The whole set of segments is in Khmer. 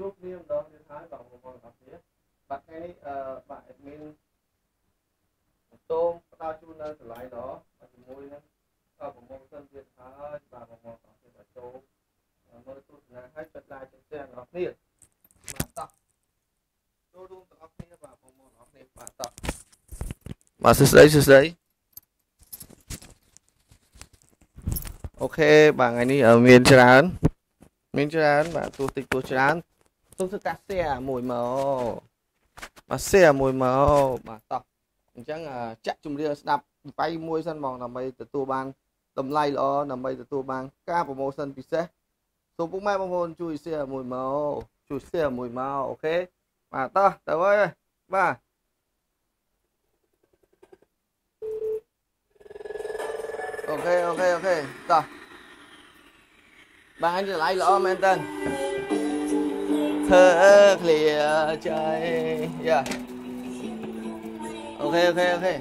ជួបគ្នាម្ដងទៀតហើយបងប្អូនទាំងអស់គ្នាបាទថ្ងៃនេះអឺបាទ admin សូមផ្ដល់ជូននៅតម្លៃល្អជាមួយនឹងប្រមូលសិនទៀតហើយបាទបងប្អូនទាំងអស់គ្នាបាទចូលមើលទស្សនាហើយចុច like ចុច share ទាំងអស់គ្នាបាទតោះចូលរួមទាំងអស់គ្នាបាទបងប្អូនទាំងអស់គ្នាបាទតោះបាទសួស្ដីសួស្ដីOK បាទថ្ងៃនេះមានច្រើន មានច្រើនបាទទូតិចទូច្រើន សូមធ្វើការ share មួយមកបាទ share មួយមកបាទតោះអញ្ចឹងចាក់ជំរាបស្ដាប់បៃមួយសិនហ្មងដើម្បីទទួលបានតម្លៃល្អដើម្បីទទួលបានការ promotion ពិសេសសូមពុកម៉ែបងប្អូនជួយ share មួយមកជួយ share មួយមក OK បាទតោះទៅហើយបាទអូខេអូខេអូខេតោះបានចម្លៃល្អមែនតើ ធ្វើឃ្លាใจយ៉ាអូខេអូខេអូខេ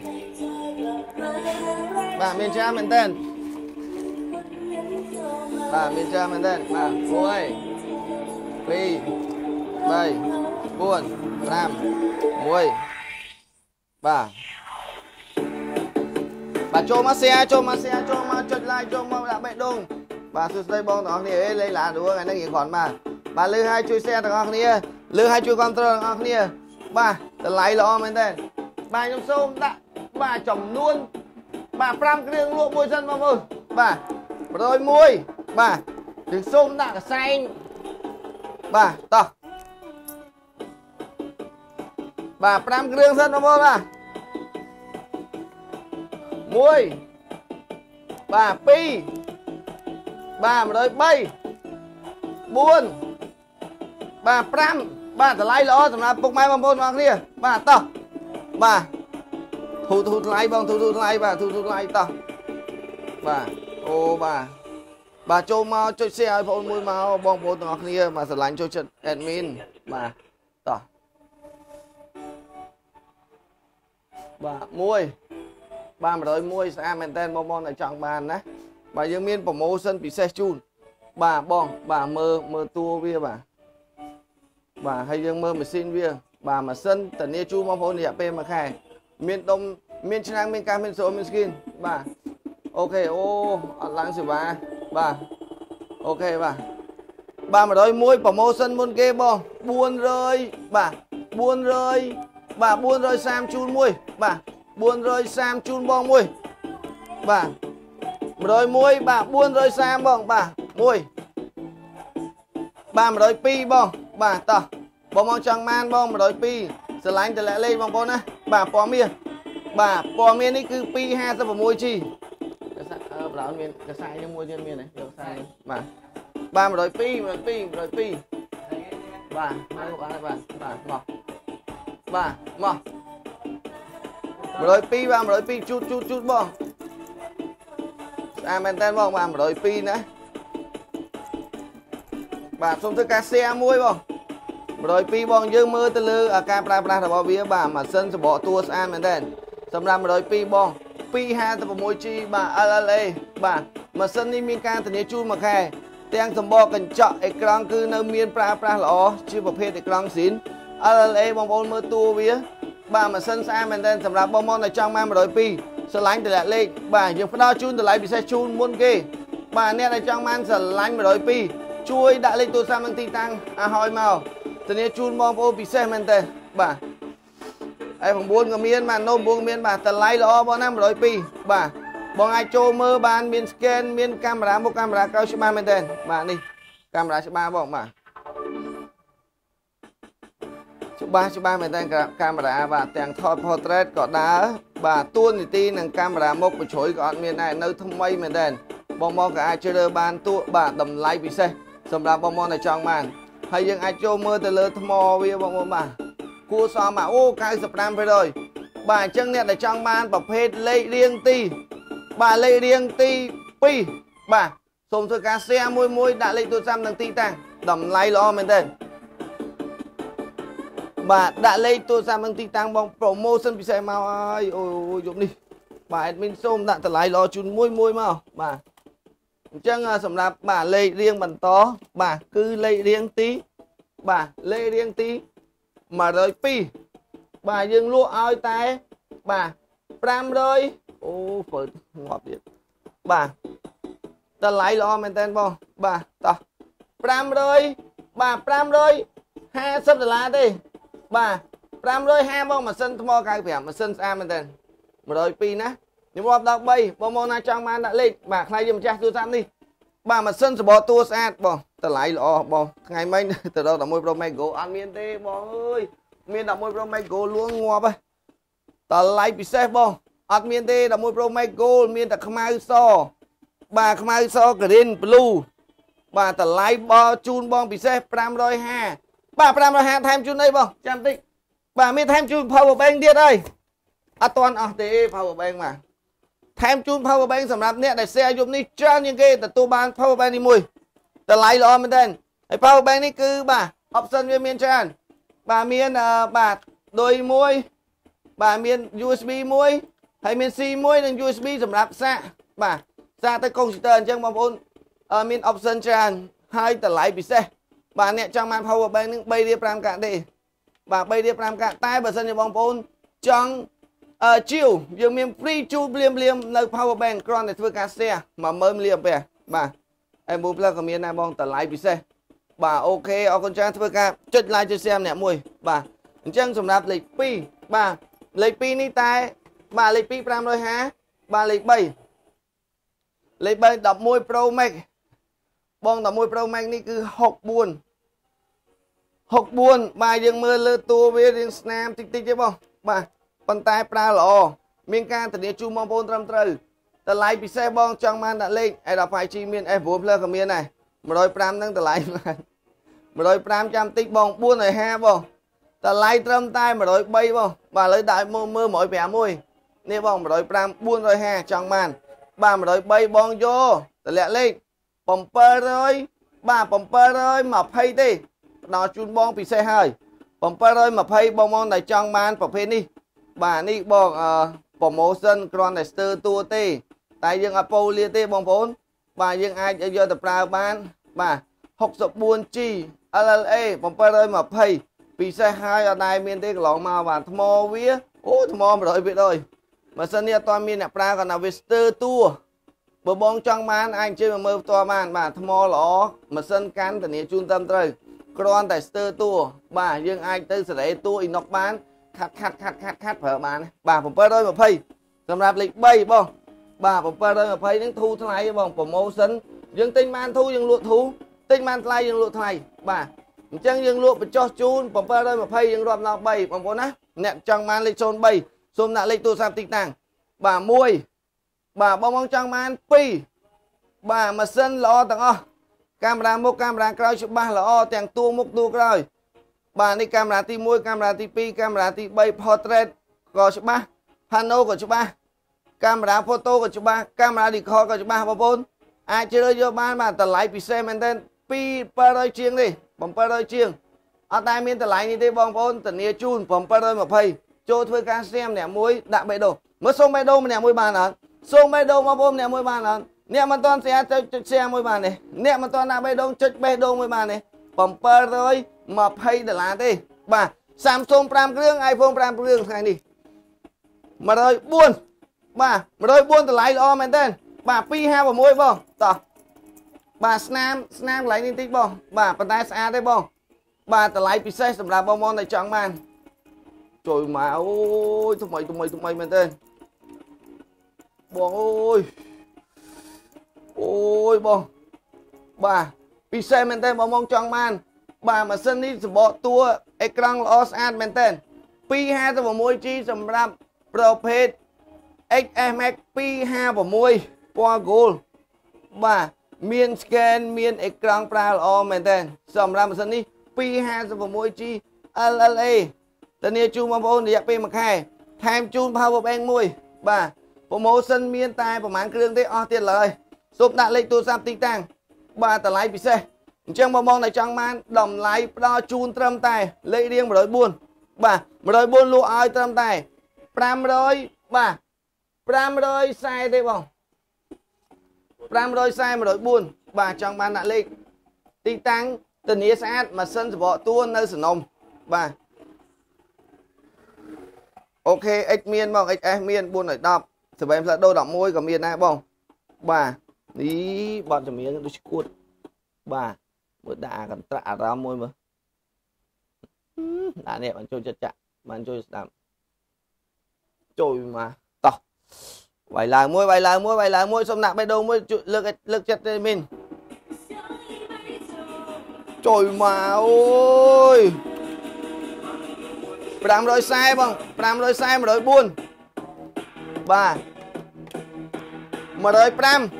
បាទមានច្រើនមែនតើបាទមានច្រើនមែនតើបាទ1 2 3 4 5 6បាទបាទចូលមក share ចូលមក share ចូ លមកចុច like ចូលមកដាក់បេះដូងបាទសួស្តីបងទាំងអស់គ្នាអេលេងឡាដួថ្ងៃនេះរៀងគ្រាន់បាទបាទលើឲ្យជួយ share ទាំងអស់គ្នាលើឲ្យជួយគ្រប់គ្រងទាំងអស់គ្នា បាទតម្លៃល្អមែនទេបាទខ្ញុំសូមដាក់បាទចំនួន បាទ5គ្រឿងលក់មួយសិនបងប្អូនបាទ101បាទយើងសូមដាក់កសែងបាទតោះបាទ5គ្រឿងសិនបងប្អូនបាទ1បាទ2បាទ103 4 បាទ5បាទតម្លៃល្អសម្រាប់ពុកម៉ែបងប្អូនបងប្អូនគ្នាបាទតោះបាទធូរធូរថ្លៃបងធូរធូរថ្លៃបាទធូរធូរថ្លៃតោះបាទអូបាទបាទចូលមកចុច share ឲ្យបងប្អូនមួយមកបងប្អូនទាំងអស់គ្នាបាទស្រឡាញ់ចូលចិត្ត admin បាទតោះបាទ1បាទ101ស្អាតមែនតើបងប្អូនដែលចង់បានណាបាទយើងមានប្រម៉ូសិនពិសេសជូនបាទបងបាទមើលមើលតួវាបាទ បាទហើយយើងមើលម៉ាស៊ីនវា បាទម៉ាស៊ីនធានាជូនបងប្អូនរយៈពេលមួយខែមានដុំមានឆ្នាំងមានកាសមានសូមានស្គីនបាទអូខេអូអត់ឡើងសេវាបាទអូខេបាទបាទ101ប្រម៉ូសិនមុនគេបង400បាទ400បាទ430ជូនមួយបាទ430ជូនបងមួយបាទ101បាទ430បងបាទ1បាទ102បង បាទតោះបងមកចង់បានបង102ស្រឡាញ់តម្លាក់លេខបងប្អូនណាបាទពណ៌មាសបាទពណ៌មាសនេះគឺ 256G កសាអឺប្រដៅមានកសាយនេះមួយទៀតមានទេយកខ្សែបាទបាទ102 102 102បាទហើយបាទបាទបាទមកបាទមក102បាទ102ជូតជូតជូតបងស្អាតមែនតើបងបាទ102ណា បាទសូមធ្វើការ share មួយបង102បងយើងមើលទៅលើការប្រើប្រាស់របស់វាបាទម៉ាស៊ីនសបកតួស្អាតមែនតើសម្រាប់102បង 256G បាទ LLA បាទម៉ាស៊ីននេះមានការធានាជូនមួយខែទាំងសម្បកកញ្ចក់អេក្រង់គឺនៅមានប្រើប្រាស់ល្អជាប្រភេទអេក្រង់ស៊ីន LLA បងប្អូនមើលតួវាបាទម៉ាស៊ីនស្អាតមែនតើសម្រាប់បងប្អូនដែលចង់បាន102ស្រឡាញ់តម្លាក់លេខបាទយើងផ្ដល់ជូនតម្លៃពិសេសជូនមុនគេបាទអ្នកដែលចង់បានស្រឡាញ់102 ជួយដាក់លេខទូរស័ព្ទនិងទីតាំងឲ្យហើយមកធានាជូនបងប្អូនពិសេសមែនទេបាទហើយ9ក៏មានបាទណូ9ក៏មានបាទតម្លៃល្អបងណា102បាទបងអាចចូលមើលបានមាន scan មានកាមេរ៉ាមុខកាមេរ៉ាក្រោយច្បាស់មែនទេបាទនេះកាមេរ៉ាច្បាស់បងបាទច្បាស់ច្បាស់មែនតើកាមេរ៉ាបាទទាំងថត portrait ក៏ដើរបាទតួនាទីនឹងកាមេរ៉ាមុខបញ្ជ្រុយក៏អត់មានដែរនៅថ្មីមែនតើបងមកក៏អាចជ្រើសបាទតួបាទតម្លៃពិសេស សម្រាប់បងមកដែលចង់បានហើយយើងអាចចូលមើលទៅលើថ្មវាបងប្អូនបាទគួរសមបាទអូ95%បាទអញ្ចឹងអ្នកដែលចង់បានប្រភេទលេខរៀងទី បាទលេខរៀងទី2បាទសូមធ្វើការ share មួយមួយដាក់លេខទូរស័ព្ទនិងទីតាំងតម្លៃល្អមែនទេបាទដាក់លេខទូរស័ព្ទនឹងទីតាំងបង promotion ពិសេសមកហើយអូយយប់នេះបាទ admin សូមដាក់តម្លៃល្អជូនមួយមួយមកបាទ អញ្ចឹងសម្រាប់បាទលេខរៀងបន្តបាទគឺលេខរៀងទីបាទលេខរៀងទី102បាទយើងលក់ឲ្យតែបាទ500អូបើងាប់ទៀតបាទតម្លៃល្អមែនតើបងបាទតោះ500បាទ550ដុល្លារទេបាទ550បងម៉ាស៊ីនថ្ម95ម៉ាស៊ីនស្អាតមែនតើ102ណា ខ្ញុំរាប់ដល់3បងមកណាចង់បានដាក់លេខបាទខ្លាយយើងម្ចាស់ទូរស័ព្ទនេះបាទម៉ាស៊ីនសបោតួស្អាតបងតម្លៃល្អបងថ្ងៃមិញទៅដល់11 Pro Max Go អត់មានទេបងអើយមាន11 Pro Max Go លួងងាប់ហ៎តម្លៃពិសេសបងអត់មានទេ11 Pro Max Gold មានតែខ្មៅសបាទខ្មៅស green blue បាទតម្លៃបជូនបងពិសេស550បាទ550ថែមជូនអីបងចាំតិចបាទមានថែមជូន power bank ទៀតអើយអត់ទាន់អស់ទេ power bank បាទ ថែមជូន power bank សម្រាប់អ្នកដែល share យប់នេះច្រើនជាងគេទទួលបាន power bank នេះមួយតម្លៃល្អមែនទែនហើយ power bank នេះគឺបាទ option វាមានច្រើនបាទមានបាទដូចមួយបាទមាន USB មួយហើយមាន C មួយនិង USB សម្រាប់សាកបាទសាកទៅកុំព្យូទ័រអញ្ចឹងបងប្អូនមាន option ច្រើនហើយតម្លៃពិសេសបាទអ្នកចង់បាន power bank នឹង3រៀល5កាក់ទេបាទ3រៀល5កាក់តែបើសិនជាបងប្អូនចង់អឺ ជីវយើងមាន free ជូភ្លាមភ្លាមនៅ power bank គ្រាន់តែធ្វើការ share 10000មិលីអាំពែបាទហើយ Moon Plus ក៏មានដែរបងតម្លៃពិសេសបាទអូខេអរគុណច្រើនធ្វើការចុច like ចុច share ម្នាក់មួយបាទអញ្ចឹងសម្រាប់លេខ2បាទលេខ2នេះតែបាទលេខ2 550បាទលេខ3លេខ3 11 Pro Max បង11 Pro Max នេះគឺ64 64បាទយើងមើលលើតួវារៀងស្នាមតិចតិចទេបងបាទ ប៉ុន្តែប្រើល្អមានការធានាជូនបងប្អូនត្រឹមត្រូវតម្លៃពិសេសបងចង់បានដាក់លេខ A15G មាន S Pro Plus ក៏មានដែរ105ហ្នឹងតម្លៃបាន105ចាំតិចបង450បងតម្លៃត្រឹមតែ103បងបាទឥឡូវដាក់មើលមើល105មួយនេះបង105 450ចង់បានបាទ103បងយកតម្លាក់លេខ700បាទ720ទេផ្ដល់ជូនបងពិសេសហើយ720បងបងដែលចង់បានប្រភេទនេះ បាទនេះបងអឺ promotion គ្រាន់តែស្ទើរតួទេ តែយើងអត់ពោលាទេបងប្អូន បាទយើងអាចយកទៅប្រើបានបាទ 64G LLA 720ពិសេសហើយអត់ដែរមានទេកន្លងមកបាទថ្មវាអូថ្ម100%បើសិននេះអត់ទាន់មានអ្នកប្រើគាត់ណាវាស្ទើរតួបើបងចង់បានអាចអញ្ជើញមកមើលផ្ទាល់បាន បាទថ្មល្អម៉ាស៊ីនកាន់ធានាជូនតាមត្រូវគ្រាន់តែស្ទើរតួបាទយើងអាចទៅសេរីតួអ៊ីណុកបាន ខាត់ខាត់ខាត់ខាត់ខាត់ប្រើបានបាទ720សម្រាប់លេខ3បងបាទ720ហ្នឹងធូរថ្លៃបងប្រម៉ូសិនយើងទិញបានធូរយើងលក់ធូរទិញបានថ្លៃយើងលក់ថ្លៃបាទអញ្ចឹងយើងលក់បញ្ចុះជូន720យើងរាប់ដល់3បងប្អូនណាអ្នកចង់បានលេខ03សូមដាក់លេខទូរស័ព្ទទីតាំងបាទ1បាទបងបងចង់បាន2បាទម៉ាស៊ីនល្អទាំងអស់កាមេរ៉ាមុខកាមេរ៉ាក្រោយច្បាស់ល្អទាំងតួមុខតួក្រោយ បាទនេះកាមេរ៉ាទី1កាមេរ៉ាទី2កាមេរ៉ាទី3 portrait ក៏ច្បាស់ pano ក៏ច្បាស់កាមេរ៉ា photo ក៏ច្បាស់កាមេរ៉ា record ក៏ច្បាស់បងប្អូនអាចជ្រើសយកបានបាទតម្លៃពិសេសមែនទែន2700ជាងនេះ700ជាងអត់តែមានតម្លៃនេះទេបងប្អូនធានាជូន720ចូលធ្វើការស្ទាមម្នាក់មួយដាក់បេះដូងមើលសូមបេះដូងម្នាក់មួយបានអត់សូមបេះដូងបងប្អូនម្នាក់មួយបានអត់អ្នកមិនទាន់ share ចុចចុច share មួយបានទេអ្នកមិនទាន់ដាក់បេះដូងចុចបេះដូងមួយបានទេ 720ដុល្លារទេ បាទ Samsung 5គ្រឿង iPhone 5គ្រឿងថ្ងៃនេះ104បាទ104តម្លៃល្អមែនតើបាទ256បងតោះបាទស្នាមស្នាមកន្លែងនេះតិចបង បាទប៉ុន្តែស្អាតទេបង បាទតម្លៃពិសេសសម្រាប់បងប្អូនដែលចង់បានជួយមកអូយថ្មីថ្មីថ្មីមែនទេបងអូយអូយបងបាទ ពិសេសមែនទេបងបងចង់បាន បាទម៉ាស៊ីននេះសម្បកតួអេក្រង់ល្អស្អាតមែនទេ 256G សម្រាប់ប្រភេទ XS Max 256ពណ៌ gold បាទមាន scan មានអេក្រង់ប្រើល្អមែនតើសម្រាប់ម៉ាស៊ីននេះ 256G LLA ធានាជូនបងប្អូនរយៈពេល1ខែថែមជូន power bank មួយបាទ promotion មានតែប្រហែលគ្រឿងទេអស់ទៀតឡើយសូមដាក់លេខទូរស័ព្ទទីតាំង បាទតម្លៃពិសេសអញ្ចឹងបងប្អូនដែលចង់បានតម្លៃផ្ដល់ជូនត្រឹមតែលេខរៀង104បាទ104លក់ឲ្យត្រឹមតែ500បាទ540ទេបង540 104បាទចង់បានដាក់លេខទីតាំងធានាស្អាតម៉ាស៊ីនសម្បកតួនៅសនំបាទអូខេ X មានបង XS មាន4ឲ្យ10សម្បែងផ្លាដូ11ក៏មានដែរបងបាទ នេះបត់ចម្រៀងដូចឈួតបាទមើលដាក់កន្ត្រាក់អារម្មណ៍មួយមើលដាក់នេះបានចូលចិត្តចាក់បានចូលស្ដាប់ចូលមកតោះវាយឡើងមួយវាយឡើងមួយវាយឡើងមួយសុំដាក់បេះដូងមួយលើកលើកចិត្តទេមីនចូលមកអូយ540បង540 104បាទ105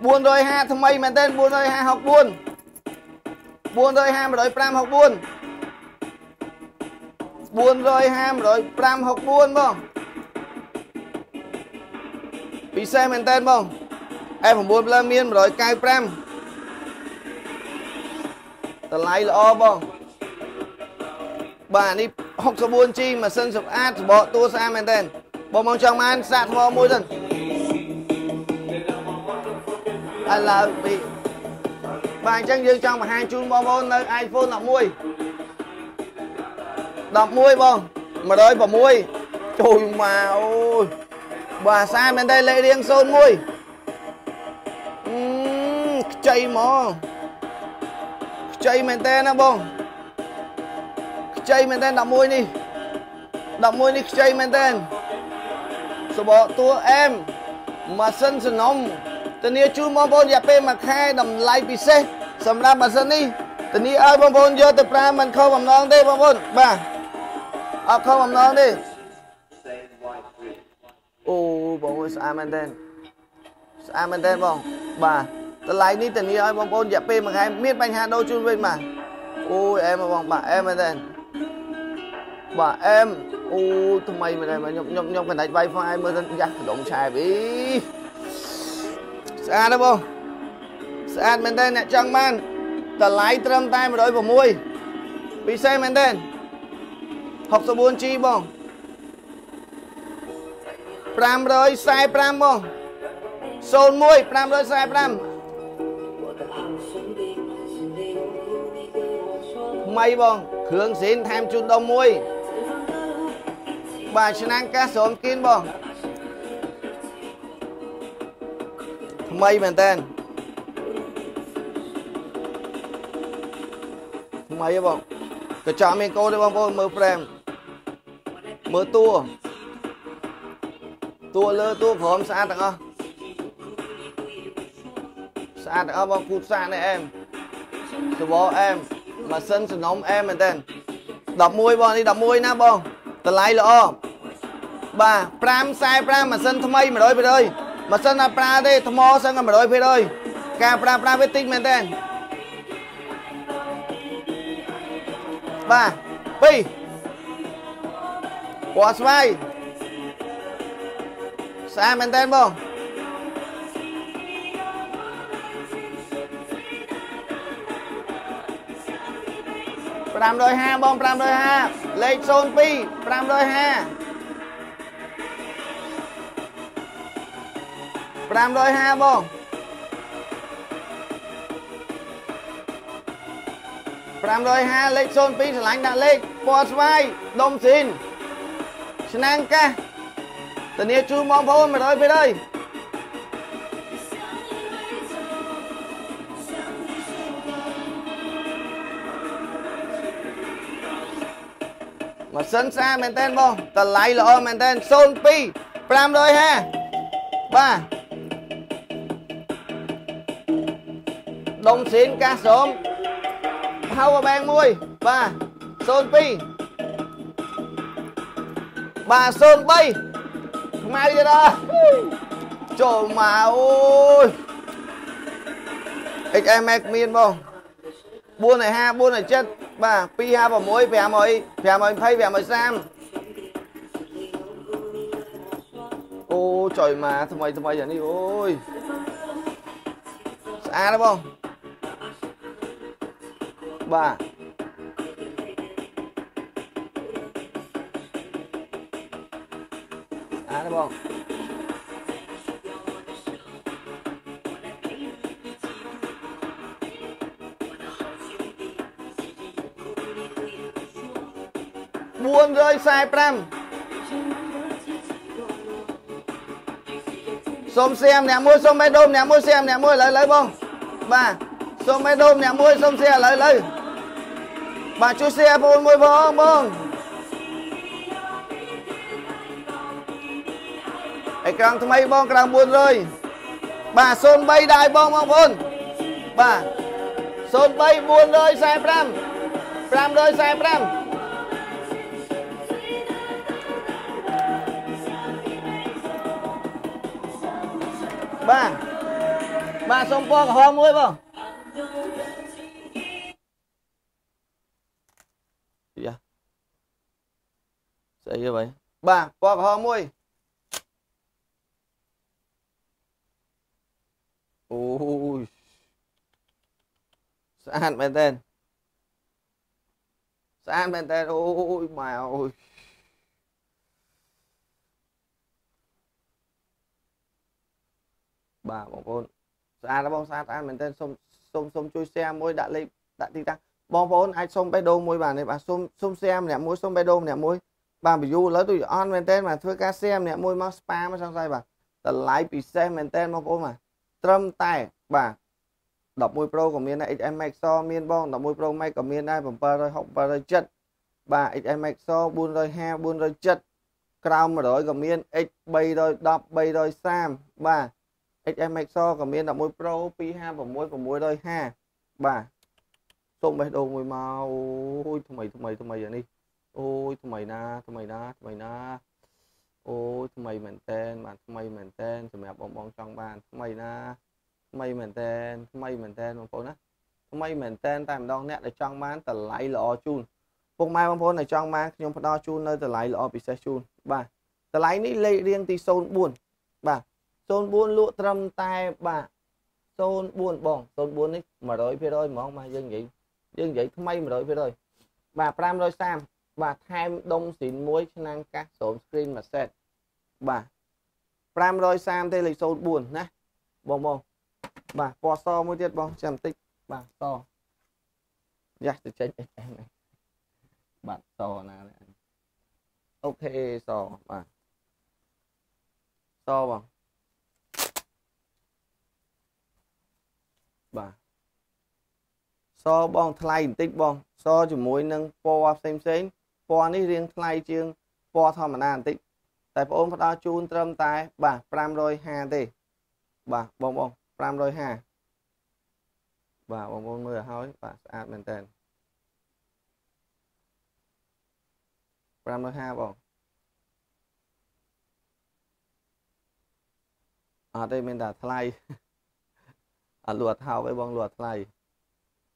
450ថ្មីមែនទេ450 64 450 105 64 450 105 64បងពិសេសមែនតើបង F9 ផ្លូវមាន195តម្លៃល្អបងបាទនេះ 64G ម៉ាស៊ីនសម្អាតសបកតួស្អាតមែនតើបងមកចង់បានសាកថ្មមួយទៅ ឥឡូវពីបាទអញ្ចឹងយើងចង់បង្ហាញជូនបងប្អូននៅ iPhone 11 11បង106ចូលមកអូយបាទសាមែនទេលេខរៀង01អឺខ្ចីមកខ្ចីមែនទេណាបងខ្ចីមែនទេ11នេះ11នេះខ្ចីមែនទេសបកតួអែមម៉ាស៊ីនសំណុំ ធានាជូនបងប្អូនរយៈពេល1ខែតម្លៃពិសេសសម្រាប់ម៉ាស៊ីននេះធានាឲ្យបងប្អូនយកទៅប្រើមិនខុសបំណងទេបងប្អូនបាទអត់ខុសបំណងទេអូបងប្អូនស្អាតមែនទែនស្អាតមែនទែនបងបាទតម្លៃនេះធានាឲ្យបងប្អូនរយៈពេល1ខែមានបញ្ហាដូរជូនវិញបាទអូយអែមបងបាទអែមមែនទែនបាទអែមអូថ្មីមែនទេខ្ញុំខ្ញុំខ្ញុំកណ្ដាច់ Wi-Fi មើលទៅយ៉ាស់កដុំឆែបអី ស្អាតទេបងស្អាតមែនទេអ្នកចង់បានតម្លៃត្រឹមតែ106ពិសេសមែនទេ 64G បង545បង01 545ថ្មីបងគ្រឿងស៊ីនថែមជូនដុំមួយបាទឆ្នាំងកាសស្រោមគៀនបង ថ្មីមែនតើថ្មីបងកញ្ចក់មានកូនទេបងប្អូនមើលហ្វ្រេមមើលតួតួលើតួក្រោមស្អាតទាំងអស់ស្អាតទាំងអស់បងគូផ្សារនេះអែមសបអែមម៉ាស៊ីនសំណុំអែមមែនតើ11បងនេះ11ណាបងតម្លៃល្អបាទ545ម៉ាស៊ីនថ្មី100% បើសិនណាប្រើទេថ្មសឹង100%ការប្រើប្រាស់វាតិចមែនតើបាទពីរពណ៌ស្វាយស្អាតមែនតើបង550បង550លេខ02 550 550បង550លេខ02ឆ្លាញ់ដាក់លេខពណ៌ស្វាយដុំស៊ីនឆ្នាំងកាសធានាជូនបងប្អូន100%ម៉ាស៊ីនស្អាតមែនតើបងតម្លៃល្អមែនតើ02 550បាទ ដុំស៊ីនកាសសូម power bank មួយបាទ02បាទ03ខ្មៅទៀតអើចូលមកអូយ XM Max មានបង450 470បាទ256 500 520 530អូចុយមកថ្មីថ្មីយ៉ាងនេះអូ ba à đúng không? Buôn rơi sai prem. Xôm xem nè, mua xôm mấy đôm nè, mua xem nè, mua, lấy lấy, bông. Ba, xôm mấy đôm nè, mua, xôm xe, lấy lấy. បងបាទសូមបេះដូងអ្នកមួយសូមសៀឥឡូវឥឡូវបាទជួយសៀបងមួយបងបងអេក្រង់ថ្មីបងក្រង់400បាទ03ដែរបងបងប្អូនបាទ03 445 545បាទបាទសូមពណ៌ក្រហមមួយបង អីហ៎បងបាទពណ៌ក្រហមមួយអូយស្អាតមែនតើស្អាតមែនតើអូយម៉ែអូយបាទបងប្អូនស្អាតបងស្អាតស្អាតមែនទែនសូមសូមសូមជួយ share មួយដាក់លេខដាក់ទីតាំងបងប្អូនអាចសុំបេះដូងមួយបាទនេះបាទសុំសុំ share ម្នាក់មួយសុំបេះដូងម្នាក់មួយ បាទ view ឥឡូវទូអន់មែនទែនបាទធ្វើការ share ម្នាក់មួយមក spam មកសង្ស័យបាទតម្លៃពិសេសមែនទែនបងប្អូនបាទត្រឹមតែបាទ11 Pro ក៏មានដែរ XM Max សមានបង11 Pro Max ក៏មានដែរ760 770បាទ XM Max ស450 470ក្រោម100ក៏មាន X 310 330បាទ XM Maxor ក៏មាន11 Pro 256 650បាទសូមបេះដូងមួយមកអូយថ្មីថ្មីថ្មីអានេះ អូយថ្មីណាថ្មីណាថ្មីណាអូយថ្មីមែនតែនបាទថ្មីមែនតែនសម្រាប់បងបងចង់បានថ្មីណាថ្មីមែនតែនថ្មីមែនតែនបងប្អូនណាថ្មីមែនតែនតែម្ដងអ្នកដែលចង់បានតម្លៃល្អជូនពុកម៉ែបងប្អូនដែលចង់បានខ្ញុំផ្ដល់ជូននៅតម្លៃល្អពិសេសជូនបាទតម្លៃនេះលេខរៀងទី04បាទ04លក់ត្រឹមតែបាទ04បង04នេះ100%ហ្មងបាទយើងនិយាយយើងនិយាយថ្មី100%បាទ530 បាទថែមដុំស៊ីនមួយឆ្នាំងកាសស្រោម screen មួយ set បាទ530ទេលេខ04ណាបងបងបាទពណ៌សមួយទៀតបងចាំបន្តិចបាទសយ៉ាស់ទៅចេញអីហ្នឹងបាទសណាអូខេសបាទសបងបាទសបងថ្លៃបន្តិចបងសជាមួយនឹងពណ៌ផ្សេងផ្សេង ពណ៌នេះរៀងថ្លៃជាងពណ៌ធម្មតាបន្តិចតែបងអូនផ្ដល់ជូនត្រឹមតែបាទ550ទេបាទបងបង550បាទបងប្អូនមើលឲ្យហើយបាទស្អាតមែនតើ550បងអត់ទេមានតែថ្លៃអត់លក់អត់ថោកអីបងលក់អត់ថ្លៃ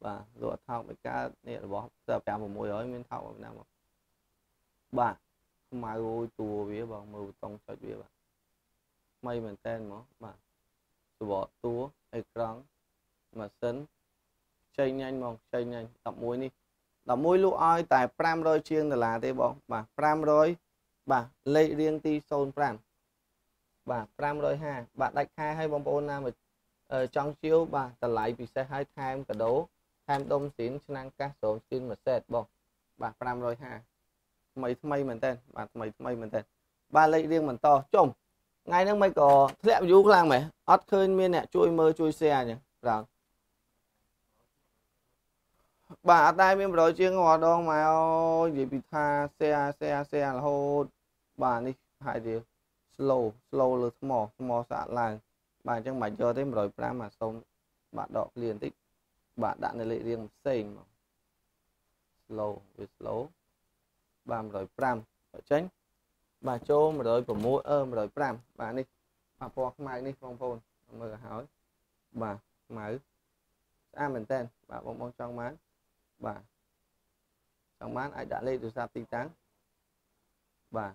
បាទលក់អត់ថោកមិនកើតនេះរបស់ទៅ5 600មានថោកមិនណាមក បាទខ្មៅអូយតួវាបងមើលបតុងចុចវាបាទថ្មីមែនតែនមកបាទសបកតួអេក្រង់ម៉ាស៊ីនខ្ចីញ៉ាញ់មកខ្ចីញ៉ាញ់11នេះ11លក់ឲ្យតែ500ជាងដុល្លារទេបងបាទ500បាទលេខរៀងទី05បាទ550បាទដាច់ខែឲ្យបងប្អូនណាមកចង់ជាវបាទតម្លៃពិសេសឲ្យថែមកាដូថែមដុំស៊ីនឆ្នាំងកាសស្រោមស្ទីនមួយសេតបងបាទ550 ថ្មីថ្មីមែនតើបាទថ្មីថ្មីមែនតើបាទលេខរៀងបន្តចុំថ្ងៃហ្នឹងមិនក៏ធ្លាក់ view ខ្លាំងមែនអត់ឃើញមានអ្នកជួយមើលជួយ share អញ្ចឹងបាទបាទអត់ដែរមាន100ជាងរាល់ដងមកអូនិយាយពីថា share share share រហូតបាទនេះហាយទៀត slow slow លើថ្មថ្មស្អាតឡើងបាទអញ្ចឹងមិនយកទេ105អាសូមបាទដកឃ្លាបន្តិចបាទដាក់នៅលេខរៀងផ្សេងមក slow វា slow បាទ105ចេញបាទចូល106អឺ105បាទនេះបាទពណ៌ខ្មៅនេះបងប្អូនមើលឲ្យហើយបាទខ្មៅស្អាតមែនតើបាទបងបងចង់បានបាទចង់បានអាចដាក់លេខទូរស័ព្ទទីតាំងបាទ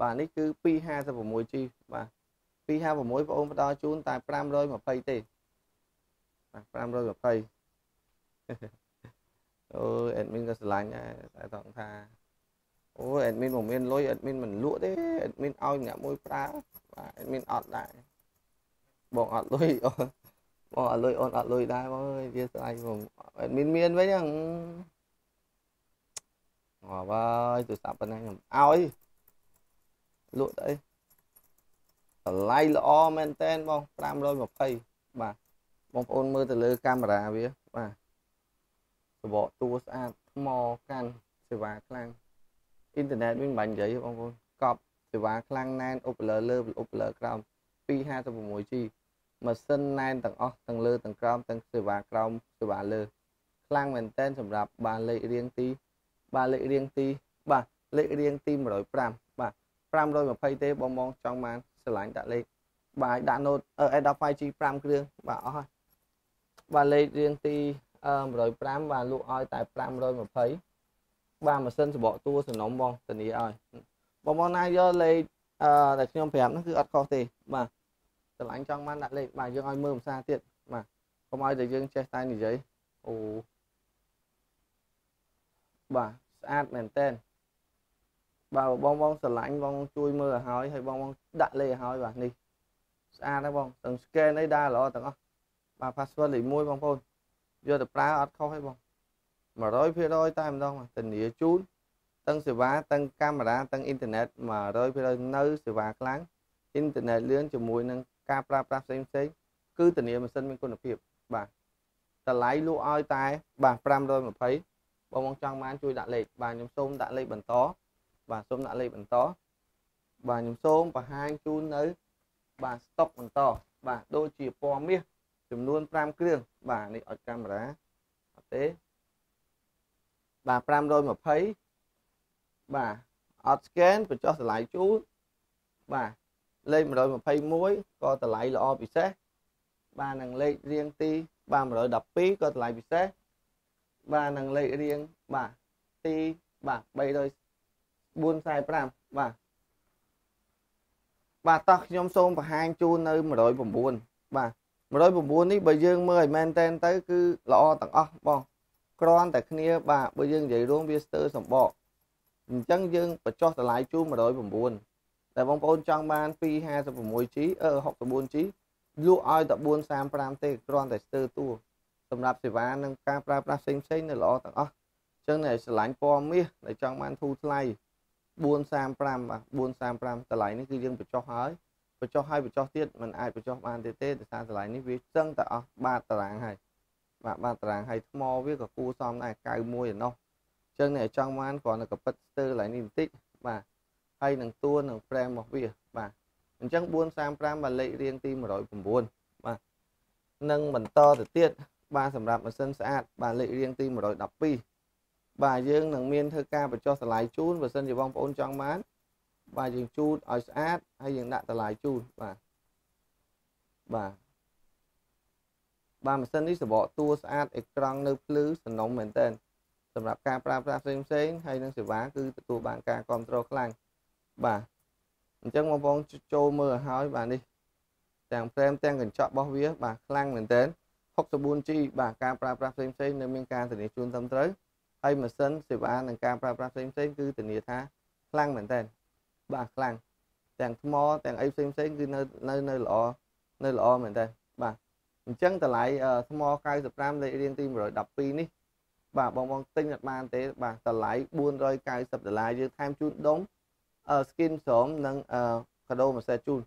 បាទនេះគឺ 256G បាទ256បងអូនផ្ដល់ជូនតែ520ទេបាទ520 អូយអេដមីនក៏ស្រឡាញ់ដែរតែថងថាអូយអេដមីនមិនមានលុយអេដមីនមិនលក់ទេអេដមីនឲ្យអ្នកមួយប្រើបាទអេដមីនអត់ដែរបងអត់លុយបងអត់លុយអូនអត់លុយដែរបងអើយវាស្អីបងអេដមីនមានវិញហ្នឹងងាប់ហើយទូរស័ព្ទប៉ុណ្ណេះខ្ញុំឲ្យលក់ទៅអីតម្លៃល្អមែនតែនបង520បាទបងប្អូនមើលទៅលើកាមេរ៉ាវាបាទ សបកតួស្អាតថ្មកាន់សេវាខ្លាំងអ៊ីនធឺណិតវិញបាញ់និយាយបងប្អូនកប់សេវាខ្លាំងណែនអ៊ុបលើលើអ៊ុបលើក្រោម 256G ម៉ាស៊ីនណែនទាំងអស់ទាំងលើទាំងក្រោមទាំងសេវាក្រោមសេវាលើខ្លាំងមែនតែនសម្រាប់បានលេខរៀងទីបាទលេខរៀងទីបាទលេខរៀងទី105បាទ520ទេបងបងចង់បានស្រឡាញ់ដាក់លេខបាទដាក់ Note A15G 5គ្រឿងបាទអស់ហើយបាទលេខរៀងទី 105បាទលក់ឲ្យតែ520បាទម៉ាស៊ីនសបកតួសំណុំបងធានាឲ្យបងបងណាយកលេខអឺដែលខ្ញុំប្រាប់ហ្នឹងគឺអត់ខុសទេបាទស្រឡាញ់ចង់បានដាក់លេខបាទយើងឲ្យមើលភាសាទៀតបាទកុំឲ្យតែយើងចេះតែនិយាយអូបាទស្អាតមែនតើបាទបងបងស្រឡាញ់បងជួយមើលឲ្យហើយហើយបងបងដាក់លេខឲ្យបាទនេះស្អាតហើយបងទាំង scan អីដែរល្អទាំងអស់បាទ password លេខ1បងប្អូន យកទៅប្រើអត់ខុសទេបង100%តែម្ដងធានាជូនទាំងសេវាទាំងកាមេរ៉ាទាំងអ៊ីនធឺណិត100%នៅសេវាខ្លាំងអ៊ីនធឺណិតលឿនជាមួយនឹងការប្រើប្រាស់ផ្សេងផ្សេងគឺធានាម៉ាស៊ីនមានគុណភាពបាទតម្លៃលក់ឲ្យតែបាទ520បងបងចង់បានជួយដាក់លេខបាទខ្ញុំសូមដាក់លេខបន្តបាទសូមដាក់លេខបន្តបាទខ្ញុំសូមបង្ហាញជូននៅបាទស្តុកបន្តបាទដូចជាពណ៌មាស ចំនួន5គ្រឿងបាទនេះអត់កាមេរ៉ាអត់ទេបាទ520បាទអត់ scan បញ្ចុះតម្លៃជូនបាទលេខ121ក៏តម្លៃល្អពិសេសបាទនឹងលេខរៀងទីបាទ112ក៏តម្លៃពិសេសបាទនឹងលេខរៀងបាទទីបាទ345បាទបាទតោះខ្ញុំសូមបង្ហាញជូននៅ109បាទ 109នេះបើយើងមើលឲ្យមែនតែនទៅគឺល្អទាំងអស់បងគ្រាន់តែគ្នាបាទបើយើងនិយាយរួមវាស្ទើរសម្បកអញ្ចឹងយើងបញ្ចុះតម្លៃជូន109តែបងប្អូនចង់បាន 256G អឺ 64G លក់ឲ្យតែ435ទេគ្រាន់តែស្ទើរតួសម្រាប់សេវានិងការប្រើប្រាស់ផ្សេងផ្សេងនៅល្អទាំងអស់អញ្ចឹងអ្នកស្រឡាញ់ពណ៌មាសដែលចង់បានធូរថ្លៃ435បាទ435តម្លៃនេះគឺយើងបញ្ចុះហើយ បញ្ចុះហើយបញ្ចុះទៀតมันអាចបញ្ចុះបានទៀតទេដោយសារតម្លៃនេះវាសឹងតែអស់បាតតារាងហើយបាទបាតតារាងហើយថ្មវាក៏គួរសមដែរ91ឯណោះអញ្ចឹងអ្នកចង់បានគ្រាន់តែកពិតស្ទើរឡើងនេះបន្តិចបាទហើយនឹងតួនឹង frame របស់វាបាទអញ្ចឹង435បាទលេខរៀងទី109បាទនឹងបន្តទៅទៀតបាទសម្រាប់ម៉ាស៊ីនស្អាតបាទលេខរៀងទី112បាទយើងនឹងមានធ្វើការបញ្ចុះតម្លៃជូនបើសិនជាបងប្អូនចង់បាន បាទយើងជូតឲ្យស្អាតហើយយើងដាក់តម្លៃជូនបាទបាទបាទម៉ាស៊ីននេះសបកតួស្អាតអេក្រង់នៅភ្លឺសំណុំមែនតើសម្រាប់ការប្រើប្រាស់ផ្សេងផ្សេងហើយនឹងសេវាគឺទទួលបានការគ្រប់គ្រងខ្លាំងបាទអញ្ចឹងបងប្អូនចូលមើលឲ្យហើយបាទនេះទាំងព្រែមទាំងកញ្ចក់របស់វាបាទខ្លាំងមែនទែន 64G បាទការប្រើប្រាស់ផ្សេងផ្សេងនៅមានការធានាជូនត្រឹមត្រូវហើយម៉ាស៊ីនសេវានិងការប្រើប្រាស់ផ្សេងផ្សេងគឺធានាថាខ្លាំងមែនទែន បាទខ្លាំងទាំងថ្មទាំងអីផ្សេងផ្សេងគឺនៅនៅនៅល្អនៅល្អមែនទែនបាទអញ្ចឹងតម្លៃថ្ម95លេខរៀងទី112នេះបាទបងបងទិញអត់បានទេបាទតម្លៃ490ដុល្លារយើងថែមជូនដុំ skin ស្រោមនិងកាដូមួយសេតជូន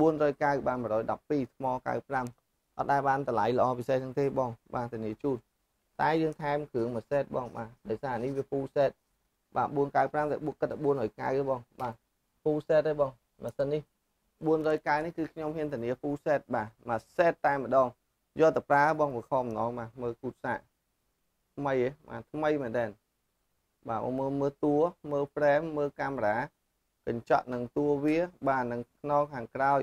490បាន112ថ្ម95អត់ដែរបានតម្លៃល្អពិសេសហ្នឹងទេបងបាទធានាជូនតែយើងថែមគ្រឿងមួយសេតបងបាទដោយសារនេះវា full set បាទ495តែបួកគិតតែ490បងបាទ full set ទេបងម៉ាស៊ីននេះ490នេះគឺខ្ញុំហ៊ានធានា full set បាទមួយ set តែម្ដងយកទៅប្រើបងមកខំម្ដងបាទមើលគូតសាកថ្មីហ៎បាទថ្មីមែនតើបាទមើលមើលតួមើល frame មើលកាមេរ៉ាកញ្ចក់នឹងតួវា បាទនឹងខ្នងខាងក្រោយ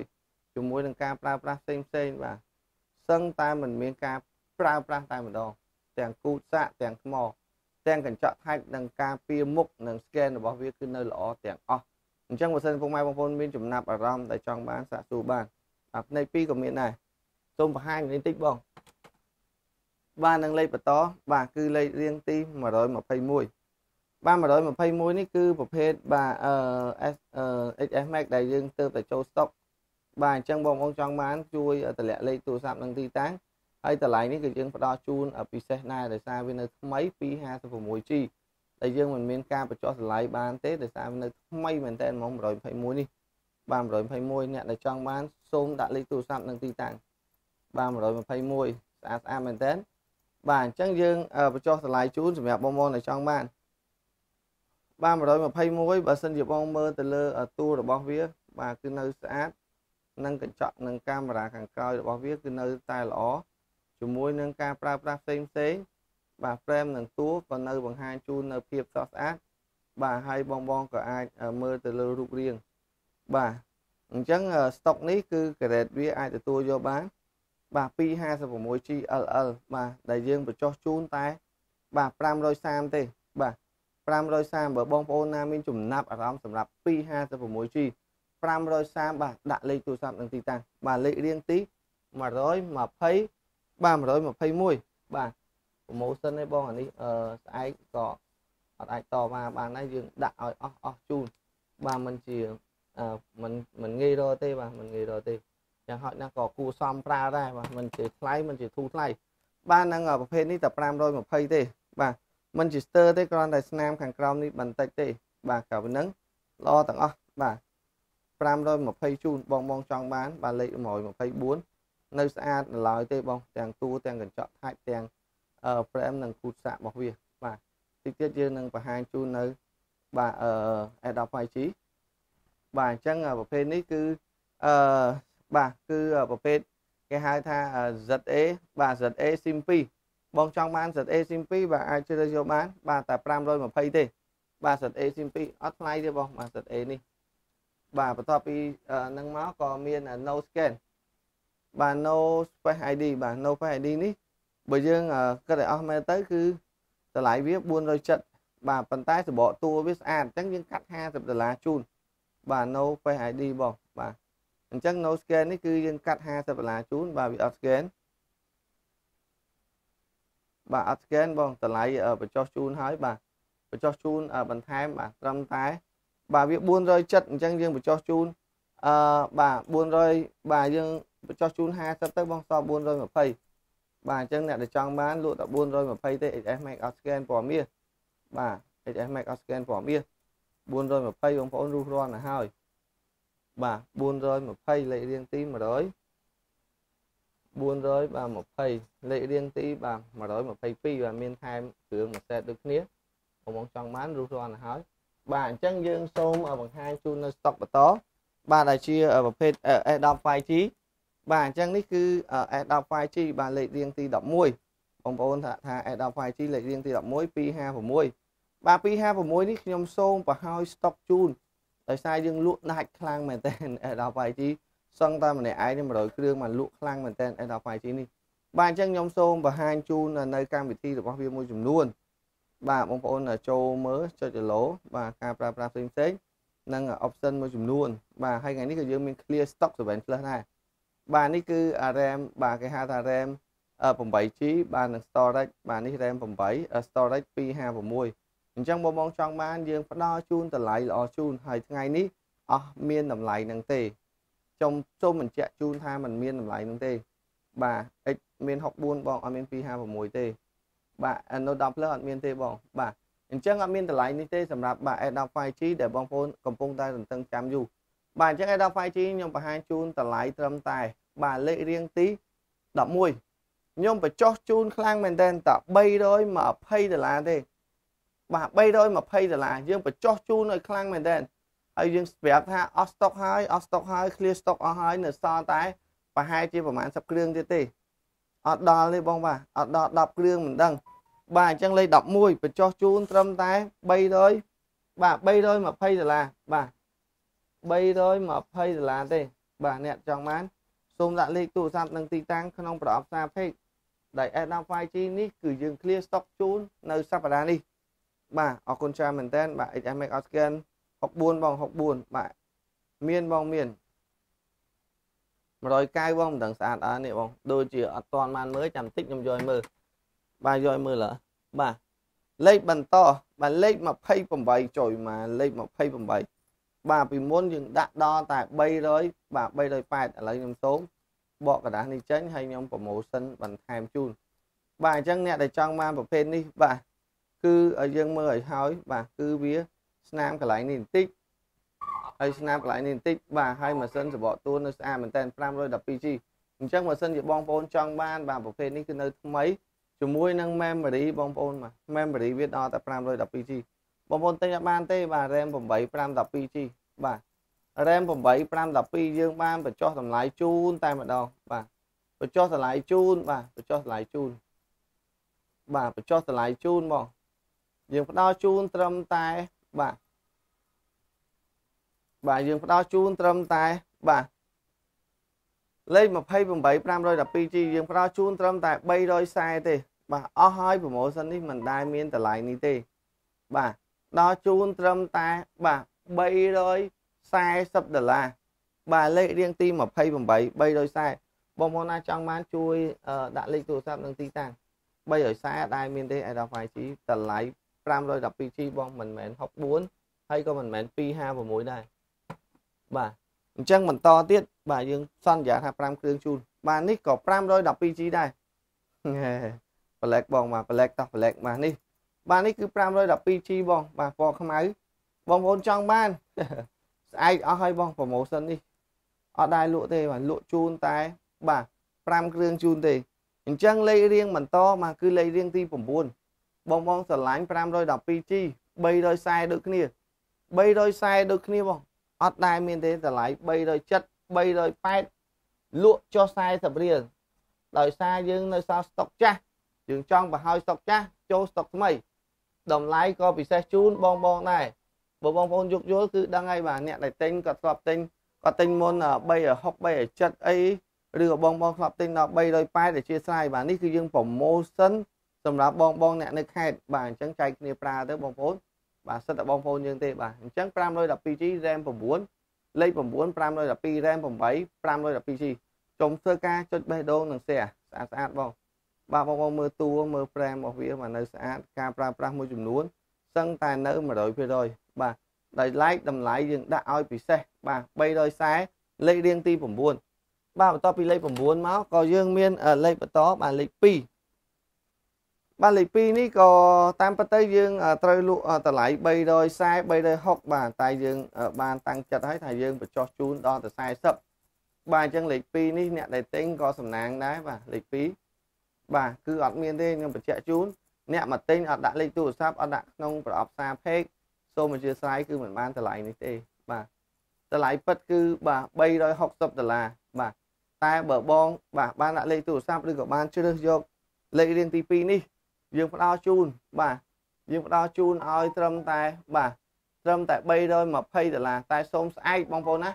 ជាមួយនឹងការប្រើប្រាស់ផ្សេងផ្សេងបាទសឹងតែមិនមានការប្រើប្រាស់តែម្ដងទាំងគូតសាកទាំងថ្មទាំងកញ្ចក់ថែកនិងការពៀមុខនិង scan របស់វាគឺនៅល្អទាំងអស់ អញ្ចឹងបើសិនពុកម៉ែបងប្អូនមានចំណាប់អារម្មណ៍ដែលចង់បានសាកសួរបានអាផ្នែក2ក៏មានដែរសូមបង្ហាញបន្តិចបង បាទនឹងលេខបន្តបាទគឺលេខរៀងទី121បាទ121នេះគឺប្រភេទបាទអឺ XS Max ដែលយើងទើបតែចូល stock បាទអញ្ចឹងបងប្អូនចង់បានជួយតម្លាក់លេខទូរស័ព្ទនឹងទីតាំងហើយតម្លៃនេះគឺយើងផ្ដល់ជូនពិសេសដែរដោយសារវានៅថ្មី 256G ដែល តែយើងមិនមានការបញ្ចុះតម្លៃបានទេដោយសារនៅថ្មីមែនតើហ្មង121នេះបាទ121អ្នកដែលចង់បានសូមដាក់លេខទូរស័ព្ទនិងទីតាំងបាទ121ស្អាតស្អាតមែនតើបាទអញ្ចឹងយើងបញ្ចុះតម្លៃជូនសម្រាប់បងប្អូនដែលចង់បានបាទ121បើសិនជាបងមើលទៅលើទូរបស់វា បាទគឺនៅស្អាតនិងកញ្ចក់និងកាមេរ៉ាខាងក្រោយរបស់វាគឺនៅតែល្អជាមួយនឹងការប្រើប្រាស់ផ្សេងផ្សេង បាទ frame និងតួក៏នៅបង្ហាញជូននៅភាពស្រស់ស្អាតបាទហើយបងបងក៏អាចមើលទៅលើរូបរាងបាទអញ្ចឹងស្តុកនេះគឺ grade វាអាចទទួលយកបានបាទ 256G LL បាទដែលយើងបញ្ចុះជូនតែ បាទ530ទេបាទ530បើបងប្អូនណាមានចំណាប់អារម្មណ៍សម្រាប់ 256G 530បាទដាក់លេខទូរស័ព្ទនិងទីតាំងបាទលេខរៀងទី120បាទ121បាទ promotion ទេបងអានេះអឺស្អែកក៏អត់អាចតវ៉ាបានដែរយើងដាក់ឲ្យអស់អស់ជូនបាទមិនជាអឺមិនមិនងាយរកទេបាទមិនងាយរកទេយ៉ាងហោចណាស់ក៏គួសមប្រើដែរបាទមិនជាថ្លៃមិនជាធូរថ្លៃបាទនឹងប្រភេទនេះតែ520ទេបាទមិនជាស្ទើទេគ្រាន់តែស្នាមខាងក្រោមនេះបន្តិចទេបាទក៏ប៉ុណ្ណឹងល្អទាំងអស់បាទ520ជូនបងបងចង់បានបាទលេខ124នៅស្អាតនៅឡើយទេបងទាំងតួទាំងកញ្ចក់ថាច់ទាំង frame និងគូតសាករបស់វាបាទតិចទៀតយើងនឹងបង្ហាញជូននៅបាទអឺ Adobe 5G បាទអញ្ចឹងប្រភេទនេះគឺអឺបាទគឺប្រភេទគេហៅថា ZA បាទ ZA SIM 2បងចង់បាន ZA SIM 2បាទអាចជ្រើសយកបាន បាទតែ520ទេបាទ ZA SIM 2អត់ថ្លៃទេបងបាទ ZA នេះបាទបន្ទាប់ពីនឹងមកក៏មាន no scan បាទ no face ID បាទ no face ID នេះ បើយើងគិតឲ្យអស់មែនទៅគឺតម្លៃវា470បាទប៉ុន្តែសម្បកតួវាស្អាតអញ្ចឹងយើងកាត់50ដុល្លារជូនបាទ no face ID បងបាទអញ្ចឹង no scan នេះគឺយើងកាត់50ដុល្លារជូនបាទវាអត់ scan បាទអត់ scan បងតម្លៃបញ្ចុះជូនហើយបាទបញ្ចុះជូនបន្ថែមបាទត្រឹមតែបាទវា470អញ្ចឹងយើងបញ្ចុះជូនអឺបាទ400បាទយើងបញ្ចុះជូន50ទៅបងសល់420 បាទអញ្ចឹងអ្នកដែលចង់បានលក់តែ420ទេ HS Max out scan ពណ៌មាសបាទ HS Max out scan ពណ៌មាស420បងប្អូនរស់រាន់ទៅហើយបាទ420លេខរៀងទី100 400បាទ20លេខរៀងទីបាទ122បាទមានថែមគ្រឿងមួយសេតដូចគ្នាបងបងចង់បានរស់រាន់ទៅហើយបាទអញ្ចឹងយើងសូមបង្ហាញជូននៅស្តុកបន្តបាទដែលជាប្រភេទ S10 5G បាទអញ្ចឹងនេះគឺ S10 5G បាទលេខរៀងទី11បងប្អូនថាថា S10 5G លេខរៀងទី11 256បាទ256នេះខ្ញុំសូមបង្ហើយស្តុកជូនដោយសារយើងលក់ដាច់ខ្លាំងមែនតើ S10 5G សឹងតែម្នាក់ឯងនេះ100គ្រឿងមកលក់ខ្លាំងមែនតើ S10 5G នេះបាទអញ្ចឹងខ្ញុំសូមបង្ហាញជូននៅកម្មវិធីរបស់វាមួយចំនួន បាទបងប្អូនចូលមើលចុច follow បាទការប្រើប្រាស់ផ្សេងផ្សេងនិង option មួយចំនួនបាទហើយថ្ងៃនេះក៏យើងមាន clear stock 7 plus ដែរ បាទនេះគឺ RAM បាទគេហៅថា RAM 8G បាទនិង storage បាទនេះ RAM 8 storage 256អញ្ចឹងបងបងចង់បានយើងផ្ដល់ជូនតម្លៃល្អជូនហើយថ្ងៃនេះអស់មានតម្លៃនឹងទេខ្ញុំសូមបញ្ជាក់ជូនថាมันមានតម្លៃនឹងទេ បាទ X មាន64បងអត់មាន256ទេបាទ Note 10 Plus អត់មានទេបងបាទអញ្ចឹងអត់មានតម្លៃនេះទេសម្រាប់បាទ S10 5G ដែលបងប្អូនកំពុងតែរន្ទឹងចាំយូរ បាទអញ្ចឹង S10 5G ខ្ញុំបង្ហាញជូនតម្លៃត្រឹមតែ បាទលេខរៀងទី11ខ្ញុំបញ្ចុះជូនខ្លាំងមែនទែនតែ320ដុល្លារទេបាទ320ដុល្លារយើងបញ្ចុះជូនឲ្យខ្លាំងមែនទែនហើយយើងប្រាប់ថាអស់ស្តុកហើយអស់ស្តុកហើយ clear stock អស់ហើយនៅសល់តែប្រហែលជាប្រហែល10គ្រឿងទៀតទេអត់ដល់ទេបងបាទអត់ដល់10គ្រឿងមិនដឹង បាទអញ្ចឹងលេខ11បញ្ចុះជូនត្រឹមតែ300បាទ320ដុល្លារបាទ 320ដុល្លារទេ បាទអ្នកចង់បានសូមដាក់លេខទូរស័ព្ទនិងទីតាំងក្នុងប្រអប់សារ page ដែល S10 5G នេះគឺយើង clear stock ជូននៅសប្តាហ៍នេះបាទអរគុណច្រើនមែនតើបាទ HMX Outscan 64បង64បាទមានបងមាន190បងមិនដឹងស្អាតអត់នេះបងដូចជាអត់តាន់បានមើលចាំតិចខ្ញុំយកឲ្យមើលបាទយកឲ្យមើលឡើបាទលេខបន្តបាទលេខ28ចុយមកលេខ28 បាទពីមុនយើងដាក់ដល់តែ300បាទ308ឥឡូវខ្ញុំសូមបកกระดาษនេះចេញហើយខ្ញុំ promotion បន្ថែមជូនបាទអញ្ចឹងអ្នកដែលចង់បានប្រភេទនេះបាទ គឺយើងមើលឲ្យហើយបាទគឺវាស្នាមកន្លែងនេះបន្តិចហើយស្នាមកន្លែងនេះបន្តិចបាទហើយម៉ាស៊ីនសបកទួលនៅស្អាតមែនតើ 512G អញ្ចឹងបើសិនជាបងប្អូនចង់បានបាទប្រភេទនេះគឺនៅថ្មីជាមួយនឹង memory បងប្អូនបាទ memory វាដល់តែ 512G បងប្អូនទិញអត់បានទេបាទ RAM 8 512G បាទ RAM 8 512យើងបានបញ្ចុះតម្លៃជូនតែម្ដងបាទបញ្ចុះតម្លៃជូនបាទបញ្ចុះតម្លៃជូនបាទបញ្ចុះតម្លៃជូនមកយើងផ្ដល់ជូនត្រឹមតែបាទបាទយើងផ្ដល់ជូនត្រឹមតែបាទលេខ28 512G យើងផ្ដល់ជូនត្រឹមតែ340ទេបាទអស់ហើយប្រូម៉ូសិននេះមិនដែលមានតម្លៃនេះទេបាទ ដល់ជូនត្រឹមតែបាទ340ដុល្លារបាទលេខរៀងទី28 340បងប្អូនណាចង់បានជួយដាក់លេខទូរស័ព្ទនិងទីតាំង340ដែលមានទេ Adobe 5G តម្លៃ 512G បងមិនមែន64ហើយក៏មិនមែន256ដែរបាទអញ្ចឹងបន្តទៀតបាទយើងសន្យាថា5គ្រឿងជូនបាទនេះក៏ 512G ដែរប្លែកបងបាទប្លែកតោះប្លែកបាទនេះ បាទនេះគឺ 512G បងបាទពណ៌ខ្មៅបងប្អូនចង់បានស្អែកអស់ហើយបងប្រូម៉ូសិននេះអត់ដែរលក់ទេបាទលក់ជូនតែបាទ5គ្រឿងជូនទេអញ្ចឹងលេខរៀងបន្តបាទគឺលេខរៀងទី9បងបងស្រឡាញ់ 512G 340ដូចគ្នា340ដូចគ្នាបងអត់ដែលមានទេតម្លៃ370 380លក់ចុះ40រៀលដោយសារយើងនៅសល់ស្តុកចាស់យើងចង់បង្ហើយស្តុកចាស់ចូលស្តុកថ្មី តម្លៃក៏ពិសេសជូនបងបងដែរបើបងប្អូនយកយល់គឺដឹងហើយបាទអ្នកដែលទិញក៏ធ្លាប់ទិញក៏ទិញមុន360 370អីឬក៏បងបងធ្លាប់ទិញដល់380ដែលជាស្រ័យបាទនេះគឺយើងប្រម៉ូសិនសម្រាប់បងបងអ្នកនៅខេត្តបាទអញ្ចឹងចែកគ្នាប្រើទៅបងប្អូនបាទសិតតែបងប្អូនយើងទេបាទអញ្ចឹង 512G RAM 9លេខ9 512 RAM 8 512G ចុំធ្វើការចុចបេះដូងនិងស្អាតស្អាតស្អាតបង បាទបងប្អូនមើលតួមើល frame របស់វាមកនៅស្អាតការប្រើប្រាស់មួយចំនួនសឹងតែនៅ100%បាទដោយ like តម្លៃយើងដាក់ឲ្យពិសេសបាទ340លេខរៀងទី9បាទបន្ទាប់ពីលេខ9មកក៏យើងមានលេខបន្តបាទលេខ2បាទលេខ2នេះក៏តាមពិតទៅយើងត្រូវលក់តម្លៃ340 360បាទតែយើងបានតាំងចិត្តហើយថាយើងបញ្ចុះជូនដល់ទៅ40បាទអញ្ចឹងលេខ2នេះអ្នកដែលទិញក៏សំណាងដែរបាទលេខ2 បាទគឺអត់មានទេខ្ញុំបញ្ជាក់ជូនអ្នកមកទិញអត់ដាក់លេខទូរស័ព្ទអត់ដាក់ក្នុងប្រអប់សារផេកសូមអធិស្ឋានគឺមិនបានតម្លៃនេះទេបាទតម្លៃពិតគឺបាទ360ដុល្លារបាទតែបើបងបាទបានដាក់លេខទូរស័ព្ទឬក៏បានជ្រើសយកលេខរៀងទី2នេះ យើងផ្ដល់ជូនបាទយើងផ្ដល់ជូនឲ្យត្រឹមតែបាទត្រឹមតែ320ដុល្លារតែសូមស្អែកបងប្អូនណា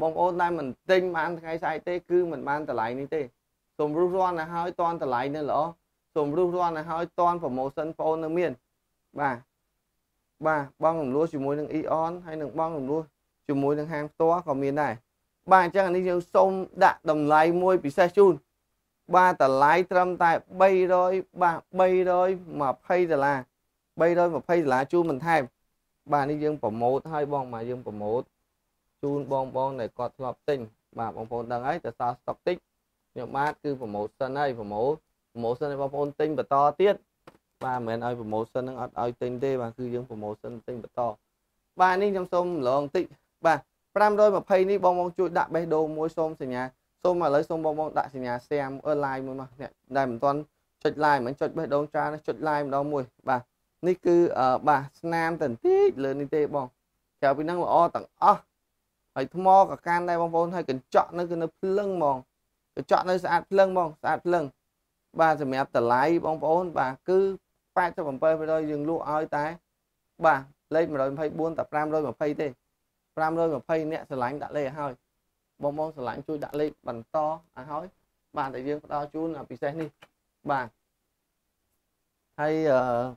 បងប្អូនដែលមិនទិញបានថ្ងៃស្អែកទេគឺមិនបានតម្លៃនេះទេ សូមរស់រាន់ទៅហើយតនតម្លៃនៅល្អសូមរស់រាន់ទៅហើយតន promotion បងប្អូននៅមានបាទបាទបងរំលោះជាមួយនឹង Eon ហើយនឹងបងរំលោះជាមួយនឹងហាងផ្ទាល់ក៏មានដែរបាទអញ្ចឹងអានេះយើងសូមដាក់តម្លៃមួយពិសេសជូនបាទតម្លៃត្រឹមតែ300បាទ320ដុល្លារ320ដុល្លារជូនបន្ថែមបាទនេះយើងប្រម៉ូតឲ្យបងបាទយើងប្រម៉ូតជូនបងបងដែលគាត់ធ្លាប់ទិញបាទបងប្អូនដឹងហើយតែសល់ស្តុកតិច ខ្ញុំបាទគឺប្រម៉ូតសិនហើយប្រម៉ូតប្រម៉ូតសិនឲ្យបងប្អូនទិញបន្តទៀតបាទមិនមែនឲ្យប្រម៉ូតសិននឹងអត់ឲ្យទិញទេបាទគឺយើងប្រម៉ូតសិនទិញបន្តបាទនេះខ្ញុំសូមម្លងតិចបាទ520នេះបងបងជួយដាក់បេះដូងមួយសូមសញ្ញាសូមឥឡូវសូមបងបងដាក់សញ្ញា share អឺ live មួយមកអ្នកដែលមិនទាន់ចុច live មិនចុចបេះដូងចាចុច live ម្ដងមួយបាទនេះគឺបាទស្នាមតន្តិចលើនេះទេបងក្រៅពីហ្នឹងល្អទាំងអស់ហើយថ្មក៏កាន់ដែរបងប្អូនហើយកញ្ចក់នៅគឺនៅភ្លឹងហ្មង កញ្ចក់នៅស្អាតភ្លឹងហ្មងស្អាតភ្លឹងបាទសម្រាប់តម្លៃបងប្អូន បាទគឺ87%យើងលក់ឲ្យតែបាទលេខ124តែ520ទេ520អ្នកស្រឡាញ់ដាក់លេខឲ្យហើយបងបងស្រឡាញ់ជួយដាក់លេខបន្តឲ្យហើយបាទតែយើងផ្ដល់ជូនពិសេសនេះបាទហើយ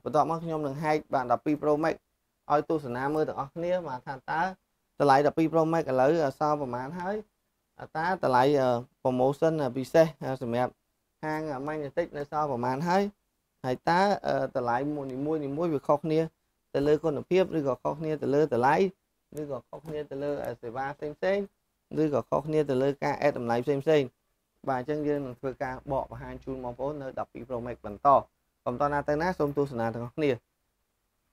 បន្ទាប់មកខ្ញុំនឹងហែកបាទ12 Pro Max ឲ្យទស្សនាមើលទាំងអស់គ្នាបាទថាតើតម្លៃ12 Pro Max ឥឡូវសល់ប្រហែលហើយ តើតម្លៃ promotion ពិសេសសម្រាប់ហាង Magnetic នៅសល់ប្រហែលហើយហើយតើតម្លៃមួយនីមួយនីមួយវាខុសគ្នាទៅលើគុណភាពឬក៏ខុសគ្នាទៅលើតម្លៃឬក៏ខុសគ្នាទៅលើសេវាផ្សេងផ្សេងឬក៏ខុសគ្នាទៅលើការអេតតម្លៃផ្សេងផ្សេងបាទអញ្ចឹងយើងនឹងធ្វើការបកបង្ហាញជូនបងប្អូននៅ12 Pro Max បន្តបន្តណាទៅណាសូមទស្សនាទាំងអស់គ្នា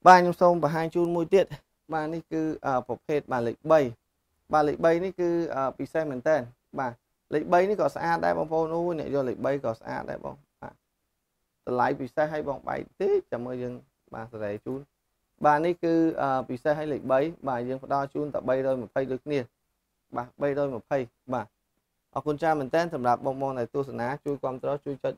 បាទខ្ញុំសូមបង្ហាញជូនមួយទៀតបាទនេះគឺប្រភេទបាទលេខ3 បាទលេខ3នេះគឺពិសេសមែនតើបាទលេខ3នេះក៏ស្អាតដែរបងប្អូនអូអ្នកយកលេខ3ក៏ស្អាតដែរបងបាទតម្លៃពិសេសឲ្យបងបែកតិចចាំមើលយើងបាទសេរីជូនបាទនេះគឺពិសេសឲ្យលេខ3បាទយើងផ្ដល់ជូនតែ320ដូចគ្នាបាទ320បាទអរគុណច្រើនមែនតើសម្រាប់បងប្អូនដែលទស្សនាជួយគ្រប់គ្រងជួយចុច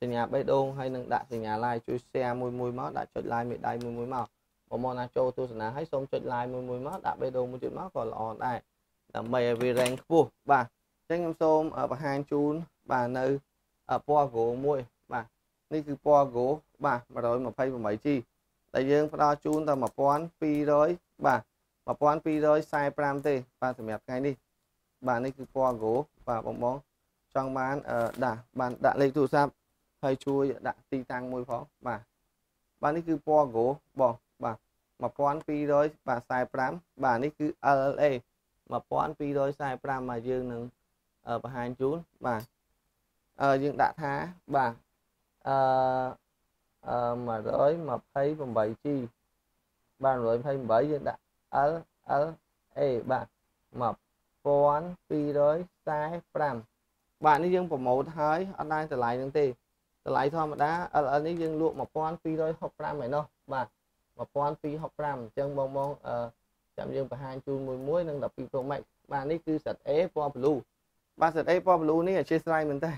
សញ្ញាបេះដូងហើយនឹងដាក់សញ្ញា like ជួយ share មួយមួយមកដាក់ចុច like មេដៃមួយមួយមកបងប្អូនណាចូលទស្សនាហើយសូមចុច like មួយមួយមកដាក់បេះដូងមួយទៀតមកក៏ល្អដែរ ដើម្បីឲ្យវា rank ខ្ពស់បាទអញ្ចឹងខ្ញុំសូមបង្ហាញជូនបាទនៅពណ៌ Go មួយបាទនេះគឺពណ៌ Go បាទ 128G ដែលយើងផ្ដល់ជូនតែ1200បាទ1245ទេបាទសម្រាប់ថ្ងៃនេះបាទនេះគឺពណ៌ Go បាទបងបងចង់បានដាក់បានដាក់លេខទូរស័ព្ទហើយជួយដាក់ទីតាំងមួយផងបាទបាទនេះគឺពណ៌ Go បងបាទ1245បាទនេះគឺ LLA 1245មកយើងនឹងបង្ហាញជូនបាទអឺយើងដាក់ថាបាទអឺអឺ 128G បាទ128យើងដាក់ L L A បាទ1245បាទនេះយើងប្រម៉ូទហើយអត់ដែរតម្លៃនឹងទេតម្លៃធម្មតា LL នេះយើងលក់1265ឯណោះបាទ1265អញ្ចឹងបងបងអឺ ចាំយើងបង្ហាញជូនមួយមួយនឹង12 Pro Max បាទនេះគឺសិត A ពណ៌ blue បាទសិត A ពណ៌ blue នេះអធិស្ឋានមែនតើ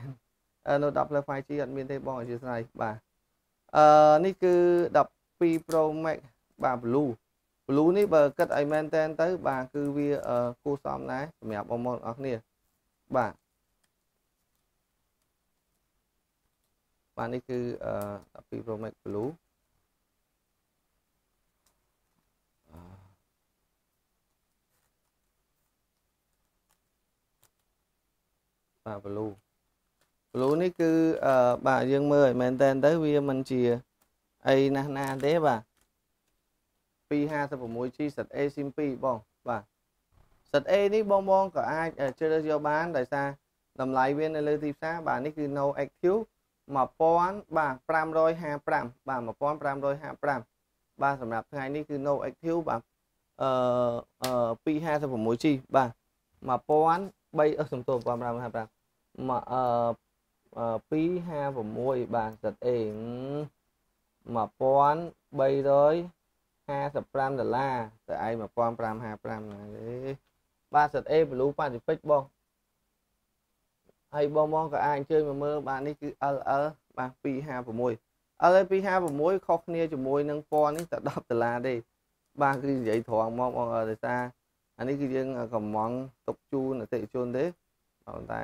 នៅ10 Plus 5G អត់មានទេបងអធិស្ឋានបាទអឺនេះគឺ12 Pro Max បាទ blue blue នេះបើគិតឲ្យមែនតែនទៅ បាទគឺវាគួរសមដែរសម្រាប់បងប្អូនអរគ្នាបាទបាទនេះគឺ12 Pro Max Blue បាទ blue blue នេះគឺបាទយើងមើលឲ្យមែនតែនទៅវាមិនជាអីណាស់ណាទេបាទ 256G សិត A SIM 2បងបាទសិត A នេះបងបងក៏អាចជ្រើសរើសយកបានដោយសារតម្លៃវានៅលើទីផ្សារបាទនេះគឺ No Active 1000បាទ555បាទ1555បាទសម្រាប់ថ្ងៃនេះគឺ No Active បាទអឺ 256G បាទ1000 3អឺសំទោ1555មកអឺ256បាទសិត A 1300 55ដុល្លារតែឯង1555ណាទេបាទសិត A Blue Pacific បងហើយបងបងក៏អាចអញ្ជើញមកមើលបាទនេះគឺ LL បាទ256 LL 256ខុសគ្នាជាមួយនឹងពណ៌នេះតែ10ដុល្លារទេបាទគឺនិយាយត្រង់មកបងដោយសារ អានេះគឺយើងកំងទុកជូនអតិថិជនទេប៉ុន្តែ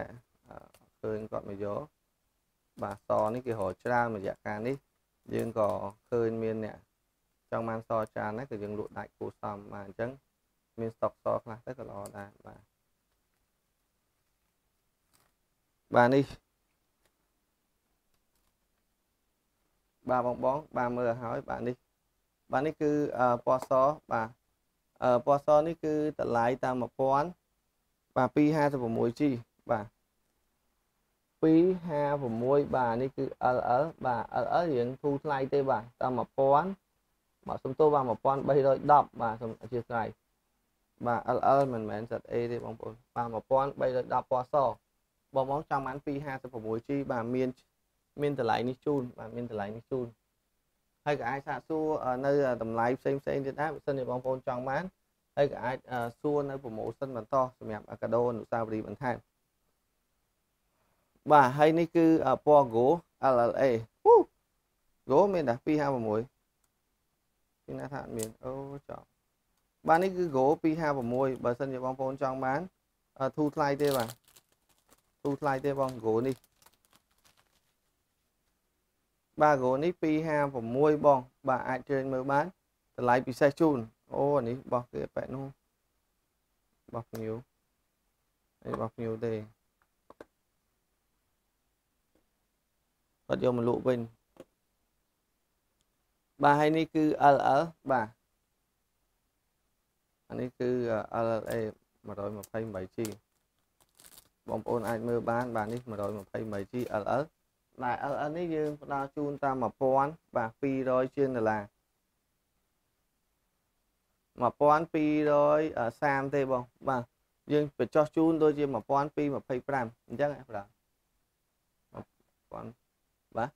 ឃើញគាត់មកយកបាទសនេះគេរកច្រើនរយៈកាលនេះយើងក៏ឃើញមានអ្នកចង់បានសចានណាគឺយើងលក់ដាច់គួសមបាទអញ្ចឹងមានស្តុកសខ្លះទៅក៏ល្អដែរបាទបាទនេះបាទបងបងបាទមើលឲ្យហើយបាទនេះបាទនេះគឺពណ៌សបាទ ពណ៌សនេះគឺតម្លៃតាម1000បាទ 256G បាទ 256បាទនេះគឺ LL បាទ LL រៀងធូរថ្លៃទេបាទតាម1000បាទសុំទោសបាទ1310បាទសូមអធិស្ឋានបាទ LL មិនមែន ZA ទេបងប្អូនបាទ1310ពណ៌សបងបងចង់បាន 256G បាទមាន មានតម្លៃនេះជូនបាទមានតម្លៃនេះជូន ហើយក៏អាចសាកសួរនៅតម្លៃផ្សេងផ្សេងទៀតដែរបើសិនជាបងប្អូនចង់បានហើយក៏អាចសួរនៅ promotion បន្តសម្រាប់កាដូអនុស្សាវរីយ៍បន្ថែមបាទហើយនេះគឺពណ៌ Go LLA Go មានតែ256ពីណាថាអត់មានអូចប់បាទនេះគឺ Go 256បើសិនជាបងប្អូនចង់បានធូរថ្លៃទេបាទធូរថ្លៃទេបង Go នេះ បាទ Go នេះ256បង បាទអាចជើញមើលបានតម្លៃពិសេសជូនអូអានេះបោះគេប៉ែនោះបោះភ្ញៀវនេះបោះភ្ញៀវទេគាត់យកមកលក់វិញបាទហើយនេះគឺ LL បាទអានេះគឺ LLA 128G បងប្អូនអាចមើលបានបាទនេះ 128G LL ដែល LL នេះយើងផ្ដល់ជូនតាម1000បាទ200ជាងដុល្លារ1230ទេបងបាទយើងបញ្ចុះជូនដូចជា1225អញ្ចឹងបាទ1000បាទ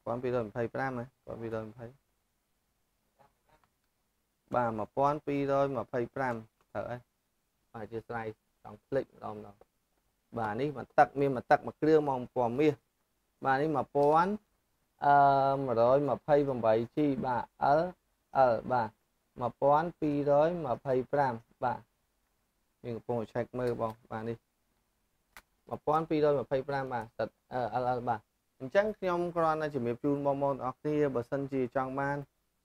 1225ណា1220បាទ1225ត្រូវអីបាទអធិស្ឋាន ចង់ភ្លេចម្ដងម្ដងបាទនេះមកទឹកមានមកទឹកមួយគ្រឿងមកពណ៌មាសបាទនេះ1000អឺ 128G បាទ L L បាទ1225បាទមានកំពុងឆែកមើលបងបាទនេះ1225បាទសិត L L បាទអញ្ចឹងខ្ញុំគ្រាន់តែជំរាបជូនបងប្អូនអរគ្នាបើសិនជាចង់បាន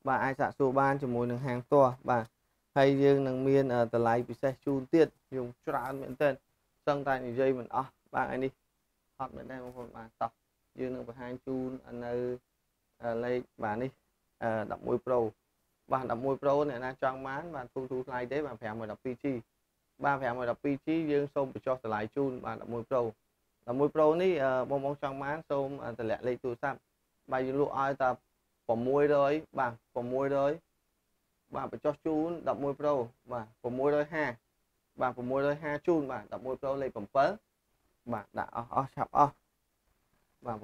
បាទអាចសាកសួរបានជាមួយនឹងហាងផ្ទាស់បាទ ហើយយើងនឹងមានតម្លៃពិសេសជូនទៀតយើងច្រើនមែនទែនសឹងតែនិយាយមិនអស់បាទឯនេះហត់មែនដែរបងប្អូនបាទតោះយើងនឹងបង្ហាញជូននៅលេខបាទនេះ11 Pro បាទ11 Pro អ្នកណាចង់បានបាទទូទូថ្លៃទេបាទ 5 12G បាទ 5 12G យើងសូមបញ្ចុះតម្លៃជូនបាទ11 Pro 11 Pro នេះបងបងចង់បានសូមតម្លាក់លេខទូរស័ព្ទបាទយើងលក់ឲ្យតែ600បាទ600 បាទបញ្ចុះជូន11 Pro បាទ650បាទ650ជូនបាទ11 Pro លេខ7បាទដាក់អស់អស់ឆាប់អស់បាទ650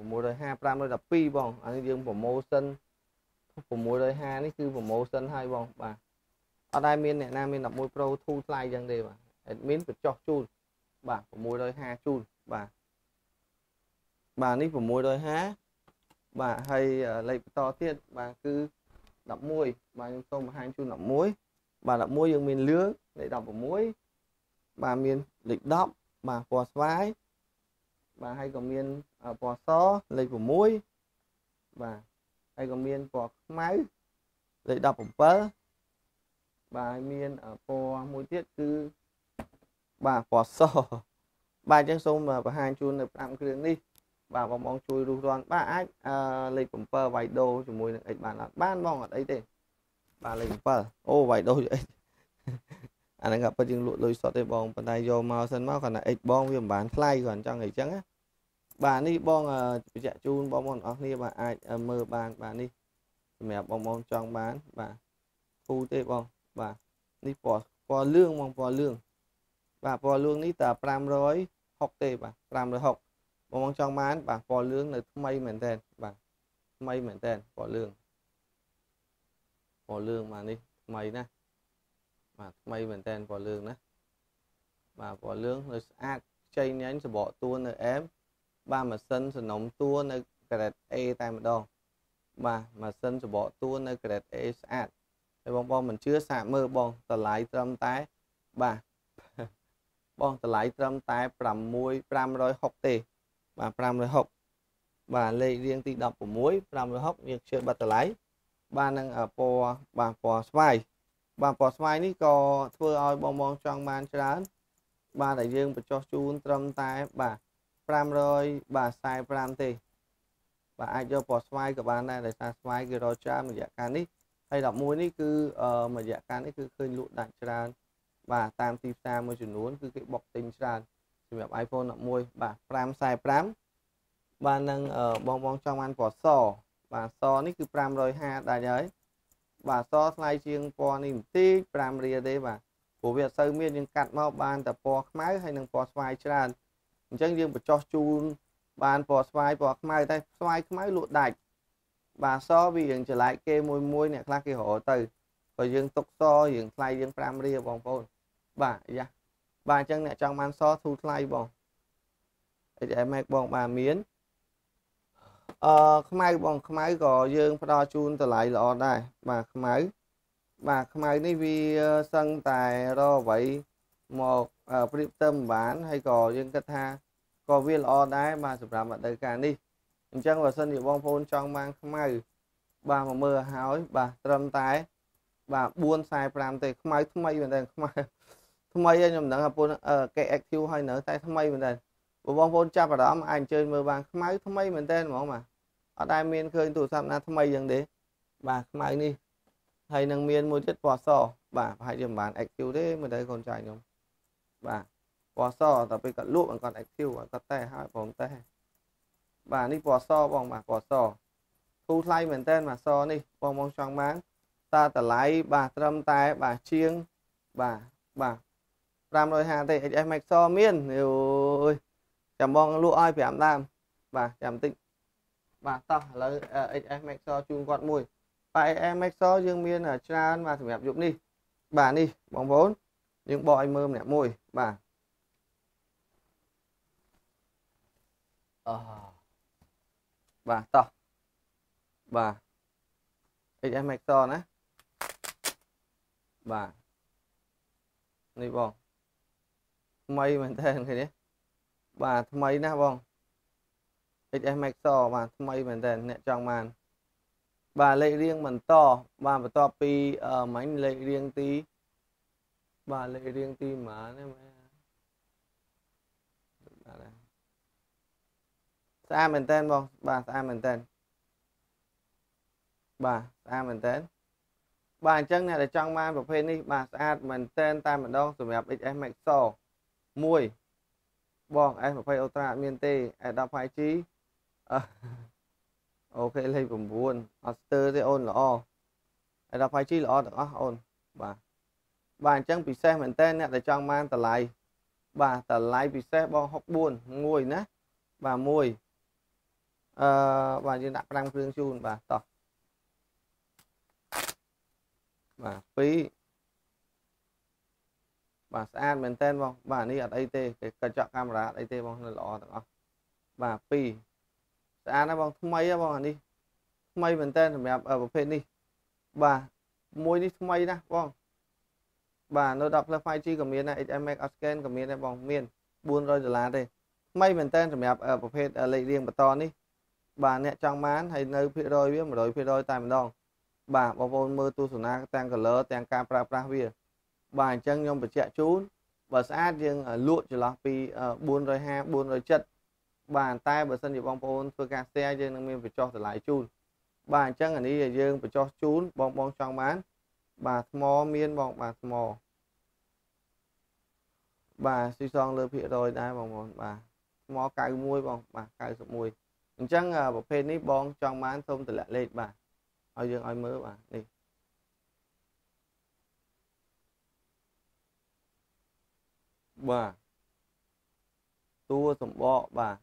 512បងអានេះយើងប្រម៉ូសិន650នេះគឺប្រម៉ូសិនហើយបងបាទអត់ដែលមានអ្នកណាមាន11 Pro ធូរថ្លៃចឹងទេបាទ admin បញ្ចុះជូនបាទ650ជូនបាទបាទនេះ650បាទហើយលេខបន្តទៀតបាទគឺ 11បាទខ្ញុំសូមបង្ហាញជូន11បាទ11យើងមានលឿងលេខ16បាទមានលេខ10បាទពណ៌ស្វាយបាទហើយក៏មានពណ៌សលេខ6បាទហើយក៏មានពណ៌ខ្មៅលេខ17បាទមានពណ៌មួយទៀតគឺបាទពណ៌សបាទអញ្ចឹងសូមបង្ហាញជូននៅ5គ្រឿងនេះ បាទបងបងជួយរុះរាន់បាទអាចលេខ7វាយដូជាមួយនឹង x បានអត់បានបងអត់អីទេបាទលេខ7អូវាយដូអីអាហ្នឹងក៏ពិតយើងលក់លុយសុទ្ធទេបងប៉ុន្តែយកមកសិនមកគាត់ថា x បងវាមិនបានថ្លៃគាត់ចង់អីចឹងណាបាទនេះបងបញ្ជាក់ជូនបងប្អូនអស់គ្នាបាទអាចមើលបានបាទនេះសម្រាប់បងប្អូនចង់បានបាទពូទេបងបាទនេះពណ៌ពណ៌លឿងបងពណ៌លឿងបាទពណ៌លឿងនេះតែ560ទេបាទ560 បងបងចង់បាន បាទពណ៌លឿងនៅថ្មីមែនតើបាទថ្មីមែនតើពណ៌លឿងពណ៌លឿងបាទនេះថ្មីណាបាទថ្មីមែនតើពណ៌លឿងណាបាទពណ៌លឿងនៅស្អាតខ្ចីញ៉ាញ់សបកតួនៅអែមបាទម៉ាស៊ីនសំណុំតួនៅ grade A តែម្ដងបាទម៉ាស៊ីនសបកតួនៅ grade A ស្អាតហើយបងប្អូនមិនជឿសាកមើលបងតម្លៃត្រឹមតែបាទបងតម្លៃត្រឹមតែ6 560ទេ បាទ560បាទលេខរៀងទី16 560យើងខ្ជិលបាត់តម្លៃបាទនឹងពណ៌បាទពណ៌ស្វាយបាទពណ៌ស្វាយនេះក៏ធ្វើឲ្យបងបងចង់បានច្រើន បាទតែយើងបញ្ចុះជូនត្រឹមតែបាទ500បាទ45ទេបាទអាចយកពណ៌ស្វាយក៏បានដែរដោយសារស្វាយគេរកច្រើនរយៈកាលនេះហើយ11នេះគឺរយៈកាលនេះគឺឃើញលក់ដាច់ច្រើនបាទតាមទីផ្សារមួយចំនួនគឺគេបុកទិញច្រើន សម្រាប់ iPhone 11បាទ545បាទនឹងបងបងចង់បានពណ៌សបាទសនេះគឺ550ដាច់ហើយបាទសថ្លៃជាងពណ៌នេះបន្តិច5រៀលទេបាទព្រោះវាអត់សូវមានយើងកាត់មកបានតែពណ៌ខ្មៅហើយនិងពណ៌ស្វាយច្រើនអញ្ចឹងយើងបញ្ចុះជូនបានពណ៌ស្វាយពណ៌ខ្មៅតែស្វាយខ្មៅលក់ដាច់បាទសវាយើងចម្លែកគេមួយមួយអ្នកខ្លះគេរកទៅបើយើងទុកសយើងថ្លៃយើង5រៀលបងប្អូនបាទយ៉ា បាទអញ្ចឹងអ្នកចង់បានសធូរថ្លៃបង HDMI Max បងបាទមានអឺខ្មៅបងខ្មៅក៏យើងផ្ដល់ជូនតម្លៃល្អដែរបាទខ្មៅបាទខ្មៅនេះវាសឹងតែរកអ្វីមកប្រៀបទៅមិនបានហើយក៏យើងគិតថាក៏វាល្អដែរបាទសម្រាប់រដូវកាលនេះអញ្ចឹងបើសិនជាបងប្អូនចង់បានខ្មៅបាទមកមើលឲ្យបាទត្រឹមតែបាទ445ទេខ្មៅថ្មីមែនតើខ្មៅ ថ្មីខ្ញុំមិនដឹងថាពូគេ active ហើយនៅតែថ្មីមែនតើបងប្អូនចាប់អារម្មណ៍អាចអញ្ជើញមើលបានខ្មៅថ្មីមែនតើហ្មងបាទអត់ដែលមានឃើញទូរស័ព្ទណាថ្មីយ៉ាងទេបាទខ្មៅនេះហើយនឹងមានមួយទៀតពណ៌សបាទប្រហែលជាមិនបាន active ទេមើលទៅកូនចៅខ្ញុំបាទពណ៌សតែពេលគាត់លក់គាត់ active គាត់តែហើយព្រមតែបាទនេះពណ៌សបងបាទពណ៌សធូូថ្លៃមែនតើបាទសនេះបងបងចង់បានតើតម្លៃបាទត្រឹមតែបាទជាងបាទបាទ 550ទេ XS Max សមានអូយចាំបងលក់ឲ្យ5ដើមបាទចាំតិចបាទតោះឥឡូវ XS Max សជូនគាត់មួយបាទ XS Max សយើងមានច្រើនបាទសម្រាប់យប់នេះបាទនេះបងប្អូនយើងបកឲ្យមើលម្នាក់មួយបាទអបាទតោះបាទ XS Max ណាបាទនេះបង ថ្មីមែនតើឃើញទេបាទថ្មីណាស់បង XS Max បាទថ្មីមែនតើអ្នកចង់បានបាទលេខរៀងបន្តបាទបន្ទាប់ពីមិញលេខរៀងទីបាទលេខរៀងទីប៉ុន្មានណាមែនបាទស្អាតមែនតើបងបាទស្អាតមែនតើបាទស្អាតមែនតើបាទអញ្ចឹងអ្នកដែលចង់បានប្រភេទនេះបាទស្អាតមែនតើតែម្ដងសម្រាប់ XS Max 1បង S20 Ultra អត់មានទេ S10 5G អូខេលេខ9អត់ស្ទើរទេអូនល្អ S10 5G ល្អទាំងអស់អូនបាទបាទអញ្ចឹងពិសេសមែនតើអ្នកដែលចង់បានតម្លៃបាទតម្លៃពិសេសបង64មួយណាបាទមួយអឺបាទយើងដាក់5គ្រឿងជូនបាទតោះបាទ2 បាទស្អាតមែនតើបងបាទនេះអត់អីទេគេកញ្ចក់កាមេរ៉ាអត់អីទេបងនៅល្អទាំងអស់បាទ2ស្អាតណាស់បងថ្មីហ៎បងអានេះថ្មីមែនតើសម្រាប់ប្រភេទនេះបាទមួយនេះថ្មីណាស់បងបាទនៅ10 Plus 5G ក៏មានដែរ HMX Scan ក៏មានដែរបងមាន400ដុល្លារទេថ្មីមែនតើសម្រាប់ប្រភេទលេខរៀងបន្តនេះបាទអ្នកចង់បានហើយនៅភាគរយវា100%តែម្ដងបាទបងប្អូនមើលទស្សនាទាំង color ទាំងការប្រើប្រាស់វា បាទអញ្ចឹងខ្ញុំបញ្ជាក់ជូនបើស្អាតយើងលក់ចន្លោះពី450 470បាទតែបើសិនជាបងប្អូនធ្វើការ share យើងនឹងមានបញ្ចុះតម្លៃជូនបាទអញ្ចឹងអានេះយើងបញ្ចុះជូនបងបងចង់បាន បាទថ្មមានបងបាទថ្មបាទស៊ីសងលើភាគរយដែរបងប្អូនបាទថ្ម91បងបាទ91អញ្ចឹងប្រភេទនេះបងចង់បានសូមតម្លាក់លេខបាទឲ្យយើងឲ្យមើលបាទនេះ បាទតួសម្បកបាទ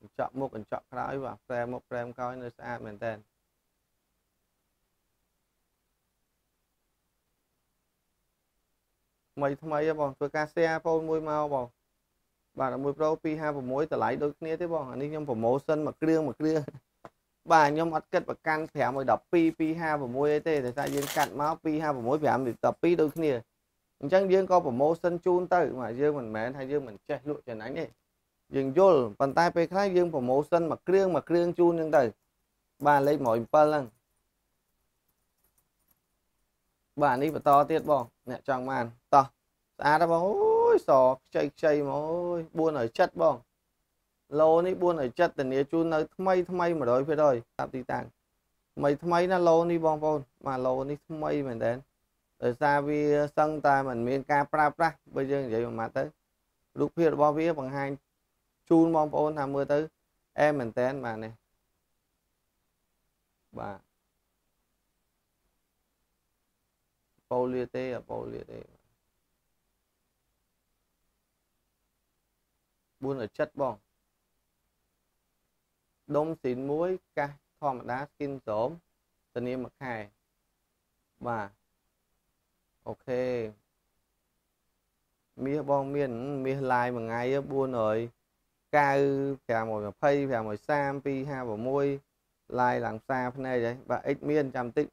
កញ្ចក់មុខកញ្ចក់ក្រោយបាទប្រែមុខប្រែមក្រោយនៅស្អាតមែនតើថ្មីថ្មីបងធ្វើការ share បងមួយមកបងបាទ11 Pro 256តម្លៃដូចគ្នាទេបងអានេះខ្ញុំប្រម៉ូសិនមួយគ្រឿងមួយគ្រឿងបាទខ្ញុំអត់គិតប្រកាន់5ឲ្យ12 256អីទេតែថាយើងកាត់មក256 5 12ដូចគ្នា អញ្ចឹងយើងក៏ប្រម៉ូសិនជូនទៅបាទយើងមិនមែនថាយើងមិនចេះលក់ចំណេញទេយើងយល់ប៉ុន្តែពេលខ្លះយើងប្រម៉ូសិនមួយគ្រឿងមួយគ្រឿងជូនហ្នឹងទៅបាទលេខ107ហ្នឹងបាទនេះបន្តទៀតបងអ្នកចង់បានតោះស្អាតបងអូយសខ្ចីខ្ចីមកអូយ470បងឡូនេះ470ធានាជូននៅថ្មីថ្មី100%តាមទីតាំងថ្មីថ្មីណាឡូនេះបងប្អូនបាទឡូនេះថ្មីមែនតើ ដោយសារវាសឹងតែมันមានការប្រើប្រាស់បើយើងនិយាយមួយម៉ាត់ទៅរូបភាពរបស់វាបង្ហាញជូនបងប្អូនថាមើលទៅអែមែនតើបាទនេះបាទប៉ូលីទេប៉ូលីទេ470បងដុំស៊ីនមួយកាសធម្មតាស្គីនស្រោមធានាមួយខែបាទ អូខេមាសបងមានមាសឡាយមួយថ្ងៃ400 9 520 530 256ឡាយឡើងផ្សារភ្នែកហើយបាទ X មានចាំតិច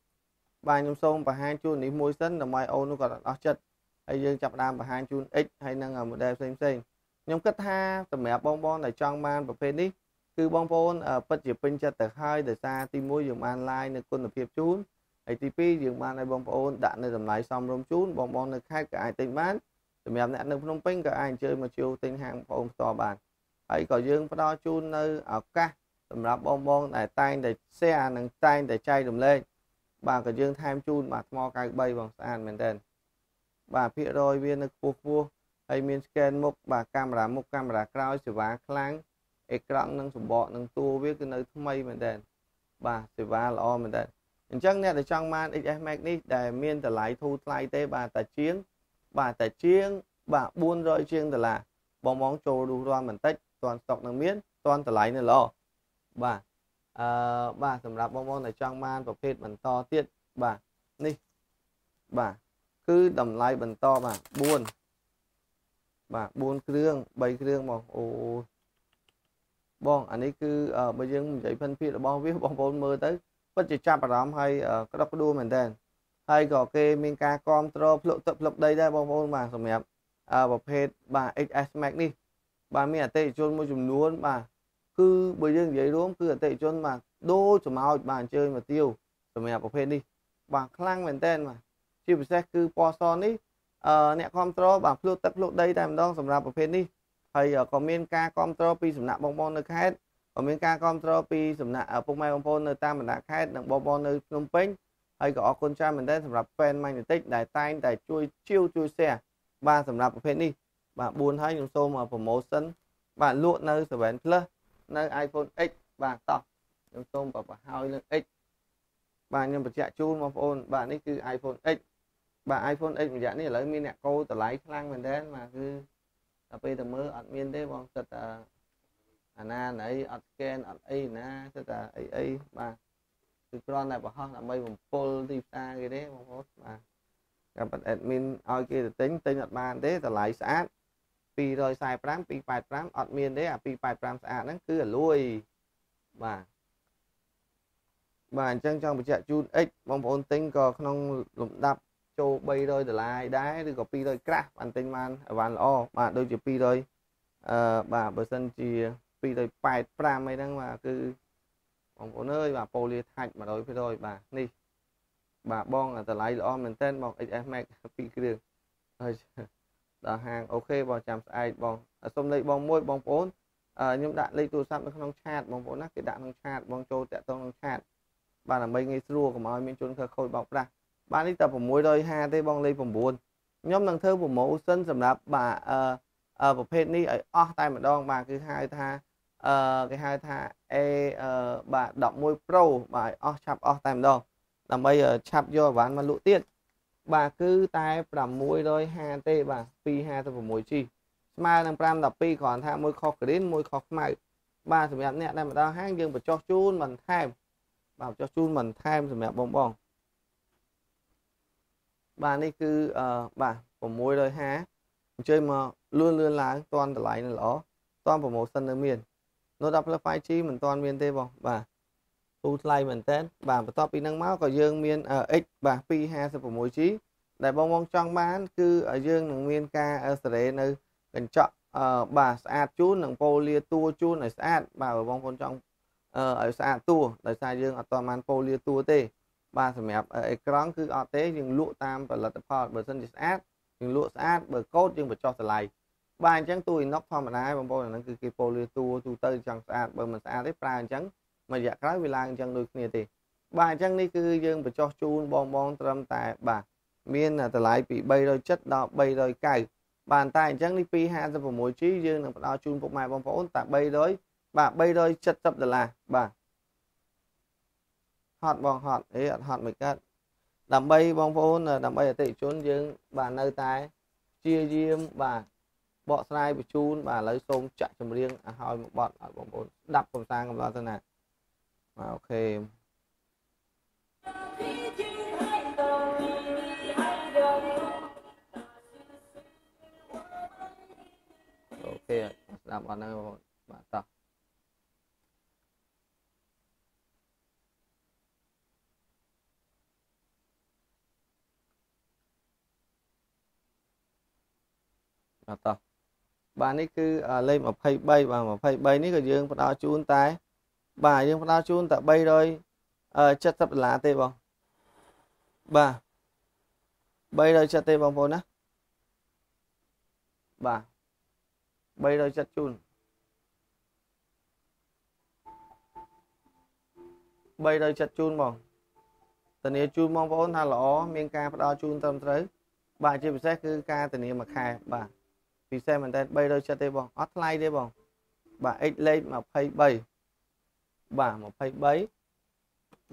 បាទខ្ញុំសូមបង្ហាញជូននេះមួយសិនដើម្បីអូននោះគាត់អត់ចិត្តហើយយើងចាប់ដើមបង្ហាញជូន X ហើយនឹង model ផ្សេងផ្សេងខ្ញុំគិតថាសម្រាប់បងបងដែលចង់បានប្រភេទនេះគឺបងប្អូនពិតជាពេញចិត្តទៅហើយដោយសារទី1យើងបាន line នៅគុណភាពជូន ហើយទី2យើងបានឲ្យបងប្អូនដាក់នៅតម្លៃសមរម្យជូនបងបងនៅខេត្តក៏អាចទិញបានសម្រាប់អ្នកនៅភ្នំពេញក៏អាចអញ្ជើញមកជួទិញហាងបងប្អូនផ្ទាល់បានហើយក៏យើងផ្ដល់ជូននៅឱកាសសម្រាប់បងបងដែលតែងតែ share និងតែងតែចែករំលែកបាទក៏យើងថែមជូនបាទថ្ម93បងស្អាតមែនតើបាទភាគរយវានៅខ្ពស់ខ្ពស់ហើយមាន scan មុខបាទកាមេរ៉ាមុខកាមេរ៉ាក្រោយសេវាខ្លាំងអេក្រង់និងសម្បកនិងតួវាគឺនៅថ្មីមែនតើបាទសេវាល្អមែនតើ អញ្ចឹងអ្នកដែលចង់បាន XS Max នេះដែលមានតម្លៃធូរថ្លៃទេបាទតែជាង បាទតែជាង បាទ400ជាងដុល្លារបងបងចូលរូបរាល់បន្តិចតាន់ស្តុកនឹងមានតាន់តម្លៃនៅល្អបាទអឺបាទសម្រាប់បងបងដែលចង់បានប្រភេទបន្តទៀតបាទនេះបាទគឺតម្លៃបន្តបាទ4បាទ4គ្រឿង3គ្រឿងបងអូបងអានេះគឺបើយើងនិយាយភិនភាគរបស់វាបងប្អូនមើលទៅ ពិតជាចាប់អារម្មណ៍ហើយក្តុកក្តួលមែនតើហើយក៏គេមានការគ្រប់គ្រងភ្លុកទឹកភ្លុកដីដែរបងប្អូនបាទសម្រាប់ប្រភេទបាទ XS Max នេះបាទមានអតិថិជនមួយចំនួនបាទគឺបើយើងនិយាយរួមគឺអតិថិជនបាទដូរចំោចបាទអញ្ជើញមកទៀវសម្រាប់ប្រភេទនេះបាទខ្លាំងមែនតើបាទជាពិសេសគឺពណ៌សនេះអឺអ្នកគ្រប់គ្រងបាទភ្លុកទឹកភ្លុកដីតែម្ដងសម្រាប់ប្រភេទនេះហើយក៏មានការគ្រប់គ្រងពីសំណាក់បងប្អូននៅខេត្ត ក៏មានការគ្រប់គ្រងពីសំណាក់ពុកម៉ែបងប្អូននៅតាមបណ្ដាខេត្តនិងបងប្អូននៅភ្នំពេញហើយក៏អរគុណច្រើនមែនទែនសម្រាប់ fan Magnetic ដែលតែងតែជួយជាវជួយ share បាទសម្រាប់ប្រភេទនេះបាទ4ហើយខ្ញុំសូម promotion បាទលក់នៅ7 Plus នៅ iPhone X បាទតោះខ្ញុំសូមបបហើយលើ X បាទខ្ញុំបញ្ជាក់ជូនបងប្អូនបាទនេះគឺ iPhone X បាទ iPhone X រយៈនេះឥឡូវមានអ្នកកោតម្លៃខ្លាំងមែនទែនបាទគឺដល់ពេលទៅមើលអត់មានទេបងសិតតែ អាណាណីអត់ scan អត់អីណាសិតតែអីអីបាទគឺគ្រាន់តែបង្ហោះដើម្បីបំពុលទីផ្សារគេទេបងប្អូនបាទតែប៉ុន្តែ admin ឲ្យគេទៅទិញទិញអត់បានទេតម្លៃស្អាត245 285អត់មានទេអា285ស្អាតហ្នឹងគឺអាលួយបាទបាទអញ្ចឹងចង់បញ្ជាក់ជូន X បងប្អូនទិញក៏ក្នុងលំដាប់ចូល300ដុល្លារដែរឬក៏200ក្រាស់បានទិញបានអីវ៉ាន់ល្អបាទដូចជា200អឺបាទបើសិនជា 285អីហ្នឹងបាទគឺបងប្អូនអើយបាទប៉ូលីថាច់100%បាទនេះបាទបងតម្លៃល្អមែនតើបង XS Max 2គ្រឿងហើយដល់ហាងអូខេបងចាំស្អែកបងសុំលេខបងមួយបងប្អូនខ្ញុំដាក់លេខទូរស័ព្ទនៅក្នុងឆាតបងប្អូនណាគេដាក់ក្នុងឆាតបងចូលតាក់ទងក្នុងឆាតបាទដើម្បីងាយស្រួលកុំឲ្យមានជនខិលខូចបោកប្រាស់បាទនេះតែ650ទេបងលេខ9ខ្ញុំនឹងធ្វើ promotion សម្រាប់បាទអឺប្រភេទនេះឲ្យអស់តែម្ដងបាទគឺហៅថា អឺគេហៅថា A អឺបាទ11 Pro បាទអស់ឆាប់អស់តែម្ដងដើម្បីឆាប់យកអវ៉ាន់មកលក់ទៀតបាទគឺតែ650ទេបាទ 256G ស្មើនឹង512គ្រាន់ថាមួយខុស green មួយខុសខ្មៅបាទសម្រាប់អ្នកដែលមកដល់ហាងយើងបញ្ចុះជូនបន្ថែមបាទបញ្ចុះជូនបន្ថែមសម្រាប់បងបងបាទនេះគឺអឺបាទ650អញ្ជើញមកលឿនលឿនឡើងតាន់តម្លៃនៅល្អតាន់ប្រម៉ូសិននៅមាន Note 10 Plus 5G មិនតាន់មានទេបងបាទទូថ្លៃមែនតើបាទបន្ទាប់ពីនឹងមកក៏យើងមាន X បាទ 256G ដែលបងបងចង់បាន គឺយើងនឹងមានការសេរីនៅកញ្ចក់អឺបាទស្អាតជូននិងប៉ូលាតួជូនឲ្យស្អាតបាទបងប្អូនចង់អឺឲ្យស្អាតតួដោយសារយើងអត់ទាន់បានប៉ូលាតួទេបាទសម្រាប់អេក្រង់គឺអត់ទេយើងលក់តាមផលិតផលបើសិនជាស្អាតយើងលក់ស្អាតបើកូតយើងបញ្ចុះតម្លៃ បាទអញ្ចឹងទូអ៊ីណុកធម្មតាបងប្អូនអាហ្នឹងគឺគេប៉ូលាតួទូទៅចង់ស្អាតបើមិនស្អាតទេប្រើអញ្ចឹងមួយរយៈក្រោយវាឡើងអញ្ចឹងដូចគ្នាទេបាទអញ្ចឹងនេះគឺយើងបញ្ចុះជូនបងបងត្រឹមតែបាទមានតម្លៃពី370ដល់390បាទតែអញ្ចឹងនេះ 256G យើងនឹងផ្ដល់ជូនពុកម៉ែបងប្អូនតែ300បាទ370ដុល្លារបាទហត់បងហត់អេអត់ហត់មិនកើតដើម្បីបងប្អូនដើម្បីអតិថិជនយើងបាទនៅតែព្យាយាមបាទ បកស្រាយបញ្ជូនបាទឥឡូវសូមចាក់ចម្រៀងឲ្យមកបត់ឲ្យបងប្អូនស្ដាប់កំសាន្តកំឡោះទៅណាបាទអូខេអូខេស្ដាប់អត់នៅបាទតោះអត់តោះ បាទនេះគឺលេខ23បាទ23នេះក៏យើងផ្ដល់ជូនតែ បាទយើងផ្ដល់ជូនតែ370ដុល្លារទេបងបាទ370ទេបងប្អូនណាបាទ370ជូន370ជូនបងធានាជូនបងប្អូនថាល្អមានការផ្ដល់ជូនត្រឹមត្រូវបាទជាពិសេសគឺការធានាមួយខែបាទ ពិសេសមែនតើ370ទេបងអត់ថ្លៃទេបងបាទ X លេខ23បាទ23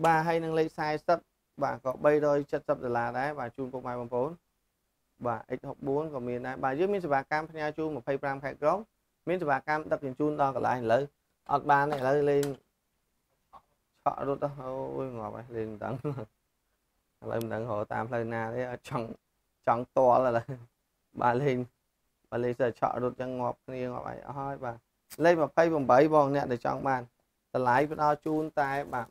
បាទហើយនឹងលេខ40បាទក៏370ដុល្លារដែរបាទជូនពុកម៉ែបងប្អូនបាទ X64 ក៏មានដែរបាទយើងមានសេវាកម្មផ្ញើជូន25ខែក្រុងមានសេវាកម្មដឹកជញ្ជូនដល់កន្លែងឥឡូវអត់បានទេឥឡូវលេងឆក់រត់ទៅអូយងាប់ហើយលេងមិនដឹងឥឡូវមិនដឹងរកតាមផ្លូវណាទេអត់ចង់ចង់តល់ឥឡូវបាទលេង បាទលេងទៅឆក់រត់ចឹងងាប់គ្នាងាប់អីអស់ហើយបាទលេខ28បងអ្នកដែលចង់បានតម្លៃផ្ដល់ជូនតែបាទ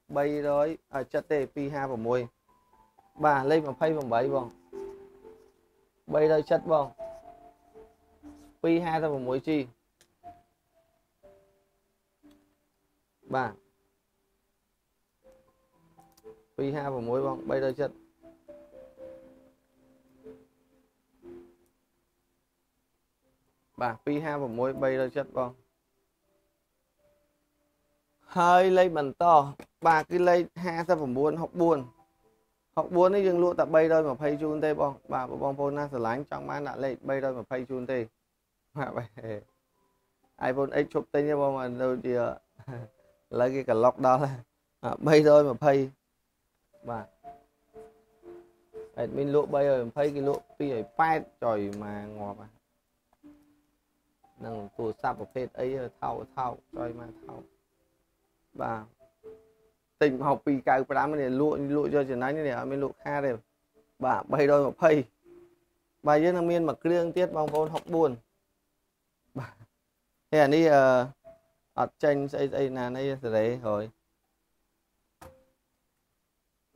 300ចិត្តទេ256បាទលេខ28បង370បង 256G បាទ256បង370 បាទ256 370បងហើយលេខបន្តបាទគឺលេខ59 64 64នេះយើងលក់តែ320ជូនទេបងបាទបងប្អូនណាស្រឡាញ់ចង់បានដាក់លេខ320ជូនទេបាទបែ iPhone X ជប់ទិញទេបងដូចជាឥឡូវគេក្លុកដល់320បាទ admin លក់320គេលក់280ចុយមកងាប់ហ្នឹងទូរស័ព្ទប្រភេទអីថោកថោកចុយមកថោកបាទទិញមក295នេះលក់លក់យកចំណាញ់នេះអត់មានលក់ខាតទេបាទ320បាទយើងនឹងមានមួយគ្រឿងទៀតបងប្អូន64បាទហើយអានេះអឺអត់ចេញស្អីស្អីណានេះសេរីហើយ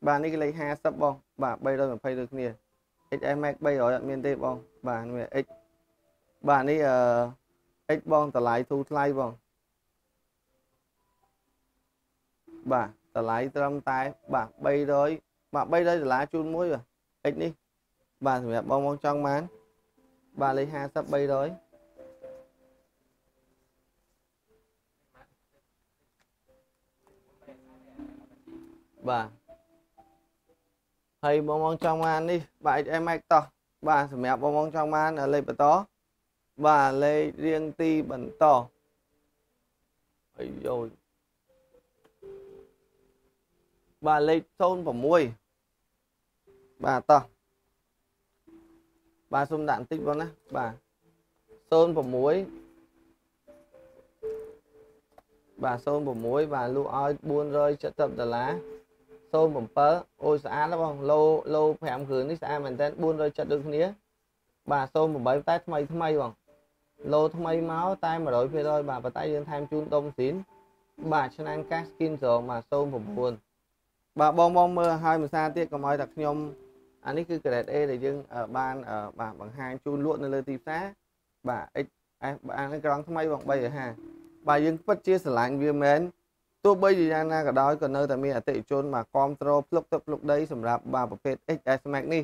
បាទនេះគឺលេខ50បងបាទ320ដូចគ្នា XS Max 300អត់មានទេបងបាទនេះ X បាទនេះអឺ X បងតម្លៃធូរថ្លៃបងបាទតម្លៃត្រឹមតែបាទ300បាទ300ដុល្លារជូនមួយបាទ X នេះបាទសម្រាប់បងបងចង់បានបាទលេខ50 300បាទហើយបងបងចង់បាននេះបាទ XM Max តោះបាទសម្រាប់បងបងចង់បានលេខបន្ត បាទលេខរៀងទីបន្តអាយយបាទលេខ06បាទតោះបាទសុំដាក់បន្តិចបងណាបាទ06បាទ06បាទលក់ឲ្យ470ដុល្លារ07អូយស្អាតណាបងឡូឡូ5គ្រឿងនេះ ឡូថ្មីមកតែ100%បាទប៉ុន្តែយើងថែមជូនដុំស៊ីនបាទឆ្នាំងកាស skin ស្រងបាទ09បាទបងបងមើលឲ្យមួយសារទៀតកុំឲ្យតែខ្ញុំអានេះគឺ grade A ដែលយើងបានបាទបង្ហាញជូនលក់នៅលើទីផ្សារបាទ XS អានេះក្រងថ្មីបង350បាទយើងពិតជាស្រឡាញ់វាមែនទោះបីជាយ៉ាងណាក៏ដោយក៏នៅតែមានអតិថិជនបាទគ្រប់គ្រងភ្លុកទឹកភ្លុកដីសម្រាប់បាទប្រភេទ XS Max នេះ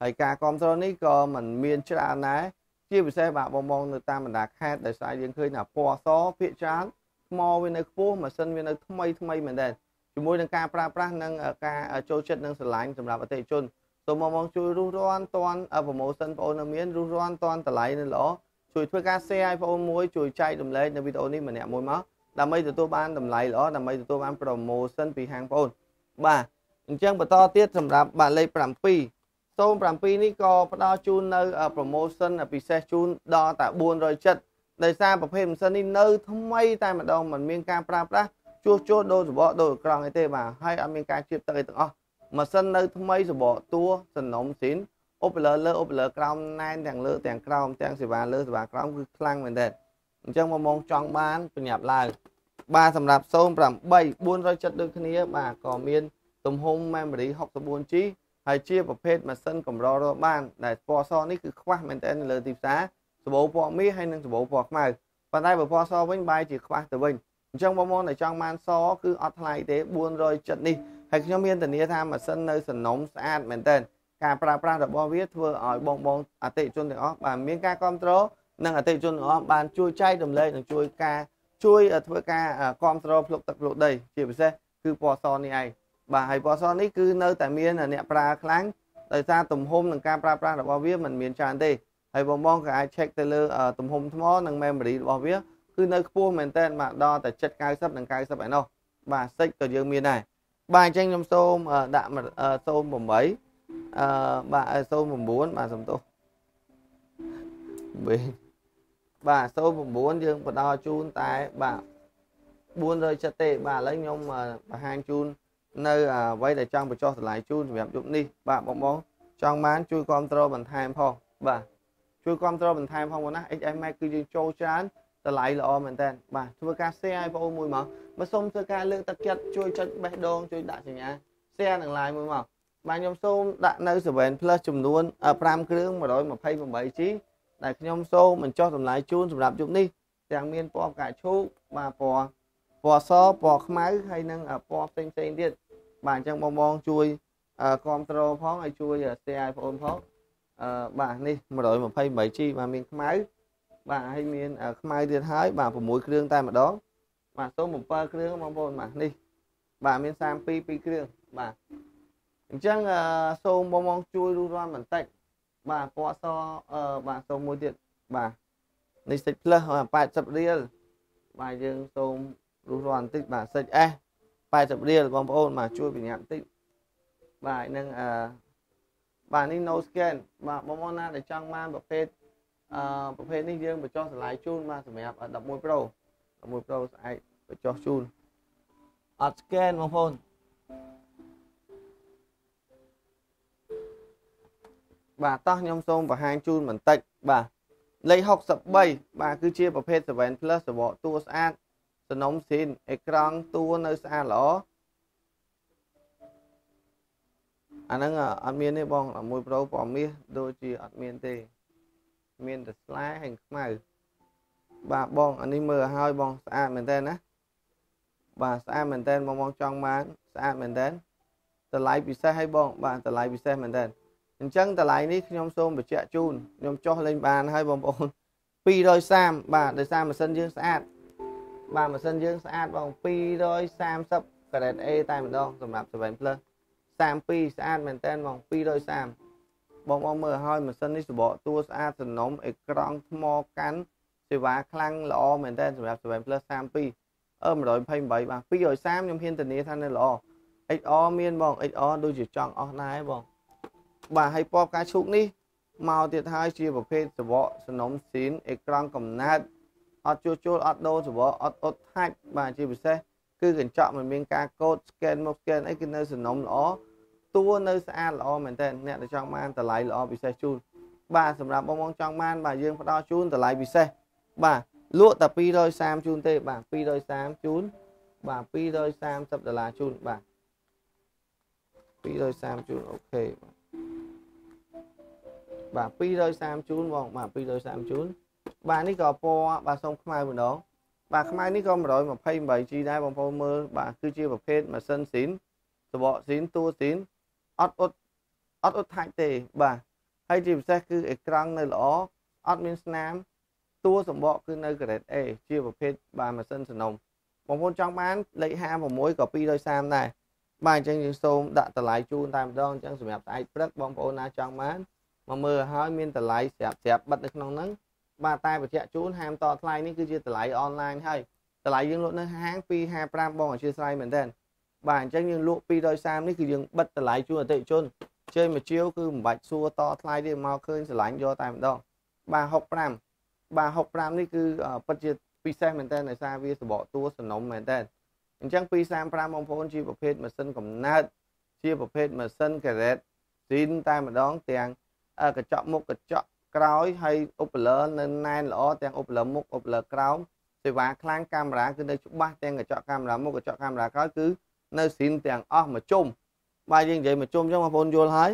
ហើយការគ្រប់គ្រងនេះក៏មិនមានច្រើនដែរ ជាពិសេសបាទបងបងនៅតាមបណ្ដាខេត្តដែលស្អាតយើងឃើញថាពណ៌សភាកច្រើនថ្មវានៅខ្ពស់ម៉ាស៊ីនវានៅថ្មីថ្មីមែនដែរជាមួយនឹងការប្រើប្រាស់និងការចូលចិត្តនិងស្រឡាញ់សម្រាប់អតិថិជនសូមមកជួយរុះរាន់តាន់ប្រូម៉ូសិនបងប្អូននៅមានរុះរាន់តាន់តម្លៃនៅល្អជួយធ្វើការ share ឲ្យបងប្អូនមួយជួយចែករំលែកនៅវីដេអូនេះម្នាក់មួយមកដើម្បីទទួលបានតម្លៃល្អដើម្បីទទួលបាន promotion ពីហាងបងប្អូនបាទអញ្ចឹងបន្តទៀតសម្រាប់បាទលេខ7 07នេះក៏ផ្ដល់ជូននៅ promotion ពិសេសជូនដល់តែ470ដោយសារប្រភេទម៉ាស៊ីននេះនៅថ្មីតែម្ដងមិនមានការប្រើប្រាស់ជួសជុលដូរសបកដូរក្រង់អីទេបាទហើយអត់មានការជៀបទឹកអីទាំងអស់ម៉ាស៊ីននៅថ្មីសបកតួសំណុំស៊ីនអូបលើលើអូបលើក្រោមណែនទាំងលើទាំងក្រោមទាំងសេវាលើសេវាក្រោមគឺខ្លាំងមែនទែនអញ្ចឹងមកមកចង់បានប្រញាប់ឡើងបាទសម្រាប់08 470ដូចគ្នាបាទក៏មានទំហំ memory 64G ហើយជាប្រភេទម៉ាស៊ីនកម្ររកបានដែលពណ៌សនេះគឺខ្វះមែនទែននៅលើទីផ្សារសបោពណ៌មាសហើយនិងសបោពណ៌ខ្មៅប៉ុន្តែបើពណ៌សវិញបែរជាខ្វះទៅវិញអញ្ចឹងបងប្អូនដែលចង់បានសគឺអត់ថ្លៃទេ470នេះហើយខ្ញុំមានធានាថាម៉ាស៊ីននៅសំណុំស្អាតមែនតើការប្រើប្រាស់របស់វាធ្វើឲ្យបងបងអតិថិជនទាំងអស់បានមានការគ្រប់គ្រងនិងអតិថិជនទាំងអស់បានជួយចែករំលែកនិងជួយការជួយធ្វើការគ្រប់គ្រងភ្លុកទឹកភ្លុកដីជាពិសេសគឺពណ៌សនេះឯង បាទហើយពណ៌សនេះគឺនៅតែមានអ្នកប្រើខ្លាំងដោយសារទំហំនិងការប្រើប្រាស់របស់វាមិនមានច្រើនទេហើយបងបងក៏អាច check ទៅលើទំហំថ្មនិង memory របស់វាគឺនៅខ្ពស់មែនតើបាទដល់តែចិត្ត90និង90ឯណោះបាទសិចក៏យើងមានដែរបាទអញ្ចឹងខ្ញុំសូមដាក់08អឺបាទ09បាទសំទោសវិញបាទ09យើងបដោជូនតែបាទ400ចិត្តទេបាទឥឡូវខ្ញុំបង្ហាញជូន នៅអ្វីដែលចង់បញ្ចុះតម្លៃជូនសម្រាប់យប់នេះបាទបងបងចង់បានជួយគ្រប់គ្រងបន្ថែមផងបាទជួយគ្រប់គ្រងបន្ថែមផងបងណា XS Max គឺយើងចូលច្រើនតម្លៃល្អមែនតើបាទធ្វើការ share ឲ្យបងអូនមួយមកមកសូមធ្វើការលើកទឹកចិត្តជួយចុចបេះដូងជួយដាក់សញ្ញា share នឹង live មួយមកបាទខ្ញុំសូមដាក់នៅ7 plus ចំនួន5គ្រឿង 128G ដែលខ្ញុំសូមបញ្ចុះតម្លៃជូនសម្រាប់យប់នេះទាំងមានពណ៌ផ្កាឈូកបាទពណ៌ពណ៌សពណ៌ខ្មៅហើយនិងពណ៌ផ្សេងផ្សេងទៀត បាទអញ្ចឹងបងបងជួយគ្រប់គ្រងផងហើយជួយ share ឲ្យបងប្អូនផងអឺបាទនេះ 128G បាទមានខ្មៅបាទហើយមានខ្មៅទៀតហើយបាទ6គ្រឿងតែម្ដងបាទសូម7គ្រឿងបងប្អូនបាទនេះបាទមាន32 2គ្រឿងបាទអញ្ចឹងសូមបងបងជួយរួសរាន់បន្តិចបាទពណ៌សអឺបាទសូមមួយទៀតបាទនេះសិចផ្លឹស80រៀលបាទយើងសូមរួសរាន់បន្តិចបាទសិច S 80រៀលបងប្អូនបាទជួយប្រញាប់បន្តិចបាទនឹងអឺបាទនេះ no scan បាទបងប្អូនណាដែលចង់បានប្រភេទអឺប្រភេទនេះយើងបញ្ចុះតម្លៃជូនបាទសម្រាប់11 Pro 11 Pro ស្អែកបញ្ចុះជូនអត់ scan បងប្អូនបាទតោះខ្ញុំសូមបង្ហាញជូនបន្តិចបាទលេខ63បាទគឺជាប្រភេទ7 Plus សបកតួស្អាត សំណុំស៊ីនអេក្រង់តួនៅស្អាតល្អអាហ្នឹងអត់មានទេបងមួយ Pro ពណ៌មាសដូចជាអត់មានទេ មានតែស្លែហើយខ្មៅបាទបងអានេះមើលឲ្យបងស្អាតមែនតើណាបាទស្អាតមែនតើបងបងចង់បានស្អាតមែនតើតម្លៃពិសេសឲ្យបង បាទតម្លៃពិសេសមែនតើអញ្ចឹងតម្លៃនេះខ្ញុំសូមបញ្ជាក់ជូនខ្ញុំចុះលេងបានហើយបងប្អូន230បាទដោយសារម៉ាស៊ីនយើងស្អាត បាទម៉ាស៊ីនយើងស្អាតបង230 grade A តែម្ដងសម្រាប់7 plus 32ស្អាតមែនតើបង230បងបងមើលឲ្យម៉ាស៊ីននេះសបកតួស្អាតសំណុំអេក្រង់ថ្មកាន់សេវាខ្លាំងល្អមែនតើសម្រាប់7 plus 32អឺ128បាទ230ខ្ញុំហ៊ានធានាថានៅល្អ XR មានបង XR ដូចជាចង់អស់ដែរបងបាទហើយពណ៌ផ្កាឈូកនេះមកទៀតហើយជាប្រភេទសបកសំណុំស៊ីនអេក្រង់កំណើត អត់ជួសជុលអត់ដូរសបកអត់អត់ថាច់បាទជាពិសេសគឺកញ្ចក់មិនមានការកូដ scan មក scan អីគឺនៅសំណុំល្អតួនៅស្អាតល្អមែនតើអ្នកដែលចង់បានតម្លៃល្អពិសេសជូនបាទសម្រាប់បងបងចង់បានបាទយើងផ្ដល់ជូនតម្លៃពិសេសបាទលក់តែ230ជូនទេបាទ230ជូនបាទ230ដុល្លារជូនបាទ230ជូនអូខេបាទ230ជូនបងបាទ230ជូន បាទនេះក៏ពណ៌បាទសុំខ្មៅម្ដងបាទខ្មៅនេះក៏ 128G ដែរបងប្អូនមើលបាទគឺជាប្រភេទម៉ាស៊ីនស៊ីនសបកស៊ីនតួស៊ីនអត់អត់អត់អត់ថាច់ទេ បាទហើយជាពិសេសគឺអេក្រង់នៅល្អអត់មានស្នាមតួសម្បកគឺនៅ grade A ជាប្រភេទបាទម៉ាស៊ីនសំណុំបងប្អូនចង់បានលេខ56ក៏230ដែរបាទអញ្ចឹងយើងសូមដាក់តម្លៃជូនតែម្ដងអញ្ចឹងសម្រាប់ស្អែកព្រឹកបងប្អូនណាចង់បានមកមើលឲ្យមានតម្លៃស្រាប់ស្រាប់បិទនៅក្នុងហ្នឹង បាទតែបញ្ជាក់ជូនហាមតថ្លៃនេះគឺជាតម្លៃអនឡាញហើយតម្លៃយើងលក់នៅហាង255បងអធិស្ឋានមែនតើបាទអញ្ចឹងយើងលក់230នេះគឺយើងបិទតម្លៃជូនអតិថិជនជើញមកជាវគឺមិនបាច់សួរតថ្លៃទេមកឃើញស្រឡាញ់យកតែម្ដងបាទ65បាទ65នេះគឺពិតជាពិសេសមែនតើដោយសារវាសបកតួសំណុំមែនតើអញ្ចឹង235បងប្អូនជាប្រភេទម៉ាស៊ីនកំណើតជាប្រភេទម៉ាស៊ីនការ៉េតស៊ីនតែម្ដងទាំងកញ្ចក់មុខកញ្ចក់ ក្រោយហើយឧបលើនៅណែនល្អទាំងឧបលើមុខឧបលើក្រោមសេវាខ្លាំងកាមេរ៉ាគឺនៅច្បាស់ទាំងកញ្ចក់កាមេរ៉ាមុខកញ្ចក់កាមេរ៉ាក្រោយគឺនៅស៊ីនទាំងអស់មួយជុំបាទយើងនិយាយមួយជុំអញ្ចឹងបងប្អូនយល់ហើយ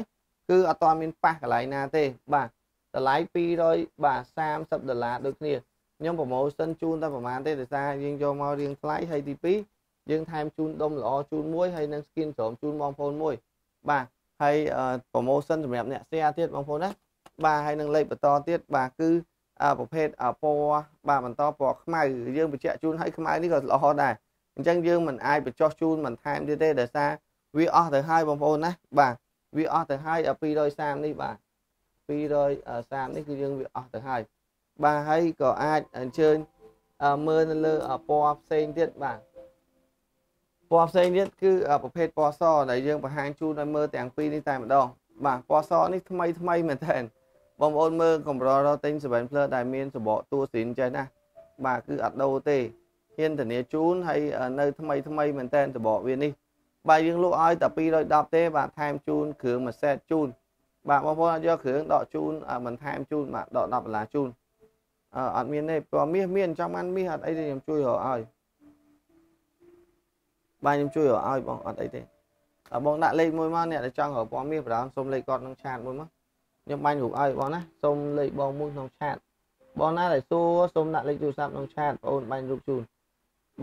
គឺអត់ទាន់មានប៉ះកន្លែងណាទេបាទតម្លៃ200បាទ30ដុល្លារដូចគ្នាខ្ញុំប្រម៉ូសិនជូនតែប្រហែលទេដោយសារយើងយកមករៀងថ្លៃហើយទី2យើងថែមជូនដុំល្អជូនមួយហើយនឹង skin ក្រុមជូនបងប្អូនមួយបាទហើយប្រម៉ូសិនសម្រាប់អ្នក share ទៀតបងប្អូនណា បាទហើយនឹងលេខបន្តទៀតបាទគឺប្រភេទពណ៌បាទបន្តពណ៌ខ្មៅយើងបញ្ជាក់ជូនឲ្យខ្មៅនេះក៏ល្អដែរអញ្ចឹងយើងមិនអាចបញ្ចុះជូនបន្ថែមទៀតទេដោយសារវាអស់ទៅហើយបងប្អូនណាបាទវាអស់ទៅហើយ230នេះបាទ230នេះគឺយើងវាអស់ទៅហើយបាទហើយក៏អាចអញ្ជើញមើលនៅលើពណ៌ផ្សេងទៀតបាទពណ៌ផ្សេងទៀតគឺប្រភេទពណ៌សដែលយើងបង្ហាញជូនឲ្យមើលទាំងពីរនេះតែម្ដងបាទពណ៌សនេះថ្មីថ្មីមែនទែន បងប្អូនមើលកម្ររទិញ7 Plus ដែលមានសបកតួស៊ីនចេះណាបាទគឺអត់ដូរទេហ៊ានធានាជូនហើយនៅថ្មីថ្មីមែនទែនសបកវានេះបាទយើងលក់ឲ្យតែ210ទេបាទថែមជូនគ្រឿងមួយសេតជូនបាទបងប្អូនអត់យកគ្រឿងដកជូនមិនថែមជូនបាទដក10ដុល្លារជូនអឺអត់មានទេព្រោះមាសមានចាំបានមាសអត់អីទេខ្ញុំជួយរកឲ្យបាទខ្ញុំជួយរកឲ្យបងអត់អីទេតែបងដាក់លេខមួយមកអ្នកដែលចង់រកពណ៌មាសប្រហែលសុំលេខគាត់ក្នុងឆាតមួយមក ខ្ញុំបាញ់រូបឲ្យបងណាសុំលេខបងមួយក្នុងឆាតបងណាដែលសួរសុំដាក់លេខទូរស័ព្ទក្នុងឆាតបងអូនបាញ់រូបជូន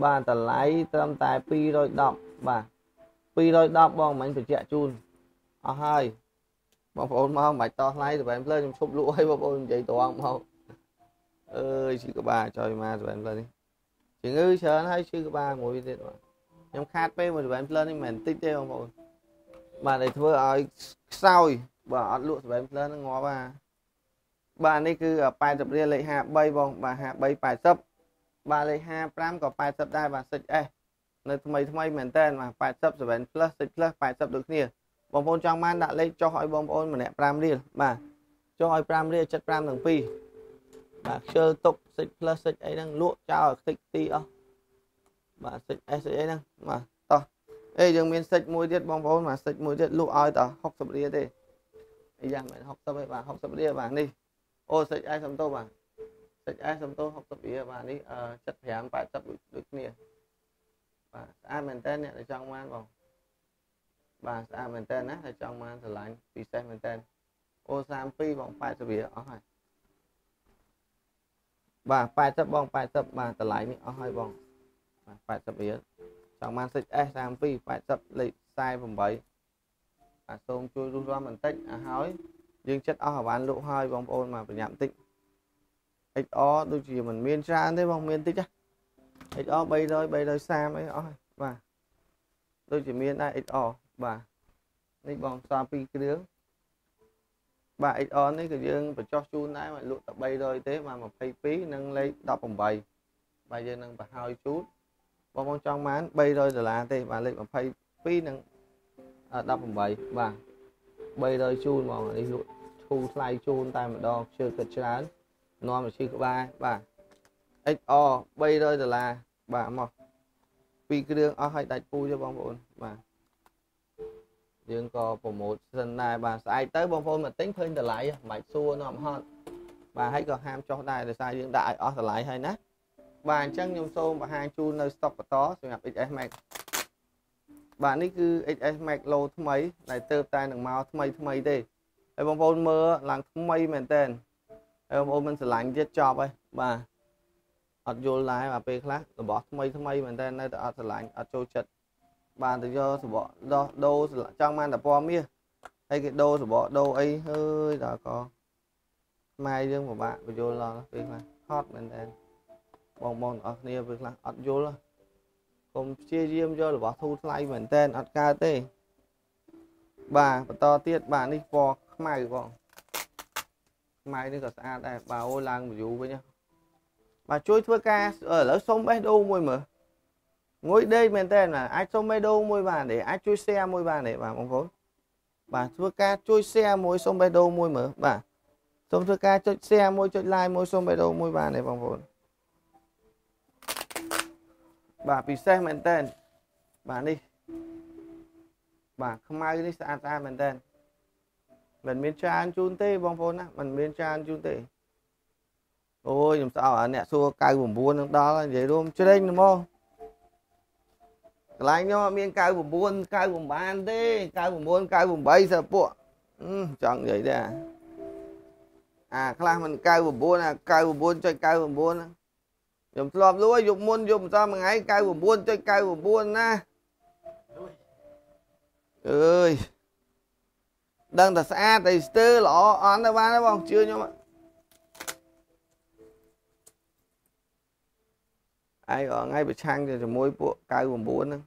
បាទតម្លៃត្រឹមតែ210បាទ210បងមិញបញ្ជាក់ជូនអស់ហើយបងប្អូនមកមិនបាច់តោះថ្លៃទៅបែបផ្លើខ្ញុំឈប់លក់ឲ្យបងប្អូននិយាយត្រង់មកអើយឈឺក្បាលចុយមកទៅបែបផ្លើនេះជំងឺច្រើនហើយឈឺក្បាលមួយទៀតបាទខ្ញុំខាតពេលមួយទៅបែបផ្លើនេះមិនមែនតិចទេបងប្អូនបាទឲ្យធ្វើឲ្យខ្សោយ បាទអត់លក់សបែបផ្លើនឹងងាប់បាទបាទនេះគឺ80រៀលលេខ53បងបាទ53 80បាទលេខ55ក៏80ដែរបាទសិច S នៅថ្មីថ្មីមែនតើបាទ80 7 plus 6 plus 80ដូចគ្នាបងប្អូនចង់បានដាក់លេខចុះឲ្យបងប្អូនម្នាក់5រៀលបាទចុះឲ្យ5រៀល75ទាំង2បាទខ្ជិលទុក 6 plus 6អីហ្នឹងលក់ចោលឲ្យខ្ទេចទីអស់បាទ 6 S អីហ្នឹងបាទតោះអេយើងមានសិចមួយទៀតបងប្អូនបាទសិចមួយទៀតលក់ឲ្យត60រៀលទេ អីយ៉ាងមែន60ឯបាទ60រៀលបាទនេះអូសិច S សំទោបាទសិច S សំទោ60រៀលបាទនេះ75 80ដូចគ្នាបាទស្អាតមែនតើអ្នកដែលចង់បានបងបាទស្អាតមែនតើណាដែលចង់បានស្រឡាញ់ពិសេសមែនតើអូ32បង80រៀលអស់ហើយបាទ80បង80បាទតម្លៃនេះអស់ហើយបងបាទ80រៀលចង់បាន 6S 32 80លេខ48 បាទសូមជួយរស់រាន់បន្តិចឲ្យហើយយើងចិត្តអស់អាវ៉ាន់លក់ហើយបងប្អូនមកប្រញាប់បន្តិច XR ដូចជាមិនមានច្រើនទេបងមានតិចណា XR 300 330អីអស់បាទដូចជាមានដែរ XR បាទនេះបងផ្សារពីរគ្រឿងបាទ XR នេះក៏យើងបញ្ចុះជូនដែរមកលក់តែ300ទេបាទ22និងលេខ18បាទយើងនឹងបង្ហើយជូនបងប្អូនចង់បាន300ដុល្លារទេបាទលេខ22និង 18បាទ300ជូនបងនេះលក់ឈូថ្លៃជូនតែម្ដងជឿគិតច្រើននាំមកឈឺក្បាលបាទ XR 300ដុល្លារបាទមកពីរគ្រឿងអស់ឲ្យដាច់ពូទេបងប្អូនបាទយើងក៏ប្រម៉ូទសិនដែរបាទស្អែកទៅបងប្អូនមកទិញឃើញតម្លៃមិនបាច់សួរនាំហត់បាទហើយក៏ហាមចុះដែរដោយសារយើងដាក់ឲ្យអស់តម្លៃហើយណាបាទអញ្ចឹងខ្ញុំសូមបង្ហាញជូននៅ stock បន្តសម្រាប់ XS Max បាទនេះគឺ XS Max Low ថ្មីដែលទៅតែនឹងមកថ្មីថ្មីទេហើយបងប្អូនមើលឡើងថ្មីមែនតើហើយបងប្អូនមិនស្រឡាញ់ទៀតចប់ហើយបាទអត់យល់ដែរបាទពេលខ្លះរបស់ថ្មីថ្មីមែនតើនៅតែអត់ស្រឡាញ់អត់ចូលចិត្តបានទៅយកសបកដោះដូរចង់បានតែពណ៌មាសហើយគេដូរសបកដូរអីហើយដល់ក៏ខ្មែរយើងពិបាកបញ្យល់ដល់ពេលខ្លះហត់មែនតើបងបងអស់គ្នាពេលខ្លះអត់យល់ កុំព្យាយាមយករបស់ធូរថ្លៃមែនតើអត់កើតទេបាទបន្តទៀតបាទនេះពណ៌ខ្មៅបងខ្មៅនេះក៏ស្អាតដែរបាទអូឡើង view វិញបាទជួយធ្វើការឥឡូវសុំបេះដូងមួយមើលងុយដេកមែនតើអាចសុំបេះដូងមួយបានទេអាចជួយ share មួយបានទេបាទបងប្អូនបាទធ្វើការជួយ share មួយសុំបេះដូងមួយមើលបាទសូមធ្វើការចុច share មួយចុច like មួយសុំបេះដូងមួយបានទេបងប្អូន បាទពិសេសមែនតើបាទនេះបាទខ្មៅនេះស្អាតស្អាតមែនតើមិនមានចានជូនទេបងប្អូនណាមិនមានចានជូនទេអូយខ្ញុំស្អប់អាអ្នកសួរ99នឹងដល់និយាយរួមជ្រេញហ្មងកន្លែងខ្ញុំអត់មាន99 9បានទេ99 98សើពួកចង់និយាយទេអាខ្លះមិន99អា99.99 ខ្ញុំធ្លាប់លួយយប់មុនយប់ម្សិលមួយថ្ងៃ99.99ណាអើយដឹងតែស្អាតតែស្ទើល្អអន់ទៅបានទេបងជឿខ្ញុំឯងថ្ងៃប្រឆាំងជាមួយពួក99ហ្នឹង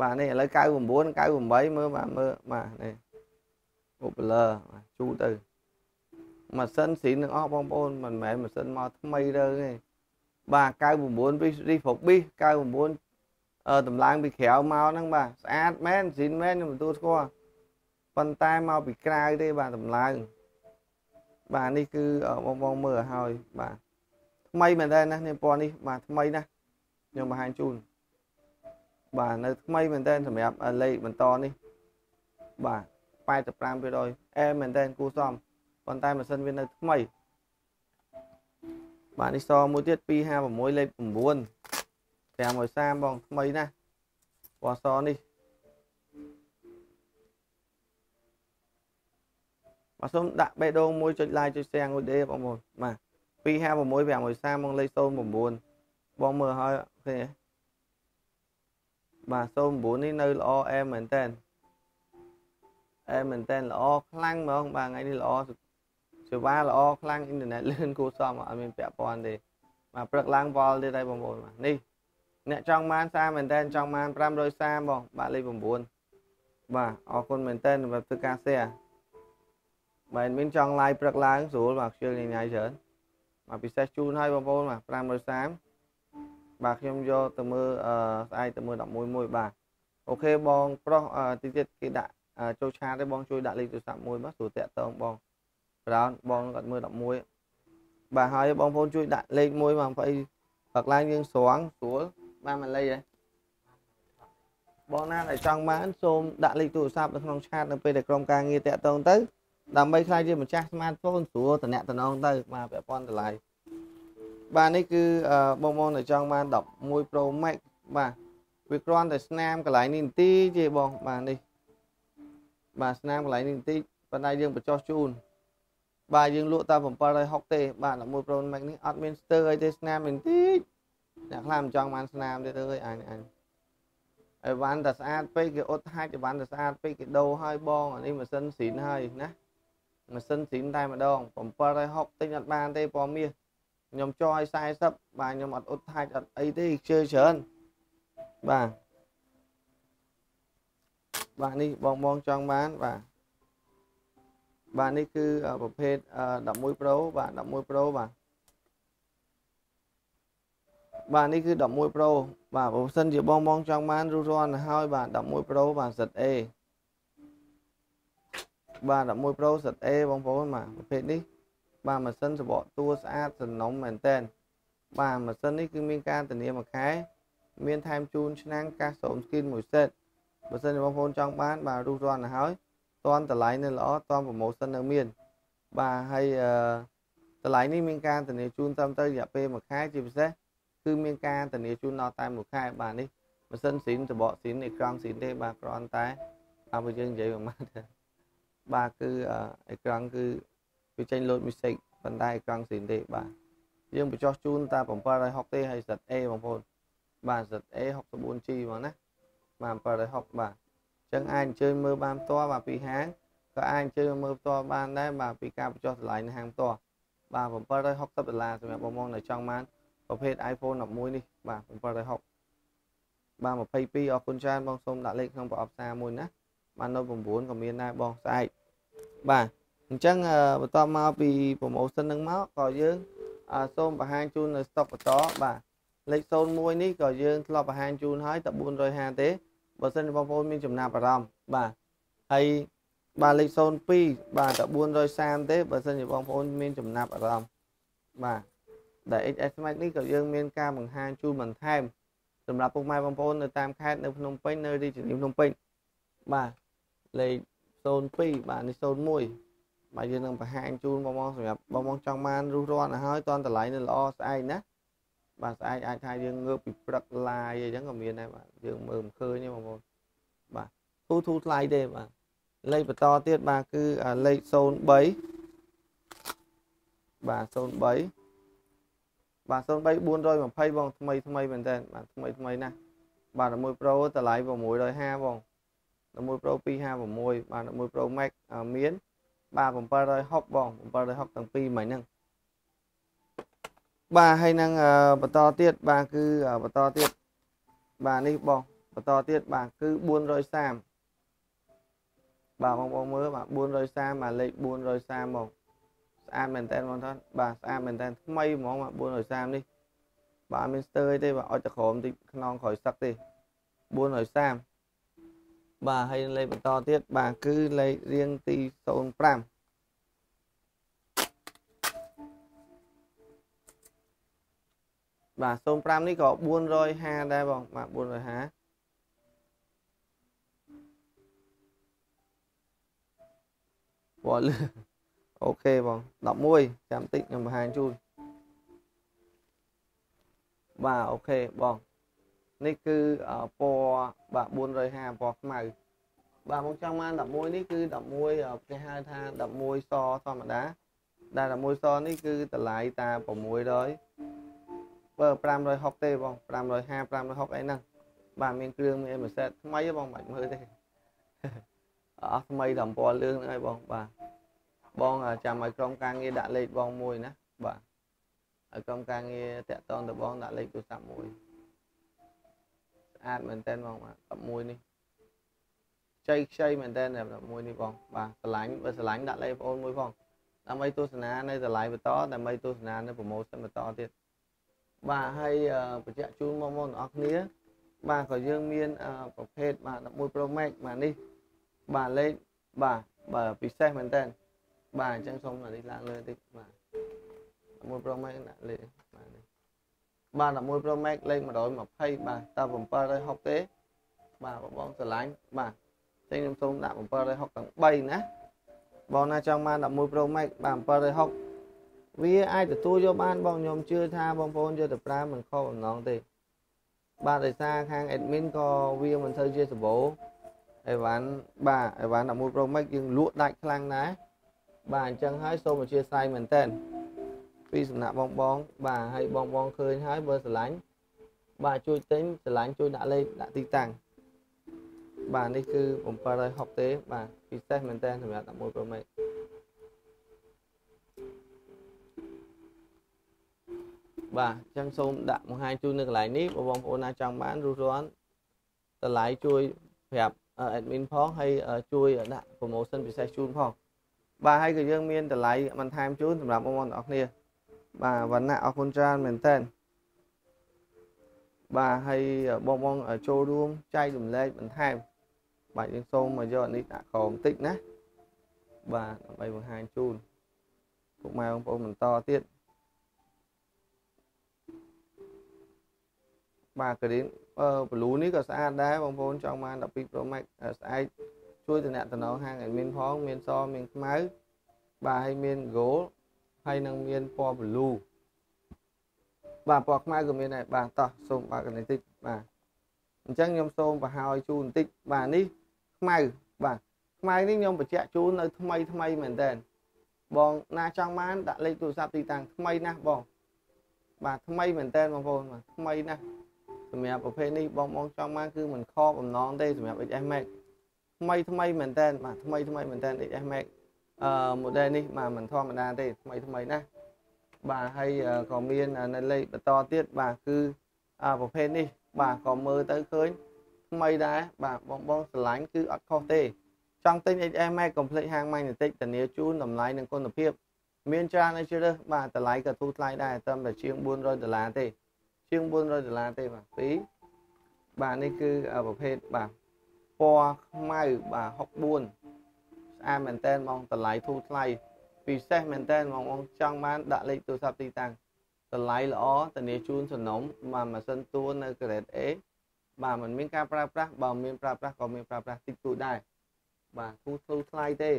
បាទនេះឥឡូវ99 98មើលបាទមើលបាទនេះ popular ជូរទៅម៉ាស៊ីនស៊ីននឹងអស់បងប្អូនមិនមែនម៉ាស៊ីនមកថ្មីរើទេ បាទ99ពីរីហ្វុកប៊ី99អឺតម្លើងពីក្រៅមកហ្នឹងបាទស្អាតមែនស៊ីនមែនខ្ញុំទទួលស្គាល់ប៉ុន្តែមកពីក្រៅទេបាទតម្លើងបាទនេះគឺបងបងមើលឲ្យហើយបាទថ្មីមែនតើណានេះពណ៌នេះបាទថ្មីណាខ្ញុំបង្ហាញជូនបាទនៅថ្មីមែនតើសម្រាប់លេខបន្តនេះបាទ85%អែមែនតើគូសំប៉ុន្តែម៉ាស៊ីនវានៅថ្មី បាទនេះសមួយទៀត256លេខ9 530បងថ្មីណាស់ពណ៌សនេះបាទសូមដាក់បេះដូងមួយចុច like ចុច share មួយទេបងប្អូនបាទ256 530បងលេខ09បងមើលហើយឃើញទេបាទ09នេះនៅល្អអែមែនតើអែមែនតើល្អខ្លាំងហ្មងបាទថ្ងៃនេះល្អ សេវាល្អខ្លាំងអ៊ីនធឺណិតលឿនគួរសមអត់មានពាក់ព័ន្ធទេបាទព្រឹកឡើងវល់ទៀតហើយបងប្អូនបាទនេះអ្នកចង់បានសារមែនតើចង់បាន530បងបាទលេខ9បាទអរគុណមែនតើសម្រាប់ធ្វើការ share បាទមានចង់ live ព្រឹកឡើងស្រួលបាទខ្ជិលញញ៉ៃច្រើនបាទពិសេសជូនឲ្យបងប្អូនបាទ530បាទខ្ញុំយកទៅមើលអឺស្អែកទៅមើល11មួយបាទអូខេបងប្រុសទីទៀតគេដាក់ចូលឆាតទេបងជួយដាក់លេខទូរស័ព្ទមួយបាទស្រួលតាក់តងបង ប្រោនបងគាត់មើល11បាទហើយបងប្អូនជួយដាក់លេខមួយបាទបើផឹកឡើងយើងស្រង់ស្រួលបានមួយលេខហ៎បងណាដែលចង់បានសូមដាក់លេខទូរស័ព្ទនៅក្នុងឆាតនៅពេលដែលក្រុមការងារតាក់ទងទៅដើម្បីខ្លាចជាម្ចាស់ smartphone ស្រួលតំណតំណងទៅបាទពាក់ព័ន្ធតម្លៃបាទនេះគឺបងប្អូនដែលចង់បាន11 Pro Max បាទវាគ្រាន់តែស្នាមកន្លែងនេះបន្តិចទេបងបាទនេះបាទស្នាមកន្លែងនេះបន្តិចប៉ុន្តែយើងបញ្ចុះជូន បាទយើងលក់តែ760ទេបាទ11 Pro Max នេះអត់មានស្ទើរអីទេស្នាមបន្តិចអ្នកខ្លះមិនចង់បានស្នាមទេទៅអើយអញអញអីវ៉ាន់តែស្អាតពេកគេអ៊ុតហាច់អីវ៉ាន់តែស្អាតពេកគេដូរឲ្យបងអានេះម៉ាស៊ីនស៊ីនហើយណាម៉ាស៊ីនស៊ីនតែម្ដង760ទិញអត់បានទេពណ៌មាសខ្ញុំចោឲ្យ40បាទខ្ញុំអត់អ៊ុតហាច់អត់អីទេជឿច្រើនបាទបាទនេះបងបងចង់បានបាទ បាទនេះគឺប្រភេទ11 Pro បាទ11 Pro បាទបាទនេះគឺ11 Pro បាទបើសិនជាបងបងចង់បានរួចរាល់ទៅហើយបាទ11 Pro បាទសិត A បាទ11 Pro សិត A បងប្អូនបាទប្រភេទនេះបាទម៉ាស៊ីនសបកតួស្អាតសំណុំមែនតែនបាទម៉ាស៊ីននេះគឺមានការធានាមួយខែមានថែមជូនឆ្នាំងកាសសូមស្គីនមួយសេតបើសិនជាបងប្អូនចង់បានបាទរួចរាល់ទៅហើយ តន់តម្លៃនៅល្អតន់ប្រម៉ូសិននៅមានបាទហើយតម្លៃនេះមានការធានាជូនត្រឹមត្រូវរយៈពេល1ខែជាពិសេសគឺមានការធានាជូនដល់តែ1ខែបាទនេះម៉ាស៊ីនស៊ីនសបកស៊ីនអេក្រង់ស៊ីនទេបាទគ្រាន់តែអើយើងនិយាយប្រហែលទៅបាទគឺអេក្រង់គឺវាចេញ load music ប៉ុន្តែអេក្រង់ស៊ីនទេបាទយើងបញ្ចុះជូនតែ760ទេហើយសិត A បងប្អូនបាទសិត A 64G មកណាបាទ760បាទអញ្ចឹងអាចអញ្ជើញមើលបានផ្ទាល់បាទពីហាងក៏អាចអញ្ជើញមើលផ្ទាល់បានដែរបាទពីការបញ្ចុះតម្លៃនៅហាងផ្ទាល់បាទ760ដុល្លារសម្រាប់បងប្អូនដែលចង់បានប្រភេទ iPhone 11នេះបាទ760បាទ22អរគុណច្រើនបងសូមដាក់លេខក្នុងប្រអប់សារមួយណាបាទនៅ9ក៏មានដែរបងស្អែកបាទអញ្ចឹងបន្តមកពី promotion នឹងមកក៏យើងសូមបង្ហាញជូននៅ stock បន្តបាទលេខ01នេះក៏យើងធ្លាប់បង្ហាញជូនហើយតែ450ទេ បើសិនបងប្អូនមានចំណាប់អារម្មណ៍បាទហើយបាទលេខ02បាទតែ430ទេបើសិនជាបងប្អូនមានចំណាប់អារម្មណ៍បាទដែល XS Max នេះក៏យើងមានការបង្ហាញជូនបន្ថែមសម្រាប់ពុកម៉ែបងប្អូននៅតាមខេត្តនៅភ្នំពេញនៅរាជធានីភ្នំពេញបាទលេខ02បាទនេះ01បាទយើងនឹងបង្ហាញជូនបងប្អូនសម្រាប់បងប្អូនចង់បានរុះរាន់ទៅហើយតនតម្លៃនៅល្អស្អែកណា បាទស្អែកអាចថាយើងងើបពីព្រឹកឡាយអីចឹងក៏មានដែរបាទយើងមើលមិនឃើញទេបងប្អូនបាទធូធូថ្លៃទេបាទលេខបន្តទៀតបាទគឺលេខ03បាទ03បាទ03 420បងថ្មីថ្មីមែនតើបាទថ្មីថ្មីណាស់បាទ11 Pro តម្លៃ650បង11 Pro 256បាទ11 Pro Max មានបាទ760បង760ទាំងពីរមិញហ្នឹង បាទហើយនឹងបន្តទៀតបាទគឺបន្តទៀតបាទនេះបងបន្តទៀតបាទគឺ430បាទបងប្អូនមើលបាទ430បាទលេខ430បងស្អាតមែនតើបងថាបាទស្អាតមែនតើថ្មីហ្មងបាទ430នេះបាទមានស្ទើរទេបាទអុចតក្រមតិចខ្នងក្រោយសឹកទេ430បាទហើយលេខបន្តទៀតបាទគឺលេខរៀងទី05 បាទ05នេះក៏450ដែរបងបាទ450ពណ៌លឿងអូខេបង11ចាំតិចខ្ញុំបង្ហាញជូនបាទអូខេបងនេះគឺពណ៌បាទ450ពណ៌ខ្មៅបាទមកចង់បាន11នេះគឺ11គេហៅថា11សធម្មតាដែល11សនេះគឺតម្លៃតា600 បើ560ទេបង550 560អីហ្នឹងបាទមានគ្រឿងមានអេម៉ាសេតថ្មីបងមិនមើលទេអស់ថ្មីដល់ពណ៌លឿងហ្នឹងហើយបងបាទបងចាំឲ្យក្រុមការងារដាក់លេខបងមួយណាបាទឲ្យក្រុមការងារតាក់ទងទៅបងដាក់លេខទូរស័ព្ទមួយស្អាតមែនតើបងបាទ11នេះខ្ចីខ្ចីមែនតើ11នេះបងបាទឆ្លាញ់បើឆ្លាញ់ដាក់លេខបងមួយផងដើម្បីទស្សនានៅតម្លៃបន្តដើម្បីទស្សនានៅប្រម៉ូសិនបន្តទៀត បាទហើយបញ្ជាក់ជូនបងប្អូនទាំងអស់គ្នាបាទក៏យើងមានប្រភេទបាទ11 Pro Max បាទនេះបាទលេខបាទបាទពិសេសមែនតើបាទអញ្ចឹងសូមអានេះឡើងលើតិចបាទ11 Pro Max ដាក់លេខបាទនេះបាទ11 Pro Max លេខ120បាទតើ760ទេបាទបងស្រឡាញ់បាទតែខ្ញុំសូមដាក់760ទាំង3ណាបងណាចង់បាន11 Pro Max បាទ760 វាអាចទទួលយកបានបងខ្ញុំជឿថាបងប្អូនយកទៅប្រើមិនខុសបំណងទេបាទដោយសារខាង admin ក៏វាមិនធ្វើជាសម្បូរអីវ៉ាន់បាទអីវ៉ាន់11 Pro Max យើងលក់ដាច់ខ្លាំងណាស់បាទអញ្ចឹងហើយសូមអធិស្ឋានមែនតើពីសំណាក់បងបងបាទហើយបងបងឃើញហើយបើស្រឡាញ់បាទជួយទិញស្រឡាញ់ជួយដាក់លេខដាក់ទីតាំងបាទនេះគឺ760ទេបាទពិសេសមែនតើសម្រាប់11 Pro Max បាទអញ្ចឹងសូមដាក់បង្ហាញជូននៅកន្លែងនេះបងប្អូនណាចង់បានរួចរាល់តម្លៃជួយប្រាប់ admin ផងហើយជួយដាក់ promotion ពិសេសជូនផងបាទហើយក៏យើងមានតម្លៃបន្ថែមជូនសម្រាប់បងប្អូនទាំងអស់គ្នាបាទវណ្ណៈអរគុណច្រើនមែនតើបាទហើយបងបងចូលរួមចែករំលែកបន្ថែមបាទយើងសូមមកយកនេះដាក់ក្រោមបន្តិចណាបាទដើម្បីបង្ហាញជូនពុកម៉ែបងប្អូនបន្តទៀត បាទក្រៀនអឺ blue នេះក៏ស្អាតដែរបងប្អូនចង់បាន12 Pro Max ស្អែកជួយតំណតំណងហាង admin ផងមានសមានខ្មៅបាទហើយមាន gold ហើយនឹងមានពណ៌ blue បាទពណ៌ខ្មៅក៏មានដែរបាទតោះសូមបើកកន្លែងតិចបាទអញ្ចឹងខ្ញុំសូមបង្ហើយជូនបន្តិចបាទនេះខ្មៅបាទខ្មៅនេះខ្ញុំបញ្ជាក់ជូននៅថ្មីថ្មីមែនតើបងណាចង់បានដាក់លេខទូរស័ព្ទទីតាំងថ្មីណាស់បងបាទថ្មីមែនតើបងប្អូនបាទថ្មីណាស់ សម្រាប់ប្រភេទនេះបងបងចង់បានគឺមិនខកបំណងទេសម្រាប់ XS Max ថ្មីថ្មីមែនតើបាទថ្មីថ្មីមែនតើ XS Max អឺ model នេះបាទមិនធម្មតាទេថ្មីថ្មីណាបាទហើយក៏មាននៅលេខបន្តទៀតបាទគឺប្រភេទនេះបាទក៏មើលទៅឃើញថ្មីដែរបាទបងបងស្រឡាញ់គឺអត់ខុសទេចង់ទិញ XS Max Complete ហាង Magnetic ធានាជូនតម្លៃនិងគុណភាព មានច្រើនឲ្យជ្រើសបាទតម្លៃក៏ធូរថ្លៃដែរត្រឹមតែជាង400ដុល្លារទេ ជាង400ដុល្លារទេបាទពីរបាទនេះគឺប្រភេទបាទពណ៌ខ្មៅបាទ64ស្អាតមែនតើបងតម្លៃធូរថ្លៃពិសេសមែនតើបងបងចង់បានដាក់លេខទូរស័ព្ទទីតាំងតម្លៃល្អធានាជូនសំណុំបាទម៉ាស៊ីនតួនៅ grade A បាទมันមានការប្រើប្រាស់បើមានប្រើប្រាស់ក៏មានប្រើប្រាស់តិចតួចដែរបាទធូរធូរថ្លៃទេ